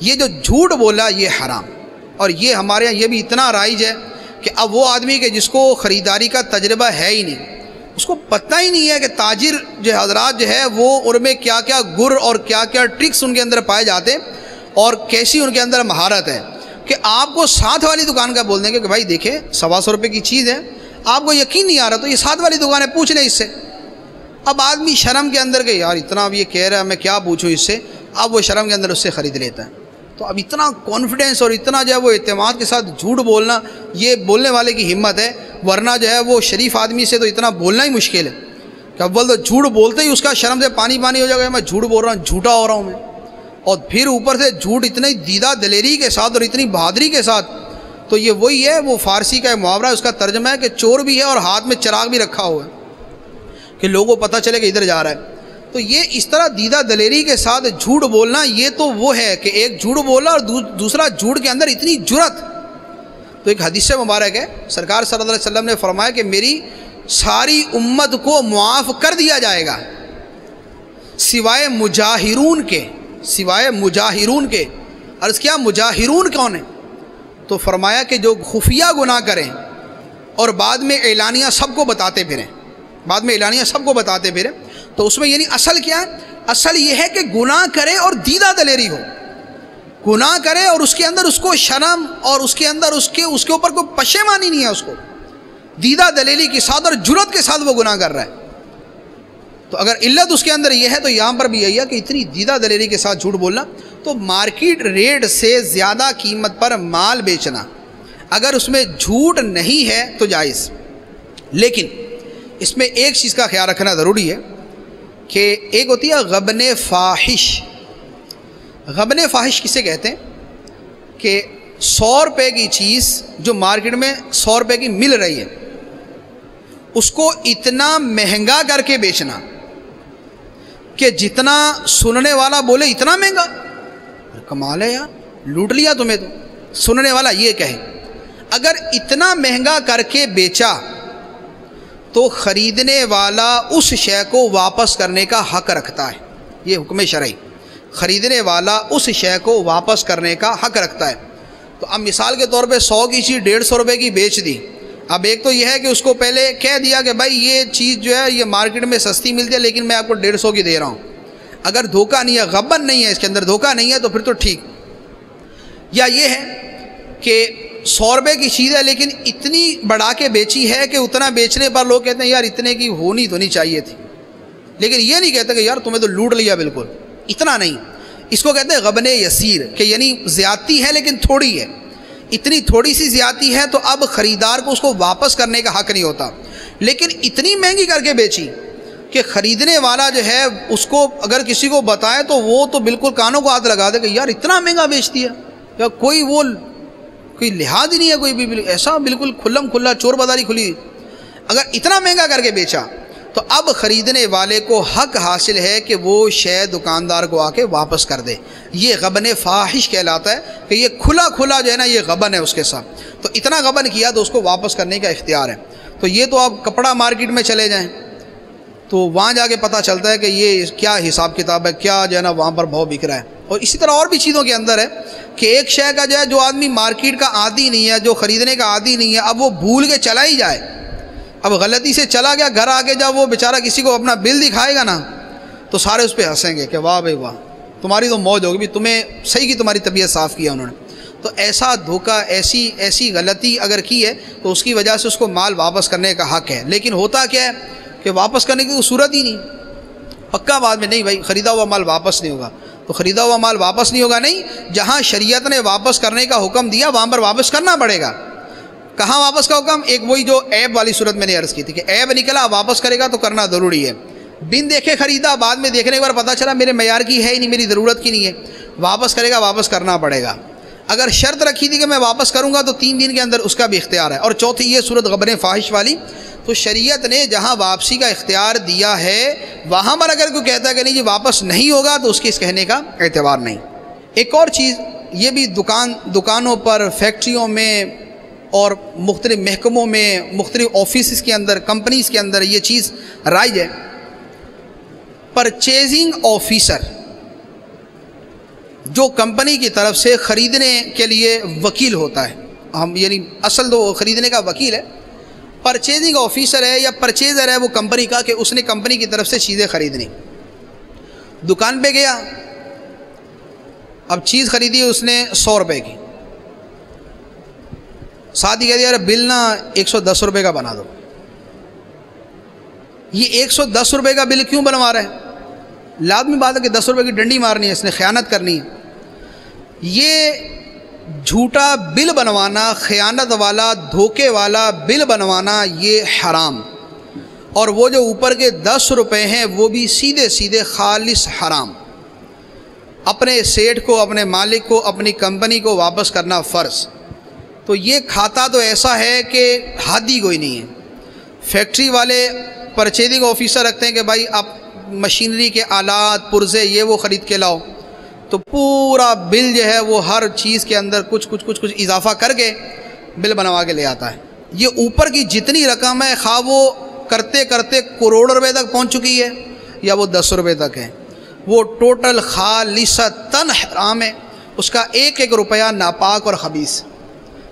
یہ جو جھوٹ بولا یہ حرام۔ اور یہ ہمارے یہاں یہ بھی اتنا رائج ہے کہ اب وہ آدمی کہ جس کو خریداری کا تجربہ ہے ہی نہیں، اس کو پتہ ہی نہیں ہے کہ تاجر جو حضرات جو ہے، وہ ان میں کیا کیا گر اور کیا کیا ٹرکس ان کے اندر پائے جاتے ہیں اور کیسی ان کے اندر مہارت ہے کہ آپ کو ساتھ والی دکان کا بول دیں گے کہ بھائی دیکھیں، سوا سو روپے کی چیز ہے، آپ کو یقین نہیں آ رہا تو یہ ساتھ والی دکان ہے، پوچھ لیں اس سے۔ اب آدمی شرم کے اندر کہ یار اتنا اب یہ کہہ رہا ہے، میں کیا پوچھوں اس سے؟ اب وہ شرم کے اندر اس سے خرید لیتا ہے۔ تو اب اتنا کانفیڈینس اور اتنا جو ہے وہ اعتماد کے ساتھ جھوٹ بولنا، یہ بولنے والے کی ہمت ہے، ورنہ جو ہے وہ شریف آدمی سے تو اتنا بولنا ہی مشکل ہے کہ اول تو جھوٹ بولتے ہی اس کا شرم سے پانی پانی ہو جائے گا میں جھوٹ بول رہا ہوں، جھوٹا ہو رہا ہوں میں۔ اور پھر اوپر سے جھوٹ اتنی دیدہ دلیری کے ساتھ اور اتنی بہادری کے ساتھ، تو یہ وہی ہے، وہ فارسی کا محاورہ ہے، اس کا ترجمہ ہے کہ چور بھی ہے اور ہاتھ میں چراغ بھی رکھا ہوا ہے کہ لوگوں کو پتہ چلے کہ ادھر جا رہا ہے۔ تو یہ اس طرح دیدہ دلیری کے ساتھ جھوٹ بولنا یہ تو وہ ہے کہ ایک جھوٹ بولنا اور دوسرا جھوٹ کے اندر اتنی جرت تو ایک حدیث مبارک ہے، سرکار صلی اللہ علیہ وسلم نے فرمایا کہ میری ساری امت کو معاف کر دیا جائے گا، سوائے مجاہرون کے، سوائے مجاہرون کے۔ عرض کیا، مجاہرون کون ہیں؟ تو فرمایا کہ جو خفیہ گناہ کریں اور بعد میں اعلانیہ سب کو بتاتے پھریں۔ بعد میں اعلانیہ سب کو بتاتے پھریں۔ تو اس میں یعنی اصل کیا؟ ہے اصل یہ ہے کہ گناہ کرے اور دیدہ دلیری ہو۔ گناہ کرے اور اس کے اندر اس کو شرم اور اس کے اندر اس کے اس کے اوپر کوئی پشیمانی نہیں ہے اس کو۔ دیدہ دلیری کے ساتھ اور جرت کے ساتھ وہ گناہ کر رہا ہے۔ تو اگر علت اس کے اندر یہ ہے تو یہاں پر بھی یہی ہے کہ اتنی دیدہ دلیری کے ساتھ جھوٹ بولنا، تو مارکیٹ ریٹ سے زیادہ قیمت پر مال بیچنا۔ اگر اس میں جھوٹ نہیں ہے تو جائز۔ لیکن اس میں ایک چیز کا خیال رکھنا ضروری ہے۔ کہ ایک ہوتی ہے غبن فاحش۔ غبن فاحش کسے کہتے ہیں؟ کہ سو روپے کی چیز جو مارکیٹ میں سو روپے کی مل رہی ہے، اس کو اتنا مہنگا کر کے بیچنا کہ جتنا سننے والا بولے اتنا مہنگا۔ کمال ہے یار، لوٹ لیا تمہیں تو۔ سننے والا یہ کہے، اگر اتنا مہنگا کر کے بیچا تو خریدنے والا اس شے کو واپس کرنے کا حق رکھتا ہے۔ یہ حکم شرعی۔ خریدنے والا اس شے کو واپس کرنے کا حق رکھتا ہے۔ تو اب مثال کے طور پہ سو کی چیز ڈیڑھ سو روپے کی بیچ دی۔ اب ایک تو یہ ہے کہ اس کو پہلے کہہ دیا کہ بھائی یہ چیز جو ہے یہ مارکیٹ میں سستی ملتی ہے، لیکن میں آپ کو ڈیڑھ سو کی دے رہا ہوں۔ اگر دھوکہ نہیں ہے، غبن نہیں ہے، اس کے اندر دھوکہ نہیں ہے، تو پھر تو ٹھیک۔ یا یہ ہے کہ سو روپے کی چیز ہے، لیکن اتنی بڑھا کے بیچی ہے کہ اتنا بیچنے پر لوگ کہتے ہیں، یار اتنے کی ہونی تو نہیں چاہیے تھی۔ لیکن یہ نہیں کہتے کہ یار تمہیں تو لوٹ لیا بالکل، اتنا نہیں۔ اس کو کہتے ہیں غبن یسیر، کہ یعنی زیادتی ہے لیکن تھوڑی ہے۔ اتنی تھوڑی سی زیادتی ہے تو اب خریدار کو اس کو واپس کرنے کا حق نہیں ہوتا۔ لیکن اتنی مہنگی کر کے بیچی کہ خریدنے والا جو ہے، اس کو اگر کسی کو بتائے تو وہ تو بالکل کانوں کو ہاتھ لگا دے کہ یار اتنا مہنگا بیچتی ہے۔ یا کوئی وہ کوئی لحاظ ہی نہیں ہے، کوئی بھی ایسا بالکل کھلم کھلا چور بازاری کھلی۔ اگر اتنا مہنگا کر کے بیچا، تو اب خریدنے والے کو حق حاصل ہے کہ وہ شے دکاندار کو آ کے واپس کر دے۔ یہ غبن فاحش کہلاتا ہے کہ یہ کھلا کھلا جو ہے نا، یہ غبن ہے اس کے ساتھ۔ تو اتنا غبن کیا تو اس کو واپس کرنے کا اختیار ہے۔ تو یہ تو آپ کپڑا مارکیٹ میں چلے جائیں۔ تو وہاں جا کے پتہ چلتا ہے کہ یہ کیا حساب کتاب ہے، کیا جو ہے نا، وہاں پر بھاؤ بک رہا ہے۔ اور اسی طرح اور بھی چیزوں کے اندر ہے کہ ایک شے کا جو ہے، جو آدمی مارکیٹ کا عادی نہیں ہے، جو خریدنے کا عادی نہیں ہے، اب وہ بھول کے چلا ہی جائے۔ اب غلطی سے چلا گیا، گھر آ کے جب وہ بیچارہ کسی کو اپنا بل دکھائے گا نا، تو سارے اس پہ ہنسیں گے کہ واہ بھائی واہ، تمہاری تو موج ہوگی بھی تمہیں صحیح کی تمہاری طبیعت صاف کیا انہوں نے۔ تو ایسا دھوکہ ایسی ایسی غلطی اگر کی ہے، تو اس کی وجہ سے اس کو مال واپس کرنے کا حق ہے۔ لیکن ہوتا کیا ہے کہ واپس کرنے کی تو صورت ہی نہیں۔ پکا بعد میں نہیں بھائی، خریدا ہوا مال واپس نہیں ہوگا۔ تو خریدا ہوا مال واپس نہیں ہوگا؟ نہیں، جہاں شریعت نے واپس کرنے کا حکم دیا، وہاں پر واپس کرنا پڑے گا۔ کہاں واپس کا حکم؟ ایک وہی جو ایب والی صورت میں نے عرض کی تھی کہ ایب نکلا، واپس کرے گا تو کرنا ضروری ہے۔ بن دیکھے خریدا، بعد میں دیکھنے کے بعد پتہ چلا میرے معیار کی ہے ہی نہیں، میری ضرورت کی نہیں ہے۔ واپس کرے گا، واپس کرنا پڑے گا۔ اگر شرط رکھی تھی کہ میں واپس کروں گا تو تین دن کے اندر اس کا بھی اختیار ہے۔ اور چوتھی یہ صورت غبر فاحش والی تو شریعت نے جہاں واپسی کا اختیار دیا ہے، وہاں پر اگر کوئی کہتا ہے کہ نہیں جی واپس نہیں ہوگا تو اس کے اس کہنے کا اعتبار نہیں۔ ایک اور چیز، یہ بھی دکان، دکانوں پر، فیکٹریوں میں اور مختلف محکموں میں، مختلف آفیسز کے اندر کمپنیز کے اندر یہ چیز رائج ہے۔ پرچیزنگ آفیسر جو کمپنی کی طرف سے خریدنے کے لیے وکیل ہوتا ہے۔ ہم یعنی اصل تو خریدنے کا وکیل ہے۔ پرچیزنگ آفیسر ہے یا پرچیزر ہے وہ کمپنی کا کہ اس نے کمپنی کی طرف سے چیزیں خریدنی۔ دکان پہ گیا۔ اب چیز خریدی اس نے سو روپے کی۔ ساتھ ہی کہہ دیا بل نا ایک سو دس روپے کا بنا دو۔ یہ ایک سو دس روپے کا بل کیوں بنوا رہے ہیں لازمی بات ہے کہ دس روپے کی ڈنڈی مارنی ہے، اس نے خیانت کرنی ہے۔ یہ جھوٹا بل بنوانا، خیانت والا، دھوکے والا بل بنوانا، یہ حرام۔ اور وہ جو اوپر کے دس روپے ہیں، وہ بھی سیدھے سیدھے خالص حرام۔ اپنے سیٹ کو، اپنے مالک کو، اپنی کمپنی کو واپس کرنا فرض۔ تو یہ کھاتا تو ایسا ہے کہ حد ہی کوئی نہیں ہے۔ فیکٹری والے پرچیزنگ آفیسر رکھتے ہیں کہ بھائی آپ مشینری کے آلات، پرزے، یہ وہ خرید کے لاؤ۔ تو پورا بل جو ہے وہ ہر چیز کے اندر کچھ کچھ کچھ کچھ اضافہ کر کے بل بنوا کے لے آتا ہے۔ یہ اوپر کی جتنی رقم ہے، خواہ وہ کرتے کرتے کروڑ روپے تک پہنچ چکی ہے یا وہ دس روپے تک ہے۔ وہ ٹوٹل خالص تن حرام ہے۔ اس کا ایک ایک روپیہ ناپاک اور خبیص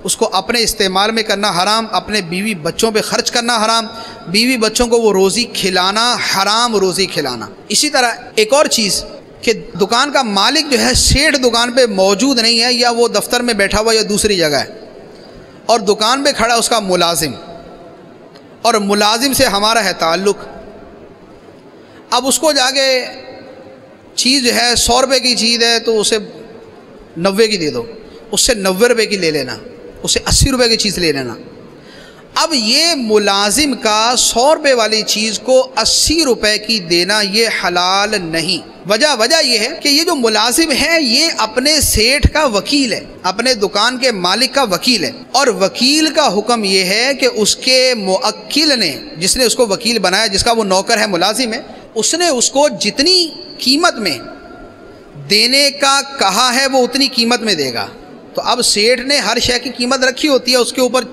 اس کو اپنے استعمال میں کرنا حرام، اپنے بیوی بچوں پہ خرچ کرنا حرام۔ بیوی بچوں کو وہ روزی کھلانا حرام، روزی کھلانا۔ اسی طرح ایک اور چیز کہ دکان کا مالک جو ہے سیٹھ دکان پہ موجود نہیں ہے، یا وہ دفتر میں بیٹھا ہوا یا دوسری جگہ ہے۔ اور دکان پہ کھڑا اس کا ملازم۔ اور ملازم سے ہمارا ہے تعلق۔ اب اس کو جا کے چیز جو ہے سو روپے کی چیز ہے تو اسے نوے کی دے دو۔ اس سے نوے روپے کی لے لینا۔ اسے اسی روپے کی چیز لے لینا۔ اب یہ ملازم کا سو روپے والی چیز کو اسی روپے کی دینا یہ حلال نہیں۔ وجہ وجہ یہ ہے کہ یہ جو ملازم ہے یہ اپنے سیٹھ کا وکیل ہے اپنے دکان کے مالک کا وکیل ہے اور وکیل کا حکم یہ ہے کہ اس کے موکل نے، جس نے اس کو وکیل بنایا، جس کا وہ نوکر ہے، ملازم ہے، اس نے اس کو جتنی قیمت میں دینے کا کہا ہے، وہ اتنی قیمت میں دے گا۔ تو اب سیٹھ نے ہر شے کی قیمت رکھی ہوتی ہے، اس کے اوپر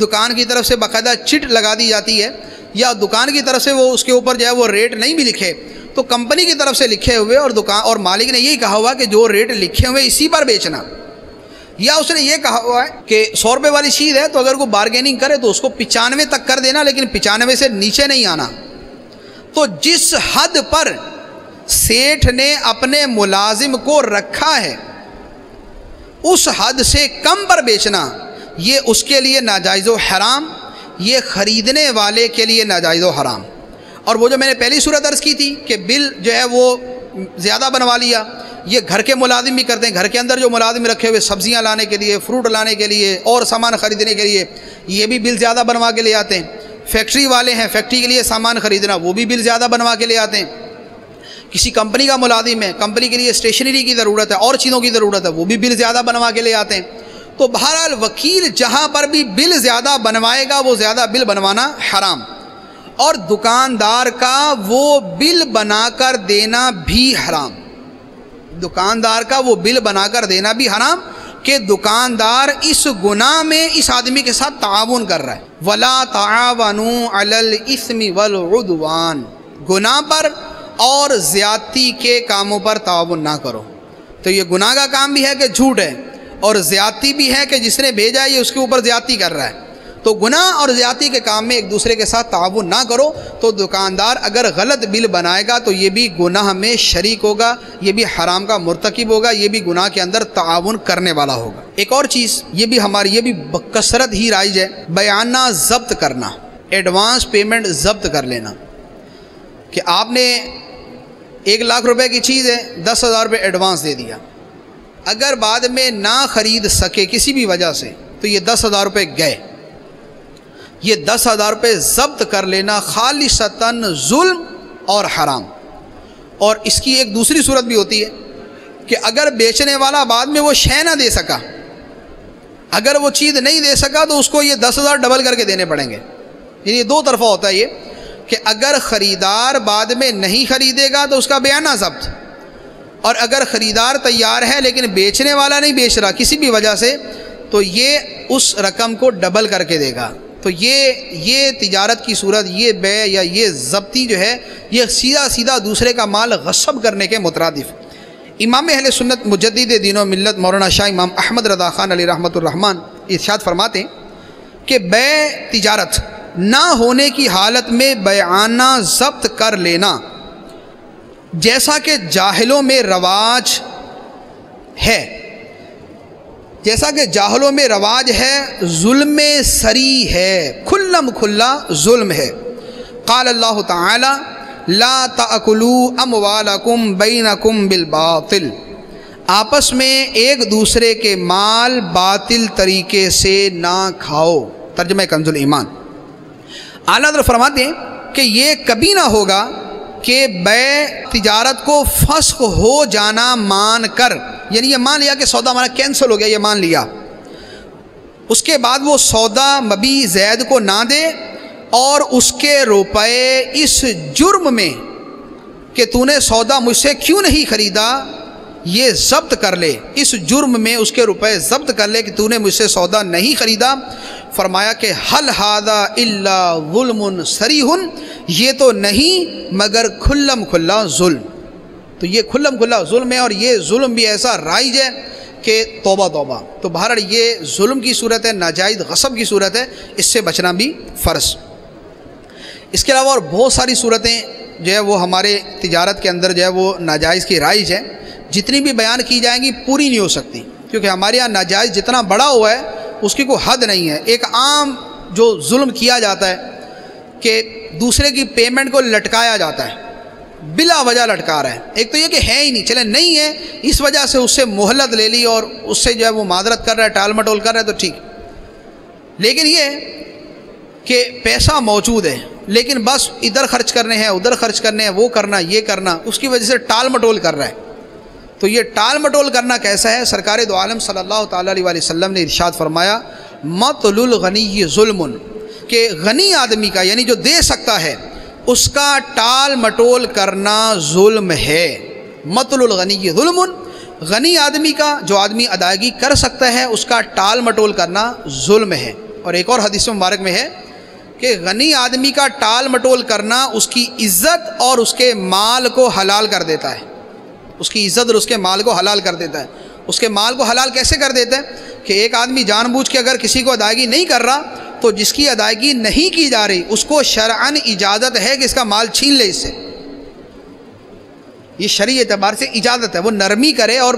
دکان کی طرف سے باقاعدہ چٹ لگا دی جاتی ہے یا دکان کی طرف سے وہ اس کے اوپر جو ہے وہ ریٹ نہیں بھی لکھے، تو کمپنی کی طرف سے لکھے ہوئے اور دکان اور مالک نے یہی کہا ہوا کہ جو ریٹ لکھے ہوئے اسی پر بیچنا۔ یا اس نے یہ کہا ہوا ہے کہ سو روپے والی چیز ہے تو اگر کوئی بارگیننگ کرے تو اس کو پچانوے تک کر دینا، لیکن پچانوے سے نیچے نہیں آنا۔ تو جس حد پر سیٹھ نے اپنے ملازم کو رکھا ہے، اس حد سے کم پر بیچنا۔ یہ اس کے لیے ناجائز و حرام، یہ خریدنے والے کے لیے ناجائز و حرام۔ اور وہ جو میں نے پہلی صورت عرض کی تھی کہ بل جو ہے وہ زیادہ بنوا لیا، یہ گھر کے ملازم بھی کرتے ہیں گھر کے اندر جو ملازم رکھے ہوئے سبزیاں لانے کے لیے، فروٹ لانے کے لیے، اور سامان خریدنے کے لیے، یہ بھی بل زیادہ بنوا کے لے آتے ہیں۔ فیکٹری والے ہیں، فیکٹری کے لیے سامان خریدنا، وہ بھی بل زیادہ بنوا کے لے آتے ہیں۔ کسی کمپنی کا ملازم ہے، کمپنی کے لیے اسٹیشنری کی ضرورت ہے، اور چیزوں کی ضرورت ہے، وہ بھی بل زیادہ بنوا کے لے آتے ہیں۔ تو بہرحال وکیل جہاں پر بھی بل زیادہ بنوائے گا، وہ زیادہ بل بنوانا حرام۔ اور دکاندار کا وہ بل بنا کر دینا بھی حرام۔ دکاندار کا وہ بل بنا کر دینا بھی حرام کہ دکاندار اس گناہ میں اس آدمی کے ساتھ تعاون کر رہا ہے۔ ولا تعاون الاسم والعدوان۔ گناہ پر اور زیادتی کے کاموں پر تعاون نہ کرو۔ تو یہ گناہ کا کام بھی ہے کہ جھوٹ ہے۔ اور زیادتی بھی ہے کہ جس نے بھیجا ہے، یہ اس کے اوپر زیادتی کر رہا ہے۔ تو گناہ اور زیادتی کے کام میں ایک دوسرے کے ساتھ تعاون نہ کرو۔ تو دکاندار اگر غلط بل بنائے گا تو یہ بھی گناہ میں شریک ہوگا، یہ بھی حرام کا مرتکب ہوگا، یہ بھی گناہ کے اندر تعاون کرنے والا ہوگا۔ ایک اور چیز، یہ بھی ہماری، یہ بھی کثرت ہی رائج ہے، بیانہ ضبط کرنا۔ ایڈوانس پیمنٹ ضبط کر لینا۔ کہ آپ نے ایک لاکھ روپے کی چیز ہے، دس ہزار روپے ایڈوانس دے دیا۔ اگر بعد میں نہ خرید سکے کسی بھی وجہ سے، تو یہ دس ہزار روپے گئے۔ یہ دس ہزار روپے ضبط کر لینا خالصتاً ظلم اور حرام۔ اور اس کی ایک دوسری صورت بھی ہوتی ہے کہ اگر بیچنے والا بعد میں وہ شے نہ دے سکا، اگر وہ چیز نہیں دے سکا تو اس کو یہ دس ہزار ڈبل کر کے دینے پڑیں گے۔ یعنی دو طرفہ ہوتا ہے یہ کہ اگر خریدار بعد میں نہیں خریدے گا تو اس کا بیانہ ضبط۔ اور اگر خریدار تیار ہے لیکن بیچنے والا نہیں بیچ رہا کسی بھی وجہ سے، تو یہ اس رقم کو ڈبل کر کے دے گا۔ تو یہ یہ تجارت کی صورت، یہ بے یا یہ ضبطی جو ہے، یہ سیدھا سیدھا دوسرے کا مال غصب کرنے کے مترادف۔ امام اہل سنت مجدد دین و ملت مولانا شاہ امام احمد رضا خان علی رحمۃ الرحمٰن ارشاد فرماتے ہیں کہ بے تجارت نہ ہونے کی حالت میں بیانہ ضبط کر لینا۔ جیسا کہ جاہلوں میں رواج ہے۔ جیسا کہ جاہلوں میں رواج ہے، ظلم سری ہے۔ کھلم کھلا ظلم ہے۔ قال اللہ تعالی، لا تأکلوا اموالکم بینکم بالباطل۔ آپس میں ایک دوسرے کے مال باطل طریقے سے نہ کھاؤ۔ ترجمہ کنز ایمان اعلیٰ فرماتے ہیں کہ یہ کبھی نہ ہوگا کہ بے تجارت کو فسق ہو جانا مان کر یعنی یہ مان لیا کہ سودا ہمارا کینسل ہو گیا، یہ مان لیا۔ اس کے بعد وہ سودا مبی زید کو نہ دے اور اس کے روپے اس جرم میں کہ تو نے سودا مجھ سے کیوں نہیں خریدا، یہ ضبط کر لے۔ اس جرم میں اس کے روپے ضبط کر لے کہ تو نے مجھ سے سودا نہیں خریدا۔ فرمایا کہ حل ہادہ اللہ ظلم سری یہ تو نہیں مگر کھلم کھلا ظلم۔ تو یہ کھلم کھلا ظلم ہے اور یہ ظلم بھی ایسا رائج ہے کہ توبہ توبہ۔ تو بہرحال یہ ظلم کی صورت ہے، ناجائز غصب کی صورت ہے، اس سے بچنا بھی فرض۔ اس کے علاوہ اور بہت ساری صورتیں جو ہے وہ ہمارے تجارت کے اندر جو ہے وہ ناجائز کی رائج ہے جتنی بھی بیان کی جائیں گی، پوری نہیں ہو سکتی۔ کیونکہ ہمارے یہاں ناجائز جتنا بڑا ہوا ہے اس کی کوئی حد نہیں ہے۔ ایک عام جو ظلم کیا جاتا ہے کہ دوسرے کی پیمنٹ کو لٹکایا جاتا ہے، بلا وجہ لٹکا رہا ہے۔ ایک تو یہ کہ ہے ہی نہیں چلے نہیں ہے، اس وجہ سے اس سے مہلت لے لی اور اس سے جو ہے وہ معذرت کر رہا ہے، ٹال مٹول کر رہا ہے تو ٹھیک۔ لیکن یہ کہ پیسہ موجود ہے، لیکن بس ادھر خرچ کرنے ہیں، ادھر خرچ کرنے ہیں، وہ کرنا، یہ کرنا، اس کی وجہ سے ٹال مٹول کر رہا ہے۔ تو یہ ٹال مٹول کرنا کیسا ہے؟ سرکار دو عالم صلی اللہ تعالیٰ علیہ وسلم نے ارشاد فرمایا مت الغنی ظلم، کہ غنی آدمی کا یعنی جو دے سکتا ہے، اس کا ٹال مٹول کرنا ظلم ہے۔ مطل الغنی ظلم، غنی آدمی کا جو آدمی ادائیگی کر سکتا ہے، اس کا ٹال مٹول کرنا ظلم ہے۔ اور ایک اور حدیث مبارک میں ہے کہ غنی آدمی کا ٹال مٹول کرنا اس کی عزت اور اس کے مال کو حلال کر دیتا ہے۔ اس کی عزت اور اس کے مال کو حلال کر دیتا ہے۔ اس کے مال کو حلال کیسے کر دیتا ہے؟ کہ ایک آدمی جان بوجھ کے اگر کسی کو ادائیگی نہیں کر رہا، تو جس کی ادائیگی نہیں کی جا رہی، اس کو شرعن اجازت ہے کہ اس کا مال چھین لے اس سے۔ یہ شرعی اعتبار سے اجازت ہے۔ وہ نرمی کرے اور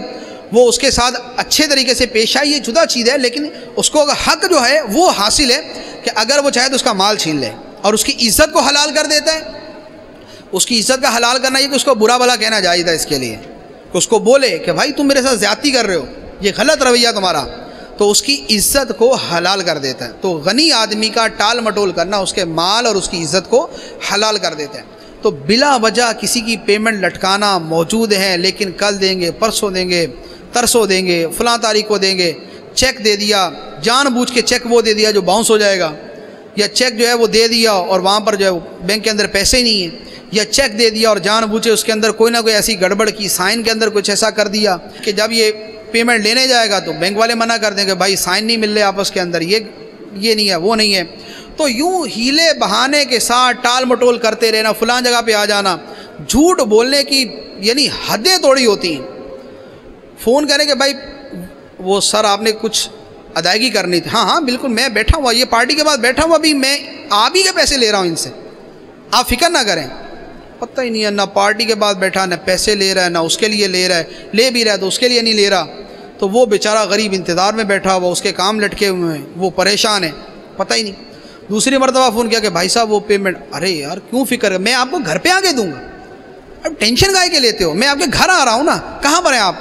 وہ اس کے ساتھ اچھے طریقے سے پیش آئے، یہ جدا چیز ہے، لیکن اس کو حق جو ہے، وہ حاصل ہے کہ اگر وہ چاہے تو اس کا مال چھین لے اور اس کی عزت کو حلال کر دیتا ہے۔ اس کی عزت کا حلال کرنا یہ کہ اس کو برا بلا کہنا جائز تھا اس کے لیے کہ اس کو بولے کہ بھائی تم میرے ساتھ زیادتی کر رہے ہو، یہ غلط رویہ تمہارا۔ تو اس کی عزت کو حلال کر دیتا ہے۔ تو غنی آدمی کا ٹال مٹول کرنا، اس کے مال اور اس کی عزت کو حلال کر دیتا ہے۔ تو بلا وجہ کسی کی پیمنٹ لٹکانا موجود ہے، لیکن کل دیں گے، پرسوں دیں گے، ترسوں دیں گے، فلاں تاریخ کو دیں گے، چیک دے دیا، جان بوجھ کے چیک وہ دے دیا جو باؤنس ہو جائے گا۔ یا چیک جو ہے وہ دے دیا اور وہاں پر جو ہے بینک کے اندر پیسے ہی نہیں ہیں۔ یا چیک دے دیا اور جان بوجھے اس کے اندر کوئی نہ کوئی ایسی گڑبڑ کی سائن کے اندر کچھ ایسا کر دیا کہ جب یہ پیمنٹ لینے جائے گا تو بینک والے منع کر دیں کہ بھائی سائن نہیں مل رہے آپس کے اندر، یہ یہ نہیں ہے، وہ نہیں ہے۔ تو یوں ہیلے بہانے کے ساتھ ٹال مٹول کرتے رہنا فلاں جگہ پہ آ جانا، جھوٹ بولنے کی یعنی حدیں توڑی ہوتی ہیں۔ فون کریں کہ بھائی وہ سر آپ نے کچھ ادائیگی کرنی تھی۔ ہاں ہاں بالکل، میں بیٹھا ہوا، یہ پارٹی کے بعد بیٹھا ہوا بھی، میں آپ ہی کے پیسے لے رہا ہوں ان سے۔ آپ فکر نہ کریں۔ پتہ ہی نہیں ہے، نہ پارٹی کے بعد بیٹھا، نہ پیسے لے رہا ہے، نہ اس کے لیے لے رہا ہے۔ لے بھی رہا ہے تو اس کے لیے نہیں لے رہا۔ تو وہ بیچارہ غریب انتظار میں بیٹھا ہوا، اس کے کام لٹکے ہوئے ہیں۔ وہ پریشان ہے، پتہ ہی نہیں۔ دوسری مرتبہ فون کیا کہ بھائی صاحب وہ پیمنٹ ارے یار، کیوں فکر؟ ہے میں آپ کو گھر پہ آ کے دوں گا۔ اب ٹینشن گائے کے لیتے ہو؟ میں آپ کے گھر آ رہا ہوں نا، کہاں پر ہیں آپ؟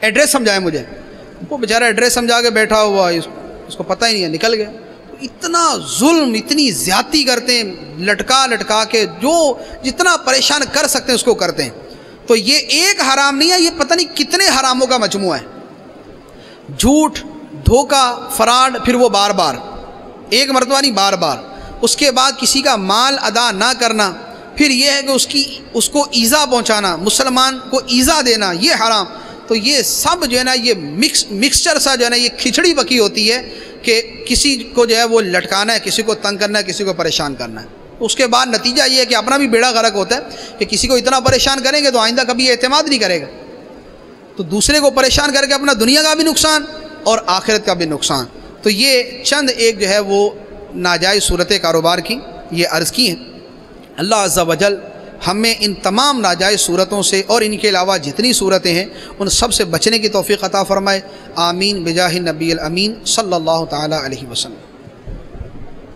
ایڈریس سمجھائیں مجھے۔ وہ بیچارہ ایڈریس سمجھا کے بیٹھا ہوا، اس کو پتہ ہی نہیں ہے، نکل گیا۔ اتنا ظلم، اتنی زیادتی کرتے ہیں، لٹکا لٹکا کے جو جتنا پریشان کر سکتے ہیں اس کو کرتے ہیں۔ تو یہ ایک حرام نہیں ہے، یہ پتہ نہیں کتنے حراموں کا مجموعہ ہے۔ جھوٹ، دھوکا، فراڈ، پھر وہ بار بار۔ ایک مرتبہ نہیں، بار بار۔ اس کے بعد کسی کا مال ادا نہ کرنا، پھر یہ ہے کہ اس کی، اس کو ایزا پہنچانا، مسلمان کو ایزا دینا، یہ حرام۔ تو یہ سب جو ہے نا، یہ مکس، مکسچر سا جو ہے نا، یہ کھچڑی پکی ہوتی ہے۔ کہ کسی کو جو ہے وہ لٹکانا ہے، کسی کو تنگ کرنا ہے، کسی کو پریشان کرنا ہے۔ اس کے بعد نتیجہ یہ ہے کہ اپنا بھی بیڑا غرق ہوتا ہے کہ کسی کو اتنا پریشان کریں گے تو آئندہ کبھی یہ اعتماد نہیں کرے گا۔ تو دوسرے کو پریشان کر کے اپنا دنیا کا بھی نقصان اور آخرت کا بھی نقصان۔ تو یہ چند ایک جو ہے وہ ناجائز صورت کاروبار کی یہ عرض کی ہیں۔ اللہ عز و جل ہمیں ان تمام ناجائز صورتوں سے اور ان کے علاوہ جتنی صورتیں ہیں، ان سب سے بچنے کی توفیق عطا فرمائے۔ آمین۔ بجاہ نبی الامین صلی اللہ تعالی علیہ وسلم۔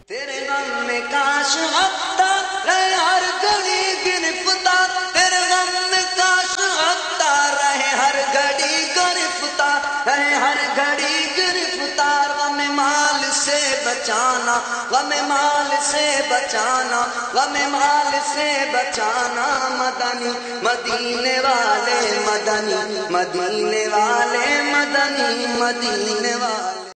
تیرے بچانا، غم مال سے بچانا، غم مال سے بچانا، مدنی، مدینے والے، مدنی، مدینے والے، مدنی، مدینے والے۔